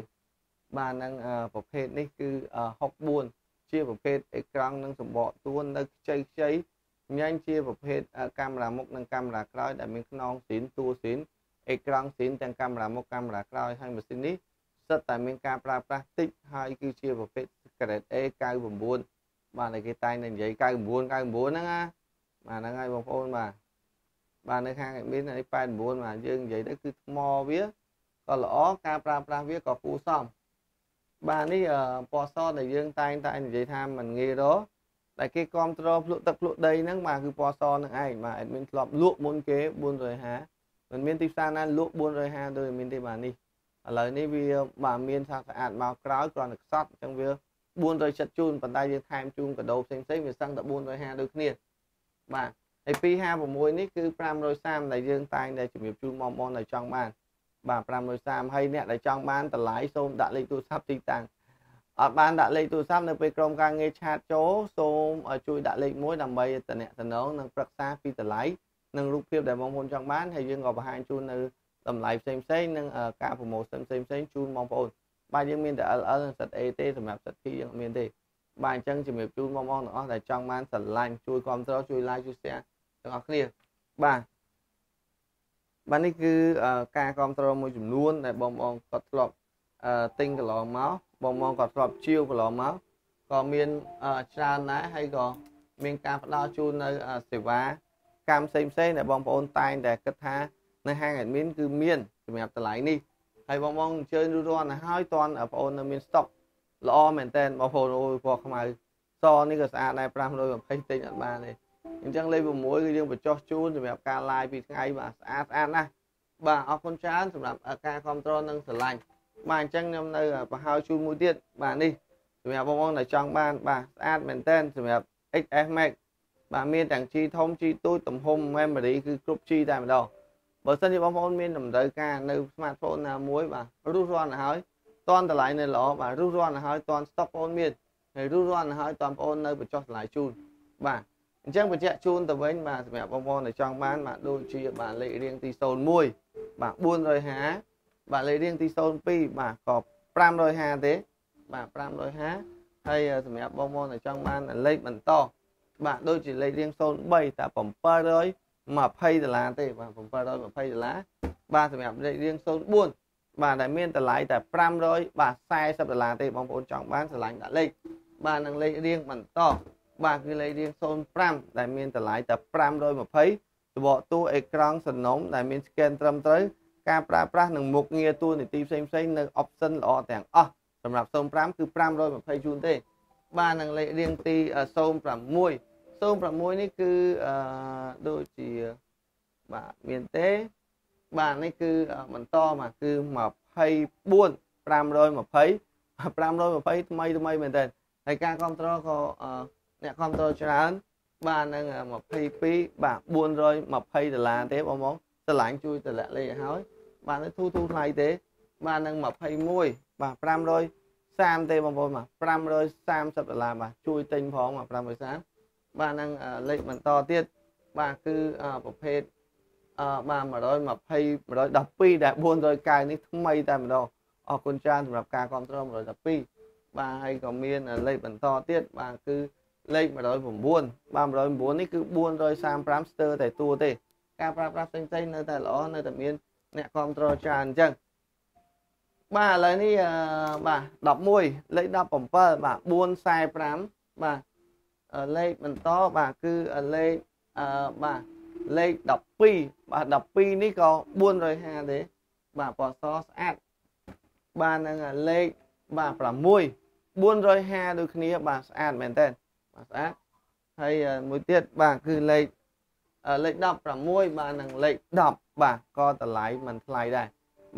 បាទនឹងប្រភេទនេះគឺ64ជាប្រភេទអេក្រង់និងសម្បកតួនៅខ្ចីខ្ចី ញ៉ាញ់ជាប្រភេទកាមេរ៉ាមុខនិងកាមេរ៉ាក្រោយដែលមានខ្នងស៊ីនតួស៊ីនអេក្រង់ស៊ីនទាំងកាមេរ៉ាមុខកាមេរ៉ាក្រោយហើយម៉ាស៊ីននេះសិតតែមានការប្រើប្រាស់តិចហើយគឺជាប្រភេទ grade A 99បាទគេតែងតែនិយាយ99 99ហ្នឹងណាបាទហ្នឹងហើយបងប្អូនបាទបាទនៅខាងមាននេះ89បាទយើងនិយាយទៅគឺថ្មវាក៏ល្អការប្រើប្រាស់វាក៏គួរសមបាទនេះពណ៌សដែលយើងតែងតែនិយាយថាมันងាយរក តែគេគ្រប់គ្រងភ្លក់ទឹកភ្លក់ដីហ្នឹងបាទគឺពណ៌សនឹងឯងបាទអេដមីនធ្លាប់លក់មុនគេ450មិនមានទីផ្សារណាលក់450ដូចមានទេបាទនេះឥឡូវនេះវាបាទមានថាស្អាតមកក្រោយគ្រាន់តែខ្សត់អញ្ចឹងវា470ជូនប៉ុន្តែយើងថែមជូនកដោផ្សេងផ្សេងវាសឹងតែ450ដូចគ្នាបាទហើយ256នេះគឺ530ដែលយើងតែងតែជំរាបជូនបងប្អូនដែលចង់បានបាទ530ហើយអ្នកដែលចង់បានតម្លៃសូមដាក់លេខទូរស័ព្ទទីតាំង អត់បានដាក់លេខទូរស័ព្ទនៅពេលក្រុមការងារឆាតចូលសូមជួយដាក់លេខមួយដើម្បីតំណែងនិងប្រឹក្សាពីតម្លៃនិងរូបភាពដែលបងប្អូនចង់បានហើយយើងក៏បង្ហាញជូននៅតម្លៃផ្សេងផ្សេងនិងការប្រម៉ូសិនផ្សេងផ្សេងជូនបងប្អូនបាទយើងមានតែ LL និង set A ទេសម្រាប់ set P យើងអត់មានទេបាទអញ្ចឹងជំរាបជូនបងប្អូនទាំងអស់ដែលចង់បានស្រឡាញ់ជួយគ្រប់គ្រងជួយ like ជួយ share ទាំងអស់គ្នាបាទបាទនេះគឺការគ្រប់គ្រងមួយចំនួនដែលបងប្អូនគាត់ធ្លាប់ទិញកន្លងមក បងប្អូនគាត់ធ្លាប់ជាវកន្លងមកក៏មានច្រើនដែរហើយក៏មានការផ្ដល់ជូននៅសេវាកម្មផ្សេងផ្សេងដែលបងប្អូនតែងតែគិតថានៅហាង admin គឺមានសម្រាប់តម្លៃនេះហើយបងប្អូនអញ្ជើញរួចរាល់ទៅហើយតន់បងប្អូននៅមាន stock ល្អមែនតើបងប្អូនអូយពណ៌ខ្មៅសនេះក៏ស្អាតដែរ520ទិញអត់បានទេអញ្ចឹងលេខ6គឺយើងបញ្ចុះជូនសម្រាប់ការ live ពីថ្ងៃបាទស្អាតស្អាតណាស់បាទអរគុណច្រើនសម្រាប់ការគ្រប់គ្រងនិងស្រឡាញ់ បាទអញ្ចឹងខ្ញុំនៅបង្ហើជូនមួយទៀតបាទនេះសម្រាប់បងប្អូនដែលចង់បានបាទស្អាតមែនតើសម្រាប់ XS Max បាទមានទាំង G ធំ G ទូចទំហំ memory គឺគ្រប់ G តែម្ដងបើសិនជាបងប្អូនមានតម្រូវការនៅ smartphone ណាមួយបាទរុះរាន់ទៅហើយតន់តម្លៃនៅល្អបាទរុះរាន់ទៅហើយតន់ stock បងប្អូនមានហើយរុះរាន់ទៅហើយតន់បងប្អូននៅបញ្ចុះតម្លៃជូនបាទអញ្ចឹងបញ្ជាក់ជូនទៅវិញបាទសម្រាប់បងប្អូនដែលចង់បានបាទដូចជាបាទលេខរៀងទី01បាទ450 បាទលេខរៀងទី02បាទក៏550ទេបាទ550ហើយសម្រាប់បងប្អូនដែលចង់បានលេខបន្តបាទដូចជាលេខរៀង03តែ700 20ដុល្លារទេបាទ720ដុល្លារបាទសម្រាប់លេខរៀង04បាទដែលមានតម្លៃតែ500បាទ40ដុល្លារទេបងប្អូនចង់បានស្រឡាញ់ដាក់លេខបាទនឹងលេខរៀងបន្តបាទគឺលេខរៀង05ដែលមានតម្លៃតែ520ត្បកតួអេក្រង់សនំដែលមាន scan ត្រឹមត្រូវ ការប្រើប្រាស់នឹងមុខងារតួនាទីផ្សេងផ្សេងនៅ option ល្អទាំងអស់សម្រាប់05គឺ520ជូនទេ បាទនឹងលេខរៀងទី06 06នេះគឺអឺដូចជាបាទមានទេ បាទនេះគឺបន្តមកគឺ24 520 520ថ្មីថ្មីមែនតើហើយការគ្រប់គ្រងក៏អ្នកគ្រប់គ្រងច្រើន បាទនឹង22បាទ420ដុល្លារទេបងបងស្រឡាញ់ជួយតម្លាក់លេខឲ្យហើយ បាទនេះធូរធូរថ្លៃទេបាទនឹង21បាទ530ទេបងប្អូនបាទ530ដុល្លារបាទជួយទិញផងបាទ530បាទនឹងលេខបន្តទៀតបាទគឺប្រភេទអឺបាទ120 112ដែល490នេះថ្មីតែម្ដងអរគុណច្រើនសម្រាប់ការគ្រប់គ្រង112បាទហើយក៏មានលេខបន្តទៀតបាទគឺលេខ109បាទ109នេះគឺ435ស្ទើរតែតួទេការប្រើប្រាស់ផ្សេងៗនៅតែល្អនៅតែមាន អ្នកគ្រប់គ្រងច្រើនអញ្ចឹងបាទឥឡូវនេះបាទ11លេខ17បាទ445បាទលេខបន្តបាទគឺលេខអឺបាទលេខ12បាទ12នេះក៏450ទេបាទពណ៌សស្អាតបាទនឹងលេខបាទ6 450ដូចគ្នាបាទស្អាតមែនតើបាទស្អាតហើយមួយទៀតបាទគឺលេខលេខ16បាទនឹងលេខ10 បាទក៏តម្លៃមិនថ្លៃដែរ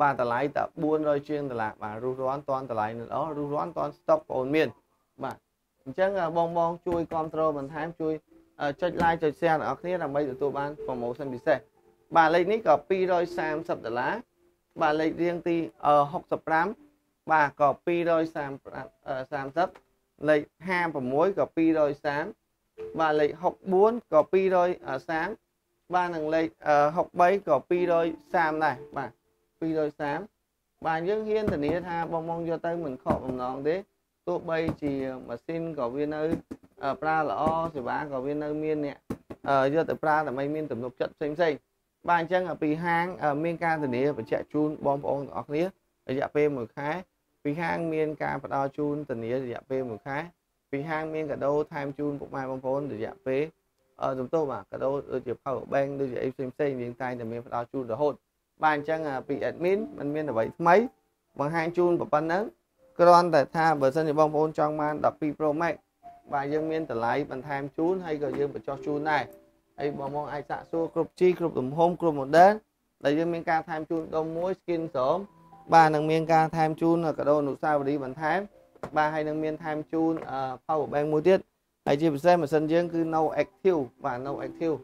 បាទតម្លៃតែ400ជាងដុល្លារបាទរុះរាន់តន់តម្លៃនៅល្អរុះរាន់តន់ស្តុកបងមានបាទអញ្ចឹងបងបងជួយគ្រប់គ្រងបន្ថែមជួយចុច like ចុច share ដល់អ្នកគ្នាដើម្បីទទួលបាន promotion ពិសេសបាទលេខនេះក៏230ដុល្លារបាទលេខរៀងទី65បាទក៏230លេខ56ក៏230បាទលេខ64ក៏230 បាទនិងលេខ63ក៏230ដែរបាទ230បាទយើងហ៊ានធានាថាបងបងយកទៅមិនខកបំណងទេទោះបីជាម៉ាស៊ីនក៏វានៅប្រើល្អសេវាក៏វានៅមានអ្នកយកទៅប្រើដើម្បីមានទំនុកចិត្តផ្សេងផ្សេងបាទអញ្ចឹងពីហាងមានការធានាបញ្ជាក់ជូនបងប្អូនទាំងអស់គ្នារយៈពេល1ខែពីហាងមានការផ្ដល់ជូនធានារយៈពេល1ខែពីហាងមានកាដូថែមជូនពុកម៉ែបងប្អូនរយៈពេល អឺជំទោសបាទកាដូដូចជា power bank ដូចជាអីផ្សេងផ្សេងយើងតែងតែមានផ្ដល់ជូនរហូតបាទអញ្ចឹងពី admin มันមានអ្វីថ្មីបង្ហាញជូនប៉ុណ្ណឹងគ្រាន់តែថាបើសិនជាបងប្អូនចង់បាន12 Pro Max បាទយើងមានតម្លៃបន្ថែមជូនហើយក៏យើងបញ្ចុះជូនដែរហើយបងប្អូនអាចសាកសួរគ្រប់ G គ្រប់ទំហំគ្រប់ model ដែលយើងមានការថែមជូនដុំមួយ skin ស្រោមបាទនឹងមានការថែមជូនកាដូអនុស្សាវរីយ៍បន្ថែមបាទហើយនឹងមានថែមជូន power bank មួយទៀត ហើយជាពិសេសម៉ាស៊ីនយើងគឺ No Active បាទ No Active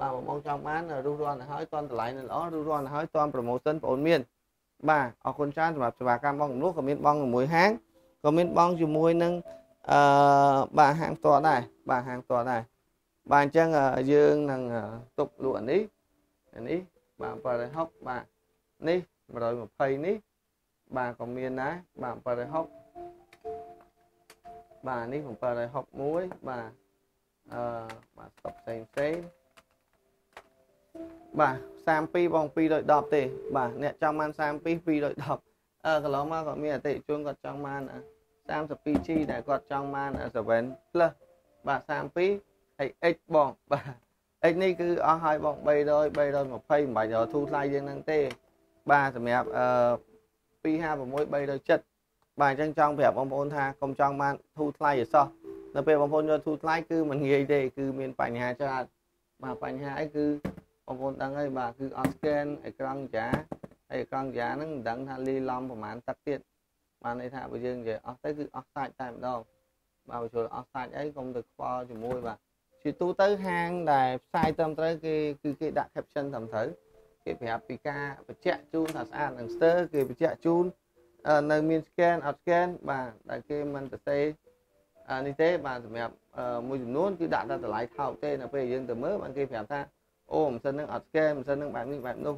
បាទបងបងចង់បានរស់រាន់ទៅហើយតន់តម្លៃនៅល្អរស់រាន់ទៅហើយតន់ promotion បងអូនមានបាទអរគុណច្រើនសម្រាប់សេវាកម្មបងនោះក៏មានបងជាមួយហាងក៏មានបងជាមួយនឹងអឺបាទហាងផ្ទាល់ដែរបាទហាងផ្ទាល់ដែរបាទអញ្ចឹងយើងនឹងទុកលក់អានេះអានេះបាទ760បាទនេះ120នេះបាទក៏មានដែរបាទ760 បាទនេះ761បាទអឺបាទស្តុកផ្សេងផ្សេងបាទ32បង210ទេបាទអ្នកចង់បាន32 210អឺកន្លងមកក៏មានអតិថិជនគាត់ចង់បាន 32G ដែលគាត់ចង់បាន7 plus បាទ32ហើយ X បងបាទ X នេះគឺអស់ហើយបង300 320មិនបាច់រកធូរថ្លៃយើងហ្នឹងទេ បាទសម្រាប់អឺ256 370 បាទអញ្ចឹងចង់ប្រាប់បងប្អូនថាកុំចង់បានធូរថ្លៃអសោះនៅពេលបងប្អូនយកធូរថ្លៃគឺមិនងាយទេគឺមានបញ្ហាច្រើនបាទបញ្ហាអីគឺបងប្អូនដឹងហើយបាទគឺអត់ scan អេក្រង់ចាហើយអេក្រង់ចាហ្នឹងមិនដឹងថាលីឡំប្រហែលទឹកទៀតបានន័យថាបើយើងនិយាយអស់ទៅគឺអស់សាច់តែម្ដងបាទបើចូលអស់សាច់អីកុំទៅខ្វល់ជាមួយបាទជាទូទៅហាងដែលផ្សាយត្រឹមត្រូវគេគឺគេដាក់ caption ត្រឹមត្រូវគេប្រាប់ពីការបញ្ជាក់ជូនថាស្អាតនិងស្ទើរគេបញ្ជាក់ជូន នៅមាន scan អត់ scan បាទដែលគេមិនទៅសេនេះទេបាទសម្រាប់មួយចំនួនគឺដាក់តែតម្លៃថោកទេនៅពេលយើងទៅមើលបានគេប្រាប់ថាអូម៉ាស៊ីននឹងអត់ scan ម៉ាស៊ីននឹងបែបនេះបែបនោះ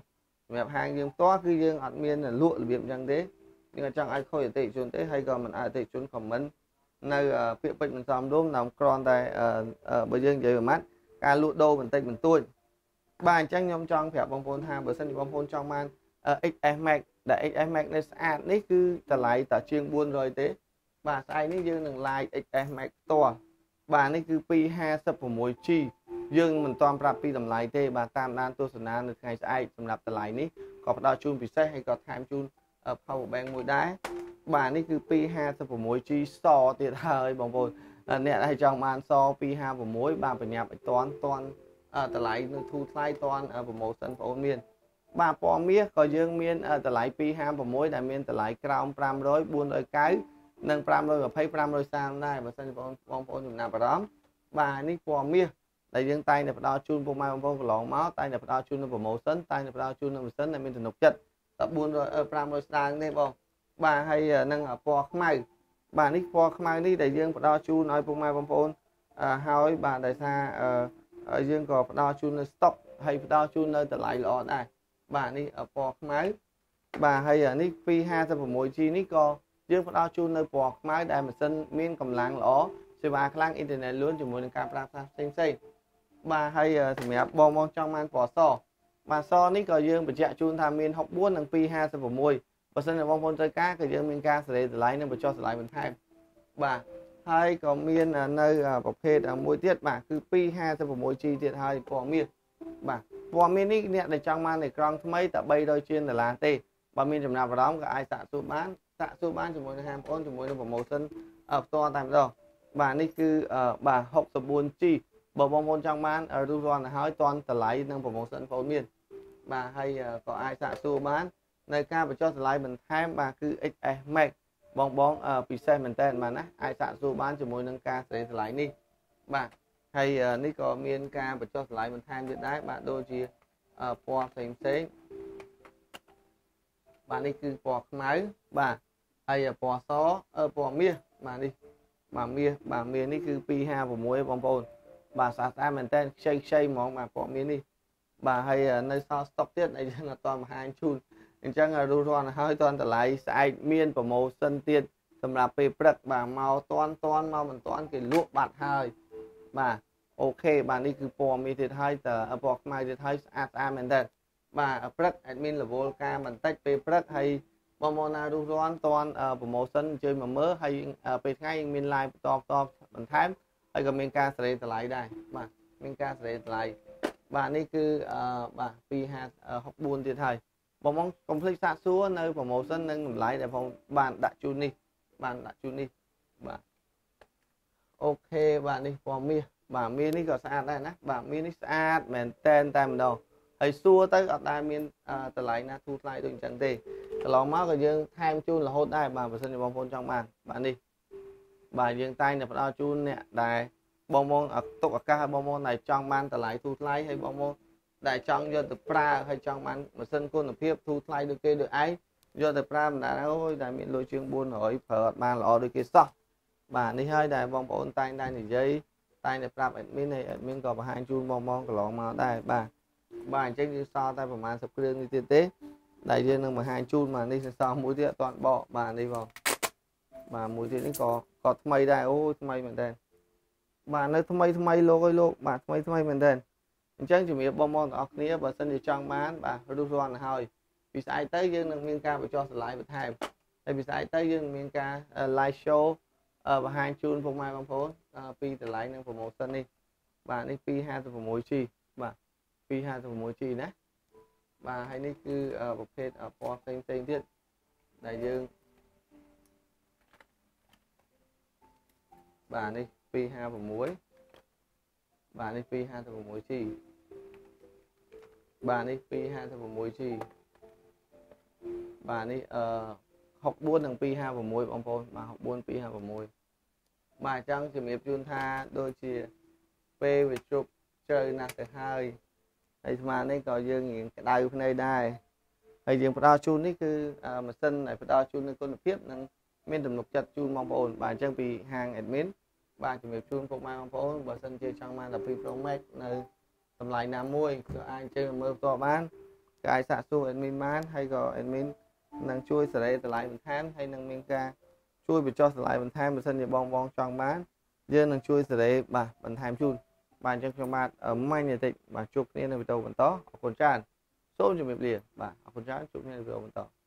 សម្រាប់ហាងយើងផ្ទាល់គឺយើងអត់មានលក់របៀបអញ្ចឹងទេយើងអត់ចង់ឲ្យខូចអតិថិជនទេហើយក៏មិនឲ្យអតិថិជន comment នៅពាក្យពេចន៍មិនសមរម្យតាមគ្រាន់តែបើយើងនិយាយមួយម៉ាត់ការលក់ដូរបន្តិចបន្តួចបាទអញ្ចឹងខ្ញុំចង់ប្រាប់បងប្អូនថាបើសិនជាបងប្អូនចង់បាន XS Max ដែល XS Max នៅស្អាតនេះគឺតម្លៃតែជាង400ទេ បាទស្អែកនេះយើងនឹង Live XS Max ផ្ទាល់បាទនេះគឺ 256G យើងមិនទាន់ប្រាប់ពីតម្លៃទេបាទតាមដានទស្សនានៅថ្ងៃស្អែកសម្រាប់តម្លៃនេះក៏ផ្ដល់ជូនពិសេសហើយក៏ថែមជូន power bank មួយដែរបាទនេះគឺ 256G សទៀតហើយបងប្អូនអ្នកដែលចង់បានស256បាទបញ្ញាប់ឲ្យតន់តន់តម្លៃនឹងធូរថ្លៃតន់ promotion បងប្អូនមាន បាទពណ៌មាសក៏យើងមានតម្លៃ256ដែលមានតម្លៃក្រោម500 490និង520 530ដែរបើសិនបងបងប្អូនចំណាប់អារម្មណ៍បាទនេះពណ៌មាសដែលយើងតែងតែផ្ដល់ជូនពុកម៉ែបងប្អូនកន្លងមកតែងតែផ្ដល់ជូននៅ promotion តែងតែផ្ដល់ជូននៅម៉ាស៊ីនដែលមានទំនុកចិត្តតែ400 500ស្ដាងទេបងបាទហើយនឹងពណ៌ខ្មៅបាទនេះពណ៌ខ្មៅនេះដែលយើងផ្ដល់ជូនឲ្យពុកម៉ែបងប្អូនហើយបាទដោយសារយើងក៏ផ្ដល់ជូននៅ stock ហើយផ្ដល់ជូននៅតម្លៃល្អដែរ បាទនេះពណ៌ខ្មៅបាទហើយនេះ 256G នេះក៏យើងផ្ដល់ជូននៅពណ៌ខ្មៅដែលម៉ាស៊ីនមានកម្លាំងល្អសេវាខ្លាំងអ៊ីនធឺណិតលឿនជាមួយនឹងការប្រើប្រាស់ផ្សេងផ្សេងបាទហើយសម្រាប់បងបងចង់បានពណ៌សបាទសនេះក៏យើងបញ្ជាក់ជូនថាមាន64និង256បើសិនជាបងប្អូនត្រូវការក៏យើងមានការសេរីតម្លៃនិងបញ្ចុះតម្លៃបន្ថែមបាទហើយក៏មាននៅប្រភេទមួយទៀតបាទគឺ 256G ទៀតហើយពណ៌មាសបាទ ពណ៌មាសនេះអ្នកដែលចង់បានអេក្រង់ថ្មីតែ300ជាងដុល្លារទេបើមានចំណាប់អារម្មណ៍ក៏អាចសាកសួរបានសាកសួរបានជាមួយនឹងហាងបងប្អូនជាមួយនឹង promotion ផ្ទាល់តែម្ដងបាទនេះគឺបាទ 64G បើបងប្អូនចង់បានរស់រាន់ទៅហើយតន់តម្លៃនិង promotion បងមានបាទហើយក៏អាចសាកសួរបាននៅការបញ្ចុះតម្លៃបន្ថែមបាទគឺ XS Max បងបងពិសេសមែនតើបាទណាអាចសាកសួរបានជាមួយនឹងការសេរីតម្លៃនេះបាទ ហើយនេះក៏មានការបញ្ចុះតម្លៃបន្ថែមទៀតដែរបាទដូចជាពណ៌ផ្សេងផ្សេងបាទនេះគឺពណ៌ខ្មៅបាទហើយពណ៌សពណ៌មាសបាទនេះបាទមាសបាទមាសនេះគឺ256បងប្អូនបាទស្អាតស្អាតមែនតើខ្ចីខ្ចីហ្មងបាទពណ៌មាសនេះបាទហើយនៅសល់ស្តុកទៀតដែលយើងអត់តបង្ហាញជូនអញ្ចឹងរស់រាន់ហើយតន់តម្លៃស្អែកមានប្រម៉ូសិនទៀតសម្រាប់ពេលព្រឹកបាទមកតន់តន់មកមិនតន់គេលក់បាត់ហើយ បាទអូខេបាទនេះគឺពណ៌មាសទៀតហើយតើពណ៌ខ្មៅទៀតហើយស្អាតស្អាតមែនតើបាទព្រឹក admin level ការបន្តិចពេលព្រឹកហើយបងប្អូនណារស់រាន់តន់ promotion អញ្ជើញមកមើលហើយពេលថ្ងៃយើងមាន live បន្តបន្តបន្ថែមហើយក៏មានការសេរីតម្លៃដែរបាទមានការសេរីតម្លៃបាទនេះគឺអឺបាទ264ទៀតហើយបងបងកុំភ្លេចសាកសួរនៅ promotion និងតម្លៃដែលផងបានដាក់ជូននេះបានដាក់ជូននេះបាទ អូខេបាទនេះពណ៌មាសបាទមាសនេះក៏ស្អាតដែរណាបាទមាសនេះស្អាតមែនតែនតែម្ដងហើយសួរទៅអត់ដែលមានតម្លៃណាធូរថ្លៃដូចអញ្ចឹងទេកន្លងមកក៏យើងថែមជូនរហូតដែរបាទបើសិនជាបងប្អូនចង់បានបាទនេះបាទយើងតែងតែផ្ដល់ជូនអ្នកដែលបងប្អូនទុកឱកាសឲ្យបងប្អូនដែលចង់បានតម្លៃទូថ្លៃហើយបងប្អូនដែលចង់យកទៅប្រើហើយចង់បានម៉ាស៊ីនគុណភាពទូថ្លៃដូចគេដូចឯងយកទៅប្រើមិនដែរអូយតែមានលុយជាង400ប្រើអត់បានល្អដូចគេសោះ បាទនេះហើយដែលបងប្អូនតែងតែនិយាយតែងតែប្រាប់ admin ហើយ admin ក៏បង្ហាញជូនបងប្អូនកន្លងមកដែរបាទបាទអញ្ចឹងយើងសល់តែប្រហែល10គ្រឿងនេះទៀតទេដែលយើងនឹងបង្ហាញជូនមកនេះសល់មួយទៀតអត់ទាន់បកបាទនេះបងបាទមួយទៀតនេះក៏ក៏ថ្មីដែរអូថ្មីមែនតើបាទនៅថ្មីថ្មីលោកអើយលោកបាទថ្មីថ្មីមែនតើអញ្ចឹងជំរាបបងប្អូនទាំងអស់គ្នាបើសិនជាចង់បានបាទរស់រាន់ទៅហើយពីស្អែកទៅយើងនឹងមានការបញ្ចុះតម្លៃបន្ថែមហើយពីស្អែកទៅយើងមានការ live show បង្ហាញជូនពុកម៉ែបងប្អូនពីតម្លៃនិង promotion នេះបាទនេះ 256G បាទ 256G ណាបាទហើយនេះគឺប្រភេទពណ៌ផ្សេងផ្សេងទៀតដែលយើងបាទនេះ256បាទនេះ 256G បាទនេះ 256G បាទនេះអឺ 64និង256បងប្អូនបាទ64 256បាទអញ្ចឹងជំរាបជូនថាដូចជាពេលវាជប់ជ្រៅណាស់ទៅហើយហើយស្មាននេះក៏យើងរៀងក្តៅភ្នែកដែរហើយយើងផ្ដល់ជូននេះគឺម៉ាស៊ីនដែលផ្ដល់ជូននូវគុណភាពនិងមានទំនុកចិត្តជូនបងប្អូនបាទអញ្ចឹងពីហាង admin បាទជំរាបជូនពុកម៉ែបងប្អូនបើសិនជាចង់បាន12 Pro Max នៅតម្លៃណាមួយក៏អាចជើមើលផ្ទាល់បានក៏អាចសាកសួរ admin បានហើយក៏ admin នឹងជួយសេរីតម្លៃបន្ថែមហើយនឹងមានការជួយបញ្ចុះតម្លៃបន្ថែមបើសិនជាបងបងចង់បានយើងនឹងជួយសេរីបាទបន្ថែមជូនបាទអញ្ចឹងខ្ញុំបាទម៉ាញ់បន្តិចបាទជួបគ្នានៅវីដេអូបន្តអរគុណច្រើនសូមជម្រាបលាបាទអរគុណច្រើនជួបគ្នានៅវីដេអូបន្ត